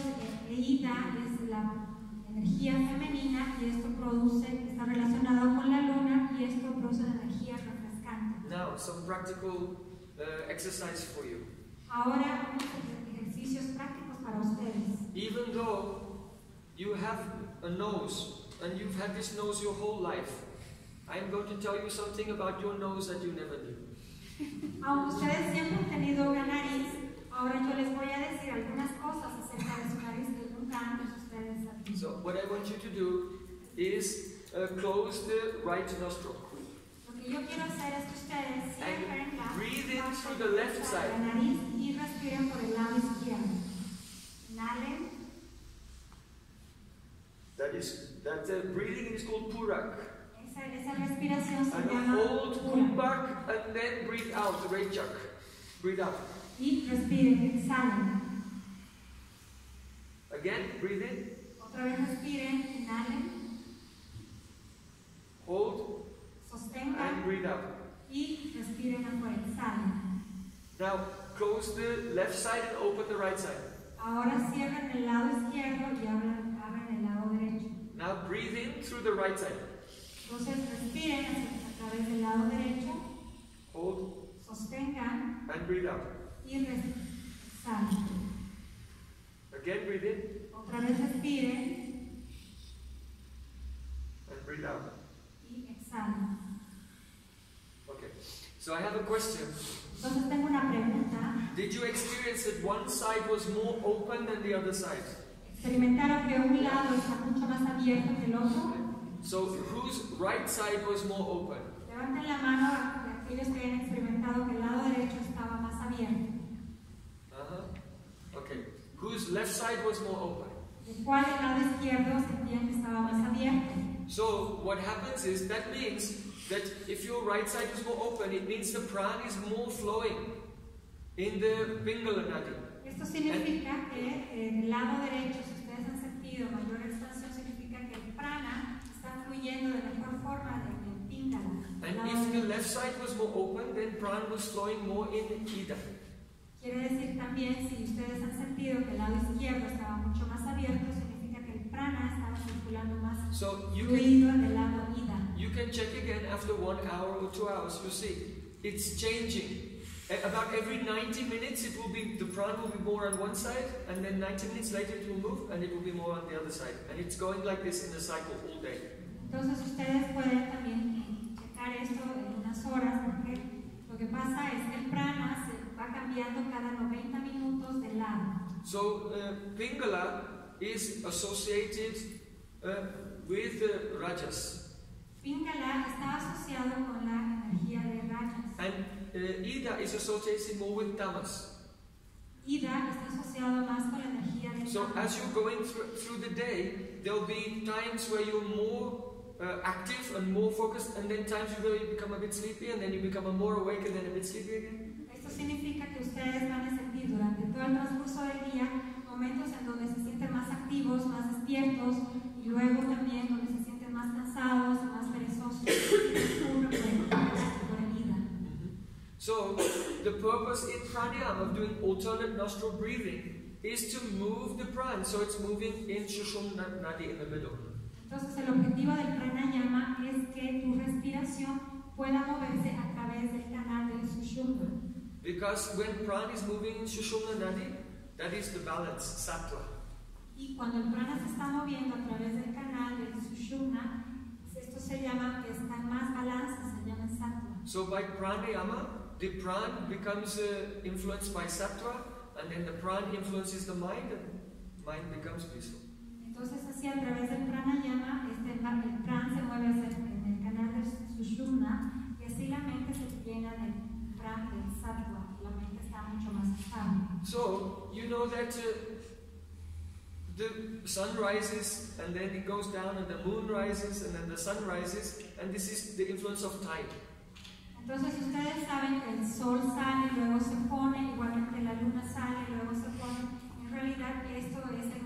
Ida es la energía femenina y esto produce, está relacionado con la luna y esto produce energía refrescante.
Now, some practical uh, exercise for you.
Ahora, ejercicios prácticos para ustedes.
Even though you have a nose and you've had this nose your whole life, I'm going to tell you something about your nose that you never knew.
Aunque ustedes siempre han tenido una nariz, ahora yo les voy a decir algunas cosas acerca de su nariz que nunca antes ustedes sabían.
So, what I want you to do is uh, close the right nostril.
Lo que yo quiero hacer es que ustedes cierren la
breathe in through the left side.
la nariz y respiren por el lado izquierdo. Inhalen.
That is that uh, breathing is called purak.
Esa, esa respiración se
And hold
pura.
purak and then breathe out, chak. Breathe out.
Y respiren, exhalen.
Again, breathe in,
Otra vez respiren, inhalen,
hold,
sostengan
and breathe out.
y respiren afuera, exhalen.
Now close the left side and open the right side.
Ahora cierren el lado izquierdo y abran, abran el lado derecho.
Now breathe in through the right side.
Entonces respiren a través del lado derecho,
Hold
sostengan
and breathe out.
y exhalen.
Again, breathe in
Otra vez respiren
and breathe out.
y exhalen.
Okay. So I have a question.
Entonces tengo una pregunta.
Did you experience that one side was more open than the other side?
¿Experimentaron que un lado está mucho más abierto que el otro?
So whose right side was more open?
Levanten la mano aquellos que hayan experimentado que el lado derecho estaba más abierto.
Uh-huh. Okay. Whose left side was more open?
¿De cuál el lado izquierdo sentían que estaba más abierto?
So what happens is that means that if your right side is more open, it means the prana is more flowing in the Pingala Nadi.
Esto significa que eh, del lado derecho, si ustedes han sentido mayor expansión, significa que el prana
And if the left side was more open, then prana was flowing more in Ida.
Quiere decir también, si ustedes han sentido que el lado izquierdo estaba mucho más abierto, significa que el prana estaba circulando más
So you can
del lado ida.
you can check again after one hour or two hours. You see, it's changing. About every 90 minutes, it will be the prana will be more on one side, and then 90 minutes later it will move, and it will be more on the other side. And it's going like this in a cycle all day.
Entonces ustedes pueden también eh, checar esto en unas horas porque lo que pasa es que el prana se va cambiando cada 90 minutos de lado.
So uh, Pingala is associated uh, with uh, Rajas,
Pingala está asociado con la energía de rayas.
and uh, Ida is associated more with Tamas.
Ida está asociado más con la energía de
So as you're going through, through the day, there'll be times where you're more uh, active and more focused, and then times where you become a bit sleepy, and then you become a more awake, and then a bit sleepy again.
Esto significa que ustedes van a sentir durante todo el transcurso del día momentos en donde se sienten más activos, más despiertos y luego también donde se sienten más cansados, más perezosos. Esto ocurre por el, por el ida.
So the purpose in pranayama of doing alternate nostril breathing is to move the prana, so it's moving in Shushumna Nadi in the middle.
Entonces el objetivo del pranayama es que tu respiración pueda moverse a través del canal del sushumna.
Because when pran is moving in Shushumna Nadi, that is the balance, sattva.
Y cuando el prana se está moviendo a través del canal del sushumna, esto se llama que está en más balance, se llama sattva.
So by pranayama, the pran becomes uh, influenced by sattva, and then the pran influences the mind, and mind becomes peaceful.
Entonces así a través del pranayama, este, el pran se mueve hacia- en el canal del sushumna y así la mente se llena del pran del sattva la mente está mucho más estable.
So you know that uh, the sun rises and then it goes down and the moon rises and then the sun rises and this is the influence of time.
Entonces ustedes saben que el sol sale luego se pone, igualmente la luna sale luego se pone. En realidad esto es el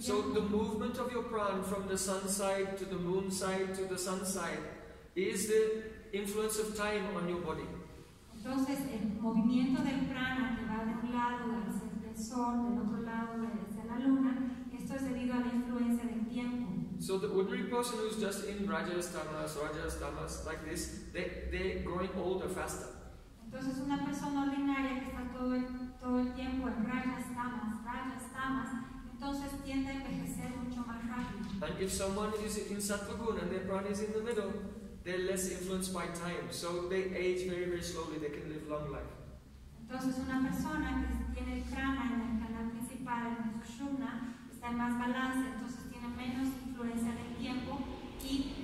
So the movement of your prana from the sun side to the moon side to the sun side is the influence of time on your body.
Entonces el movimiento del prana que va de un lado hacia el sol, del otro lado hacia la luna, esto es debido a la influencia del tiempo.
So the ordinary person who's just in rajas, tamas, rajas, tamas like this, they they're growing older faster.
Entonces una persona ordinaria que está todo el, todo el tiempo en rayas, tamas, rayas, tamas, entonces tiende a envejecer mucho más rápido.
And if someone is in sattva and their prana is in the middle, they're less influenced by time. So they age very very slowly. They can live long life.
Entonces una persona que tiene el prana en el canal principal, en el sushumna, está en más balance, entonces tiene menos influencia del tiempo y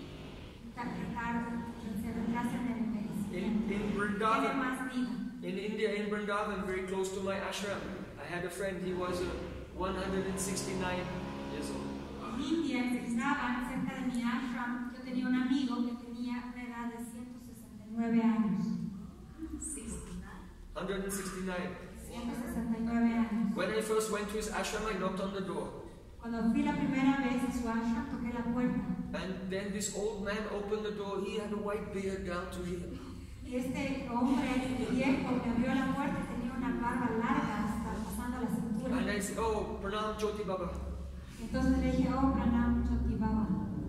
retarda- se retrasa en el
In
envejecimiento.
in
Tiene
Vrindavan,
más vida.
in India, in Vrindavan, very close to my ashram, I had a friend. He was uh, 169 years old.
En India, en Brindavan, cerca de mi ashram, yo tenía un amigo que tenía una edad de 169 años.
169.
169 años.
When I first went to his ashram, I knocked on the door.
Cuando fui la primera vez a su ashram, toqué la puerta.
And then this old man opened the door. He had a white beard down to here.
Y este hombre viejo me abrió la puerta tenía una barba larga hasta pasando la cintura.
And I said, Oh, Pranam Jyoti Baba.
Entonces le dije, oh, Pranam Choti Baba.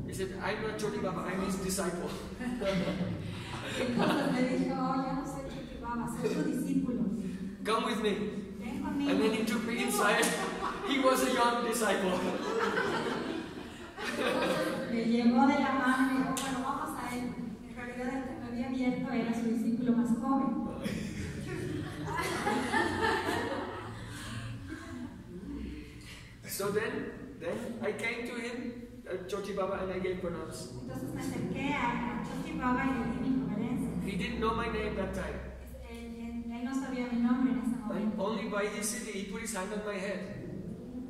He said, I'm not Jyoti Baba, I'm his disciple.
Entonces le dije, oh, yo no soy Choti Baba, soy su discípulo.
Come with me.
Ven conmigo.
And then he took me inside. He was a young disciple.
Me llevó de la mano y dijo, bueno, vamos a él. En realidad el que me había abierto era su discípulo más joven.
So then, then I came to him, uh, Jyoti Baba, and I gave pranams.
Entonces me acerqué a, a Choti Baba y le di mi conferencia.
He didn't know my name that time.
Él, él- él no sabía mi nombre en ese
And
momento.
only by his siddhi, he put his hand on my head.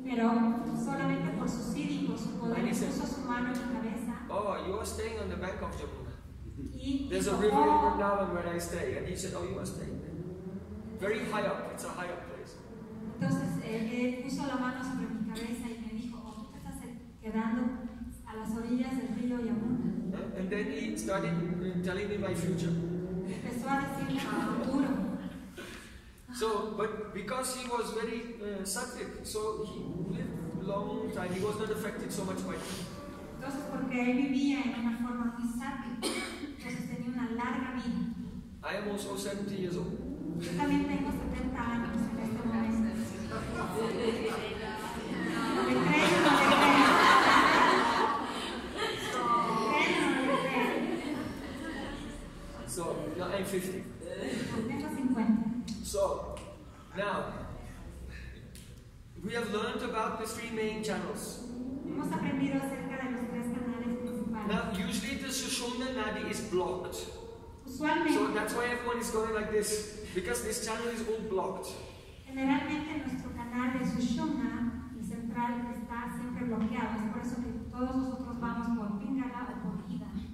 Pero solamente por su sírico, su poder,
Ahí
puso su mano en mi cabeza
Oh, you are staying on the bank of Jamuna. There's a river in. Vrindavan where I stay. And he said, Oh, you are staying there. Very high up. It's a high up place.
Entonces él, él puso la mano sobre mi cabeza y me dijo, oh, tú te estás quedando a las orillas del río Yamuna.
Huh? And then he started telling me my future.
Empezó a decirme mi futuro.
So, but because he was very uh, sattvic, so he lived long time. He was not affected so much by it.
Entonces, porque él vivía en una forma muy sátvica, entonces tenía una larga vida.
I am also 70 years old.
Yo también tengo 70 años en este momento. ¿Le creen o no le creen? ¿Le creen o no le creen?
So, now I'm 50. So, now, we have learned about the three main channels.
Hemos aprendido acerca de los tres canales principales.
Now, usually the Sushumna Nadi is blocked. So that's why everyone is going like this, because this channel is all blocked.
generalmente nuestro canal de Sushumna, central, está siempre bloqueado. Es por eso que todos nosotros vamos por Pingala o por.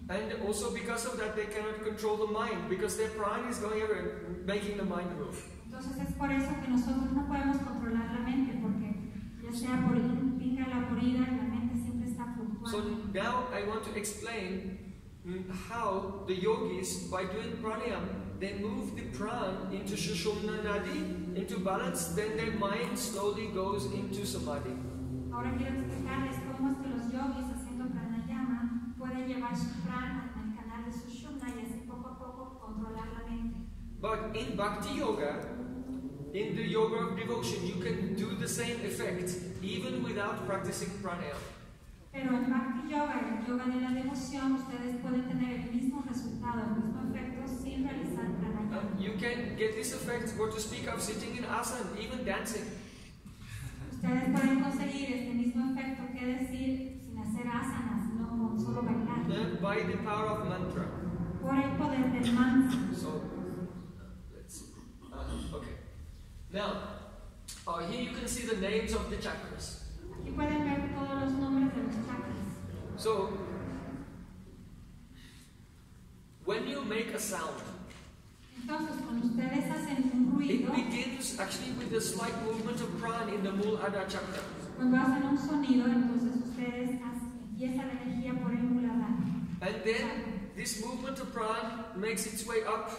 And also because of that, they cannot control the mind, because their prana is going everywhere, making the mind move.
Entonces es por eso que nosotros no podemos controlar la mente, porque ya sea por Pingala o por la mente siempre está
So now I want to explain mm, how the yogis, by doing pranayam, they move the pran into Shushumna Nadi, into balance, then their mind slowly goes into samadhi.
Ahora quiero explicarles cómo es que los yogis haciendo pranayama pueden llevar su prana al canal de Sushumna y así poco a poco controlar la mente.
But in Bhakti Yoga, in the yoga of devotion, you can do the same effect even without practicing pranayam.
Pero en Bhakti Yoga, el yoga de la devoción, ustedes pueden tener el mismo resultado, el mismo efecto sin realizar pranayama.
You can get this effect, what to speak of, sitting in asana, even dancing.
Ustedes pueden conseguir este mismo efecto que decir sin hacer asanas, con solo bailar,
by the power of mantra.
por el poder del mantra.
So, let's. Uh, okay. Now, uh, here you can see the names of the chakras.
Aquí pueden ver todos los nombres de los chakras.
So, when you make a sound,
Entonces, cuando ustedes hacen un
it begins actually with a slight movement of prana in the Muladhara chakra.
cuando hacen un sonido, entonces ustedes empieza la energía por el muladhara.
And then this movement of prana makes its way up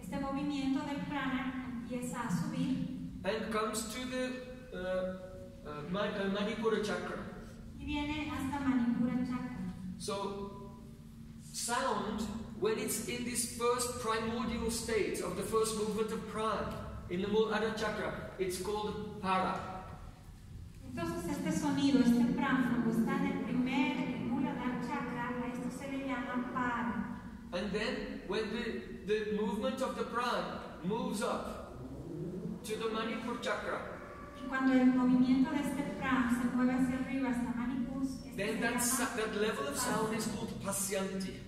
Este movimiento del prana empieza a subir
and comes to the uh, uh, uh, Manipura chakra.
y viene hasta Manipura chakra.
So, sound, when it's in this first primordial state of the first movement of prana in the Muladhara chakra, it's called para.
Entonces este sonido, este está en el primer muladhara chakra, a esto se le llama para.
And then, when the, the movement of the prana moves up to the Manipur chakra,
Y cuando el movimiento de este prana se mueve hacia arriba hasta Manipur,
then that, that level of sound is called pasyanti.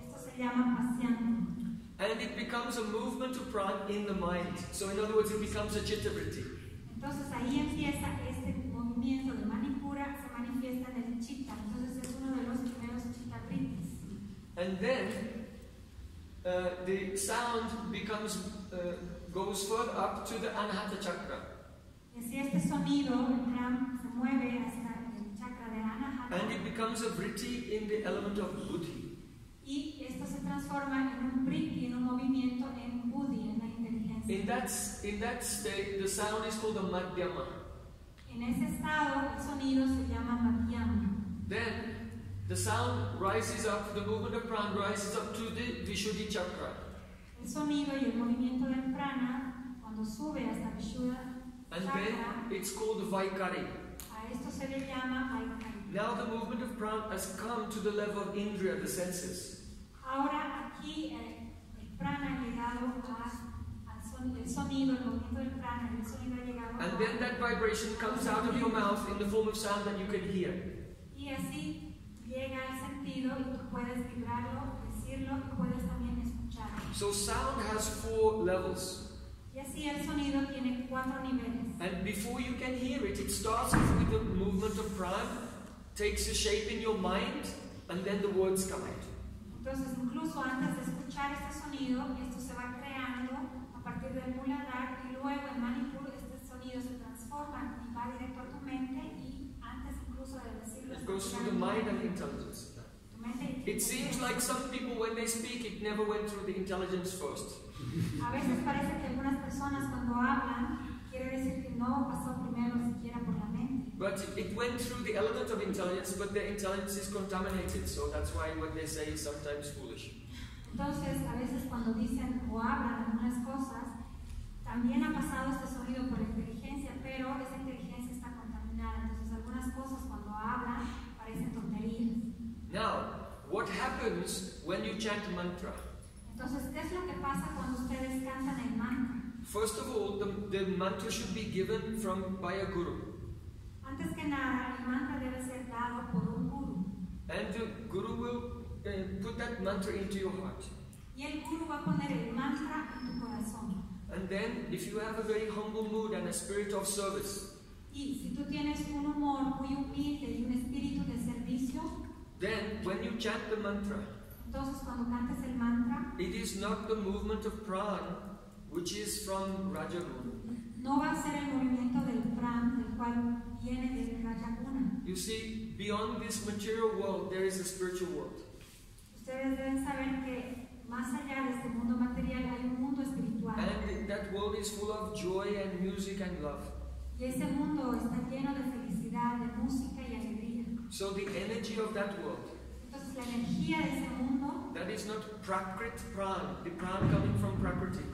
esto se llama pasyanta.
And it becomes a movement of prana in the mind. So, in other words, it becomes a chittavritti.
Entonces ahí empieza este movimiento de Manipura, se manifiesta en el chitta. Entonces es uno de los primeros chittavrittis.
And then uh, the sound becomes uh, goes further up to the anahata chakra,
Y así este sonido, el prana, se mueve hasta el chakra de Anahata.
and it becomes a vritti in the element of buddhi.
Y esto se transforma en un vritti, en un movimiento en buddhi, en la inteligencia.
In that in that state, the sound is called a madhyama.
En ese estado, el sonido se llama madhyama.
Then the sound rises up, the movement of prana rises up to the vishuddhi chakra,
El sonido y el movimiento del prana, cuando sube hasta Vishuddha
and
chakra,
then it's called vaikhari.
a esto se le llama Vaikhari.
Now the movement of prana has come to the level of indriya, the senses.
Ahora aquí eh, el prana ha llegado a, al son- el sonido, el movimiento del prana, el sonido ha llegado
And
a-
then that vibration comes out of your mouth in the form of sound that you can hear.
y así llega al sentido y tú puedes vibrarlo, decirlo y puedes también escucharlo.
So sound has four levels.
Y así el sonido tiene cuatro niveles.
And before you can hear it, it starts with the movement of prana, takes a shape in your mind, and then the words come out.
Entonces, incluso antes de escuchar este sonido, esto se va creando a partir del muladhar y luego en Manipur este sonido se transforma y va directo a tu mente y antes incluso de decirlo,
It goes through the mind and intelligence.
tu mente y
It seems like some people, when they speak, it never went through the intelligence first.
A veces parece que algunas personas cuando hablan quiere decir que no pasó primero
But it went through the element of intelligence, but the intelligence is contaminated, so that's why what they say is sometimes foolish.
Entonces, a veces cuando dicen o hablan algunas cosas, también ha pasado este sonido por inteligencia, pero esa inteligencia está contaminada. Entonces, algunas cosas cuando hablan parecen tonterías.
Now, what happens when you chant mantra?
Entonces, ¿qué es lo que pasa cuando ustedes cantan el mantra?
First of all, the, the mantra should be given from by a guru.
Que mantra debe ser dado por un guru.
And the guru will uh, put that mantra into your heart.
Y el guru va a poner el mantra en tu corazón.
And then, if you have a very humble mood and a spirit of service,
Y si tú tienes un humor muy humilde y un espíritu de servicio,
then when you chant the mantra,
entonces cuando el mantra,
it is not the movement of prana, which is from Rajaguna.
no va a ser el movimiento del pran, del cual viene del Rajaguna.
You see, beyond this material world, there is a spiritual world.
Ustedes deben saber que más allá de este mundo material hay un mundo espiritual.
And that world is full of joy and music and love.
Y ese mundo está lleno de felicidad, de música y alegría.
So the energy of that world,
Entonces la energía de ese mundo
that is not prakrit pran, the pran coming from prakriti.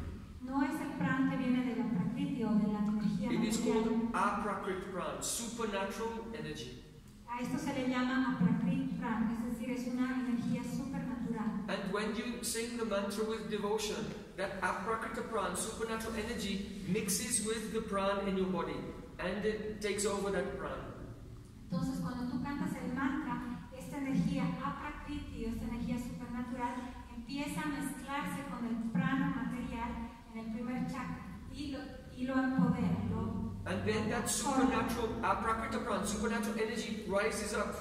No es el pran que viene de la prakriti o de la energía
It is called aprakrit pran, supernatural energy.
A esto se le llama aprakrit pran, es decir, es una energía supernatural.
And when you sing the mantra with devotion, that aprakrita pran, supernatural energy, mixes with the pran in your body and it takes over that pran.
Entonces, cuando tú cantas el mantra, esta energía aprakriti, esta energía supernatural, empieza a mezclarse con el prana material el primer chakra y lo, y lo empodera,
And then that supernatural, aprakritapran, supernatural energy rises up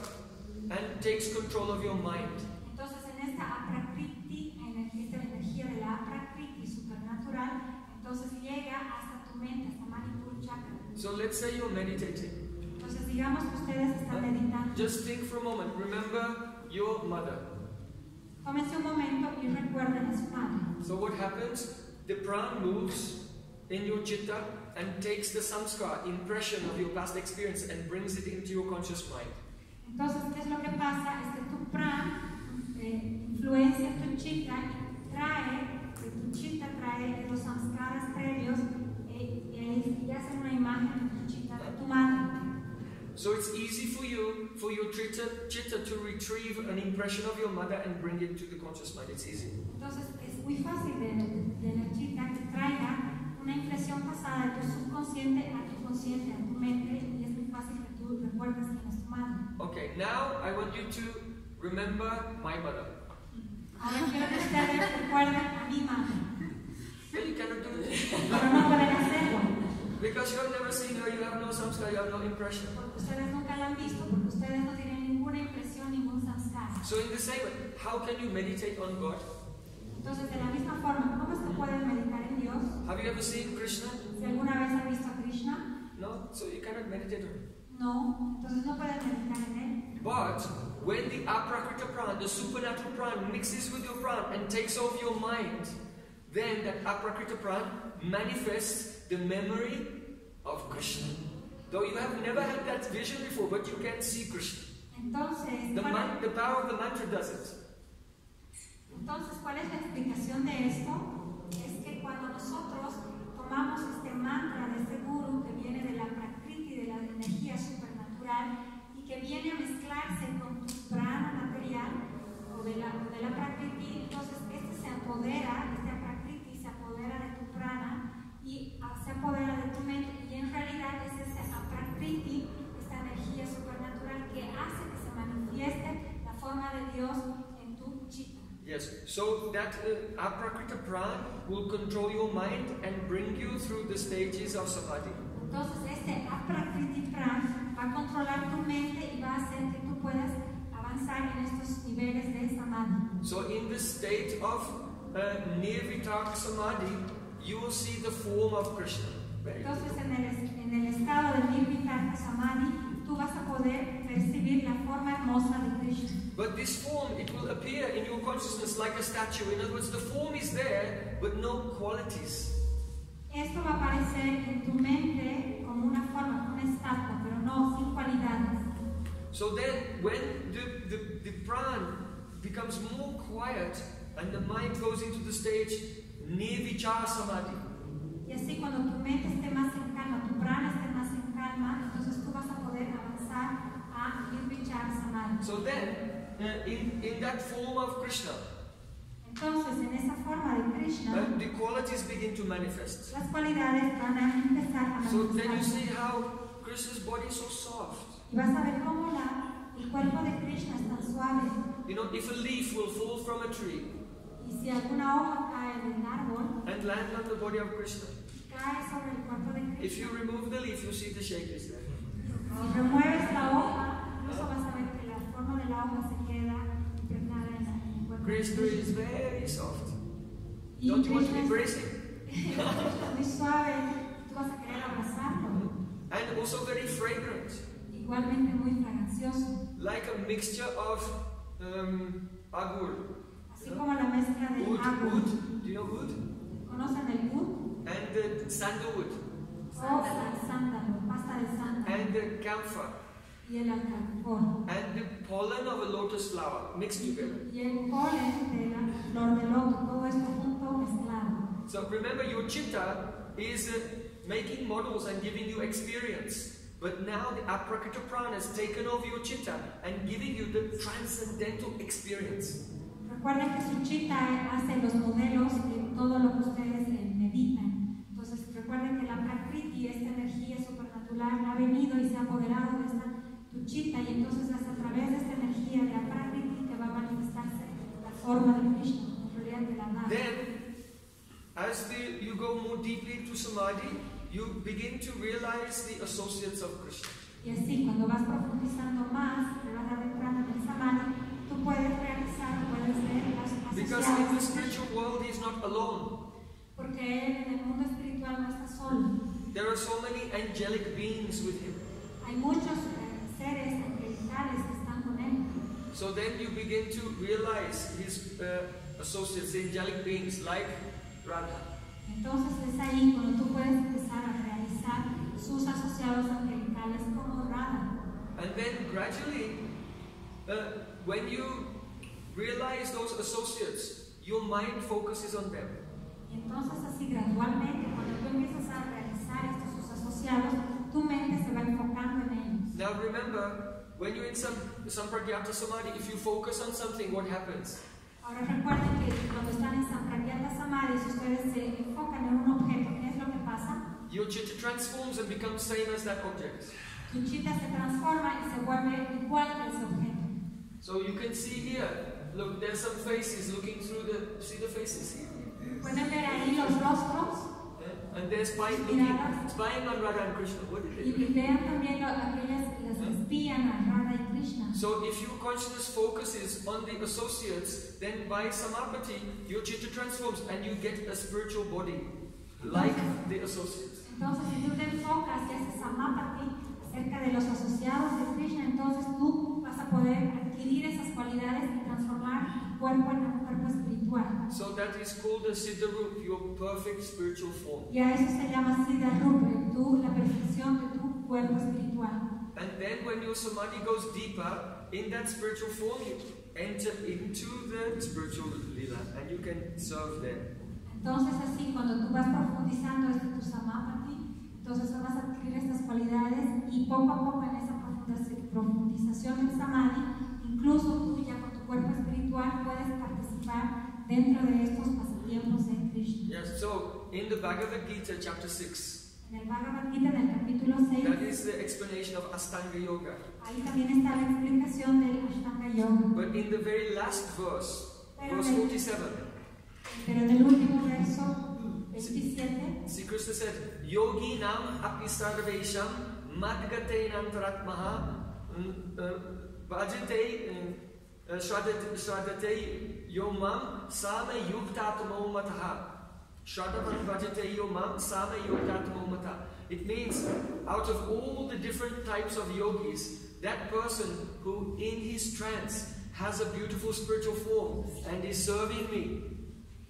and takes control of your mind.
Entonces en esta aprakriti, esta energía de la aprakriti supernatural, entonces llega hasta tu mente, hasta Manipur chakra.
So let's say you're meditating.
Entonces digamos que ustedes están meditando.
Just think for a moment. Remember your mother.
Tómense un momento y recuerden a su madre.
So what happens? The pran moves in your chitta and takes the samskar, impression of your past experience, and brings it into your conscious mind.
Entonces, ¿qué es lo que pasa? Es que tu eh, influencia tu chitta y trae, tu chitta trae los samskaras previos eh, y, una imagen de tu chitta de tu madre.
So it's easy for you, for your chitta, chitta to retrieve an impression of your mother and bring it to the conscious mind. It's easy.
Entonces, es muy fácil de, de la chitta que traiga una impresión pasada de tu subconsciente a tu consciente, a tu mente, y es muy fácil que tú recuerdes quién es tu madre.
Okay, now I want you to remember my mother.
Ahora quiero que ustedes recuerden a mi madre,
Yeah, you cannot do it.
pero no pueden hacerlo.
Because you have never seen her, you have no samskar, you have no impression.
Porque ustedes nunca la han visto, porque ustedes no tienen ninguna impresión, ningún samskara.
So in the same way, how can you meditate on God?
Entonces, de la misma forma, ¿cómo es que pueden meditar en Dios?
Have you ever seen Krishna?
Si alguna vez han visto a Krishna,
No? So you cannot meditate on him.
no, entonces no pueden meditar en Él.
But when the aprakrita pran, the supernatural pran, mixes with your pran and takes over your mind, then that aprakrita pran manifests the memory of Krishna. Though you have never had that vision before, but you can see Krishna.
Entonces,
The,
¿cuál,
man, the power of the mantra does it.
Entonces, ¿cuál es la explicación de esto? Es que cuando nosotros tomamos este mantra de este guru que viene de la prakriti, de la energía supernatural, y que viene a mezclarse con tu prana material o de la, de la prakriti, entonces este se apodera, este prakriti se apodera de tu prana y se apodera de tu mente, y en realidad es ese prakriti, esta energía supernatural que hace que se manifieste la forma de Dios.
Yes. So that uh, aprakrita pran will control your mind and bring you through the stages of samadhi.
Entonces este aprakriti pran va a controlar tu mente y va a hacer que tú puedas avanzar en estos niveles de samadhi.
So in the state of uh, samadhi, you will see the form of Krishna.
Entonces en el, en el estado de samadhi tú vas a poder percibir la forma hermosa de Krishna.
But this form, it will appear in your consciousness like a statue. In other words, the form is there, but no qualities.
Esto va a aparecer en tu mente como una forma, como una estatua, pero no sin cualidades.
So then, when the, the, the pran becomes more quiet and the mind goes into the stage nirvichara samadhi,
Y así cuando tu mente esté más en calma, tu prana esté más en calma, entonces tú vas a poder avanzar a nirvichara samadhi.
So then, uh, in, in that form of Krishna,
Entonces, en esa forma de Krishna,
the qualities begin to manifest.
las cualidades van a empezar a
So then you see how Krishna's body is so soft.
Y vas a ver cómo la, el cuerpo de Krishna es tan suave.
You know, if a leaf will fall from a tree
Y si alguna hoja cae del árbol,
and land on the body of Krishna,
cae sobre el cuerpo de
if you remove the leaf, you see the shape is there.
Si remueves la hoja, incluso vas a ver que la forma de la hoja se queda impregnada en, el cuerpo de
Krishna
Krishna.
is very soft. Don't you want to be
es-
bracing?
Krishna es muy suave, tú vas a querer abrazarlo.
And also very fragrant,
Igualmente muy fragancioso.
like a mixture of um, agur,
Así como la mezcla del
wood,
agua.
wood, do you know wood?
¿Conocen el wood?
And the sandalwood,
de sándalo, pasta de sándalo
and the camphor,
y el alcanfor.
And the pollen of a lotus flower mixed together.
Y el polen de la flor de loto, todo esto junto mezclado.
So remember, your chitta is uh, making models and giving you experience. But now the aprakrita prana has taken over your chitta and giving you the transcendental experience.
Recuerden que su chita hace los modelos de todo lo que ustedes meditan. Entonces recuerden que la prakriti, esta energía supernatural, ha venido y se ha apoderado de esta chita y entonces es a través de esta energía de la que va a manifestarse la forma de Krishna, en realidad de la nada.
Then, as the, you go more deeply into samadhi, you begin to realize the associates of Krishna.
Y así, cuando vas profundizando más, te vas adentrando en el samadhi, tú puedes realizar, puedes ver las
Because in the spiritual world, he is not alone.
Porque él en el mundo espiritual no está solo.
There are so many angelic beings with him.
Hay muchos seres angelicales que están con él.
So then you begin to realize his uh, associates, angelic beings like Radha.
Entonces es ahí cuando tú puedes empezar a realizar sus asociados angelicales como Radha.
And then gradually, uh, when you realize those associates, your mind focuses on them.
Y entonces así gradualmente, cuando tú empiezas a realizar estos sus asociados, tu mente se va enfocando en.
Now remember, when you're in some Sampragyata Samadhi, if you focus on something, what happens?
Ahora recuerden que cuando están en Sampragyata Samadhi, si ustedes se enfocan en un objeto, ¿qué es lo que pasa?
Your chitta transforms and becomes same as that object.
Tu chita se transforma y se vuelve igual que ese objeto.
So you can see here, look, there's some faces looking through the, see the faces here?
Pueden ver ahí los rostros
eh? And they're spying, looking, spying on Radha and Krishna. What did they do?
y vean también aquellas las que Radha Krishna.
So if your consciousness focuses on the associates, then by samapati, your chitta transforms and you get a spiritual body like the associates.
Entonces, si tú te enfocas y haces samapati acerca de los asociados de Krishna, entonces tú vas a poder adquirir esas cualidades y transformar cuerpo en un cuerpo espiritual.
So that is called the Siddharup, your perfect spiritual form.
Y a eso se llama Siddha Rupa, tú, la perfección de tu cuerpo espiritual.
And then when your samadhi goes deeper, in that spiritual form, you enter into the spiritual lila and you can serve them.
Entonces, así, cuando tú vas profundizando este tu samapati, entonces vas a adquirir estas cualidades y poco a poco en esa profundización- del samadhi, incluso tú ya con tu cuerpo espiritual puedes participar dentro de estos pasatiempos de Krishna.
Yes, so in the Bhagavad Gita, chapter 6,
En Bhagavad Gita del capítulo 6,
that is the explanation of Ashtanga Yoga.
ahí también está la explicación del Ashtanga Yoga.
But in the very last verse, verse 47,
Pero en el último verso 27,
Sri Krishna said, Yogi nam api sarvesham madgate nantaratmaha mm, uh, bhajate uh, uh, shradate yomam sama yuktatamo mataha. It means, out of all the different types of yogis, that person who in his trance has a beautiful spiritual form and is serving me,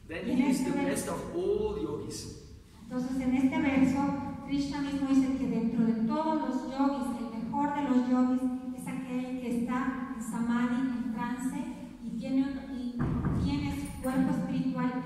then he is the best of all yogis.
Entonces en este verso, Krishna mismo dice que dentro de todos los yogis, el mejor de los yogis es aquel que está en samadhi, en trance, y tiene, y tiene su cuerpo espiritual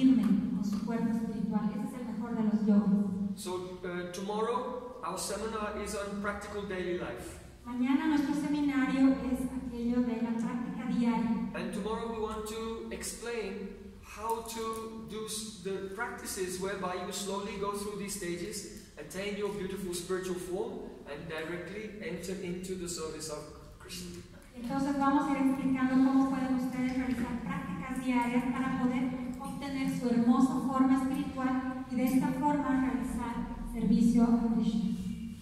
y entra a servirme con su cuerpo espiritual. Ese es el mejor de los yogis.
So uh, tomorrow our seminar is on practical daily life,
Mañana nuestro seminario es aquello de la práctica diaria.
and tomorrow we want to explain how to do the practices whereby you slowly go through these stages, attain your beautiful spiritual form, and directly enter into the service of Krishna.
Entonces vamos a ir explicando cómo pueden ustedes realizar prácticas diarias para poder obtener su hermosa forma espiritual y de esta forma realizar servicio a Krishna.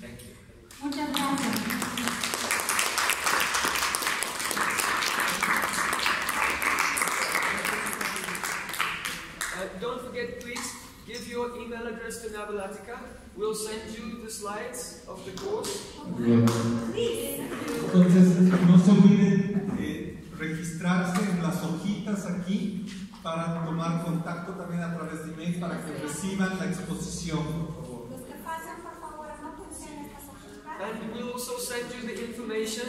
Thank you.
Muchas gracias.
Uh, don't forget, please give your email address to Navalatika. We'll send you the slides of the course.
Entonces, no se olviden de registrarse en las hojitas aquí para tomar contacto también a través de email para que reciban la exposición, por favor.
Los que pasan, por favor, anótense en.
And we'll also send you the information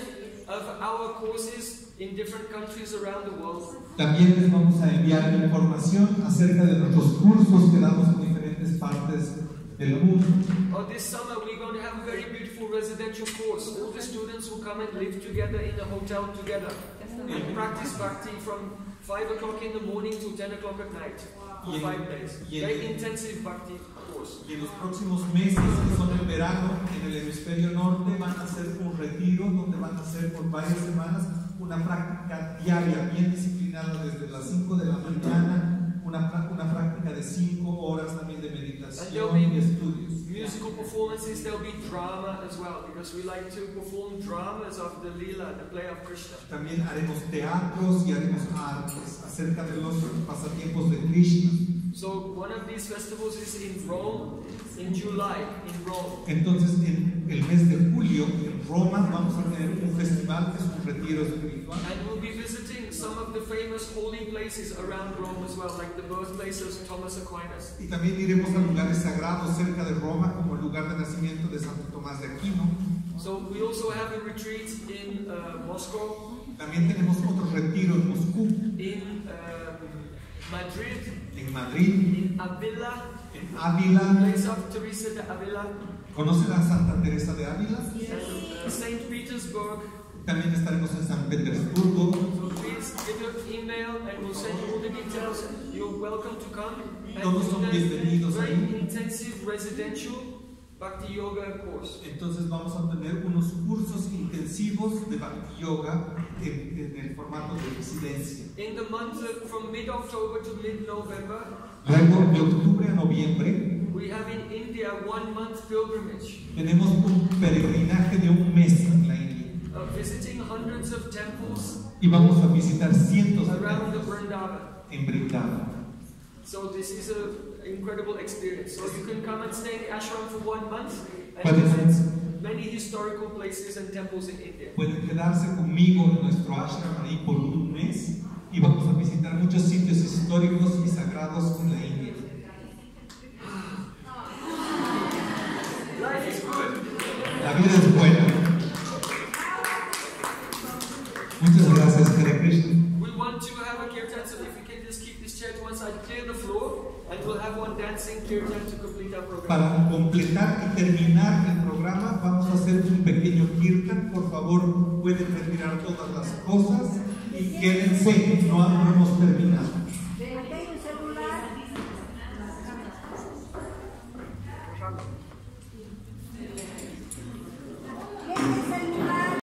of our courses in different countries around the world.
También les vamos a enviar información acerca de nuestros cursos que damos en diferentes partes del mundo.
Oh, this summer we're going to have a very beautiful residential course. All the students will come and live together in a hotel together and practice bhakti from 5 o'clock in the morning to 10 o'clock at night for
Y en-
five days.
y en-
Very intensive bhakti course.
Y en los próximos meses, que son el verano, en el hemisferio norte van a hacer un retiro donde van a hacer por varias semanas una práctica diaria bien disciplinada desde las 5 de la mañana, una, una práctica de cinco horas también de meditación y estudios.
Musical performances, there'll be drama as well, because we like to perform dramas of the Leela, the play of Krishna.
También haremos teatros y haremos artes acerca de los pasatiempos de Krishna.
So one of these festivals is in Rome in July, in Rome.
Entonces, en el mes de julio, en Roma, vamos a tener un festival que es un retiro espiritual.
And we'll be visiting some of the famous holy places around Rome as well, like the birthplace of Thomas Aquinas.
Y también iremos a lugares sagrados cerca de Roma, como el lugar de nacimiento de Santo Tomás de Aquino.
So we also have a retreat in uh, Moscow,
También tenemos otro retiro en Moscú,
in um, Madrid,
en Madrid,
in Avila,
Ávila.
place of Teresa de Avila,
¿Conocen a Santa Teresa de Ávila?
uh, Saint Petersburg.
También estaremos en San Petersburgo.
So please give your email and we'll send you all the details. You're welcome to come. And
Todos
do
son bienvenidos
very
ahí.
intensive residential Bhakti Yoga course.
Entonces vamos a tener unos cursos intensivos de Bhakti Yoga en, en el formato de residencia.
In the month of, from mid-October to mid-November,
Luego, de octubre a noviembre,
we have in India one month pilgrimage
tenemos un peregrinaje de un mes en la India.
of visiting hundreds of temples
Y vamos a visitar cientos de templos en.
So this is an incredible experience. So you can come and stay in the ashram for one month and visit many historical places and temples in India.
pueden quedarse conmigo en nuestro ashram ahí por un mes y vamos a visitar muchos sitios históricos y sagrados en la India. La vida es buena. Muchas gracias, Hare Krishna.
We want to have a kirtan, so if you can just keep this chair to one side, clear the floor, and we'll have one dancing kirtan to complete our program.
Para completar y terminar el programa, vamos a hacer un pequeño kirtan. Por favor, pueden retirar todas las cosas y quédense, no no hemos terminado.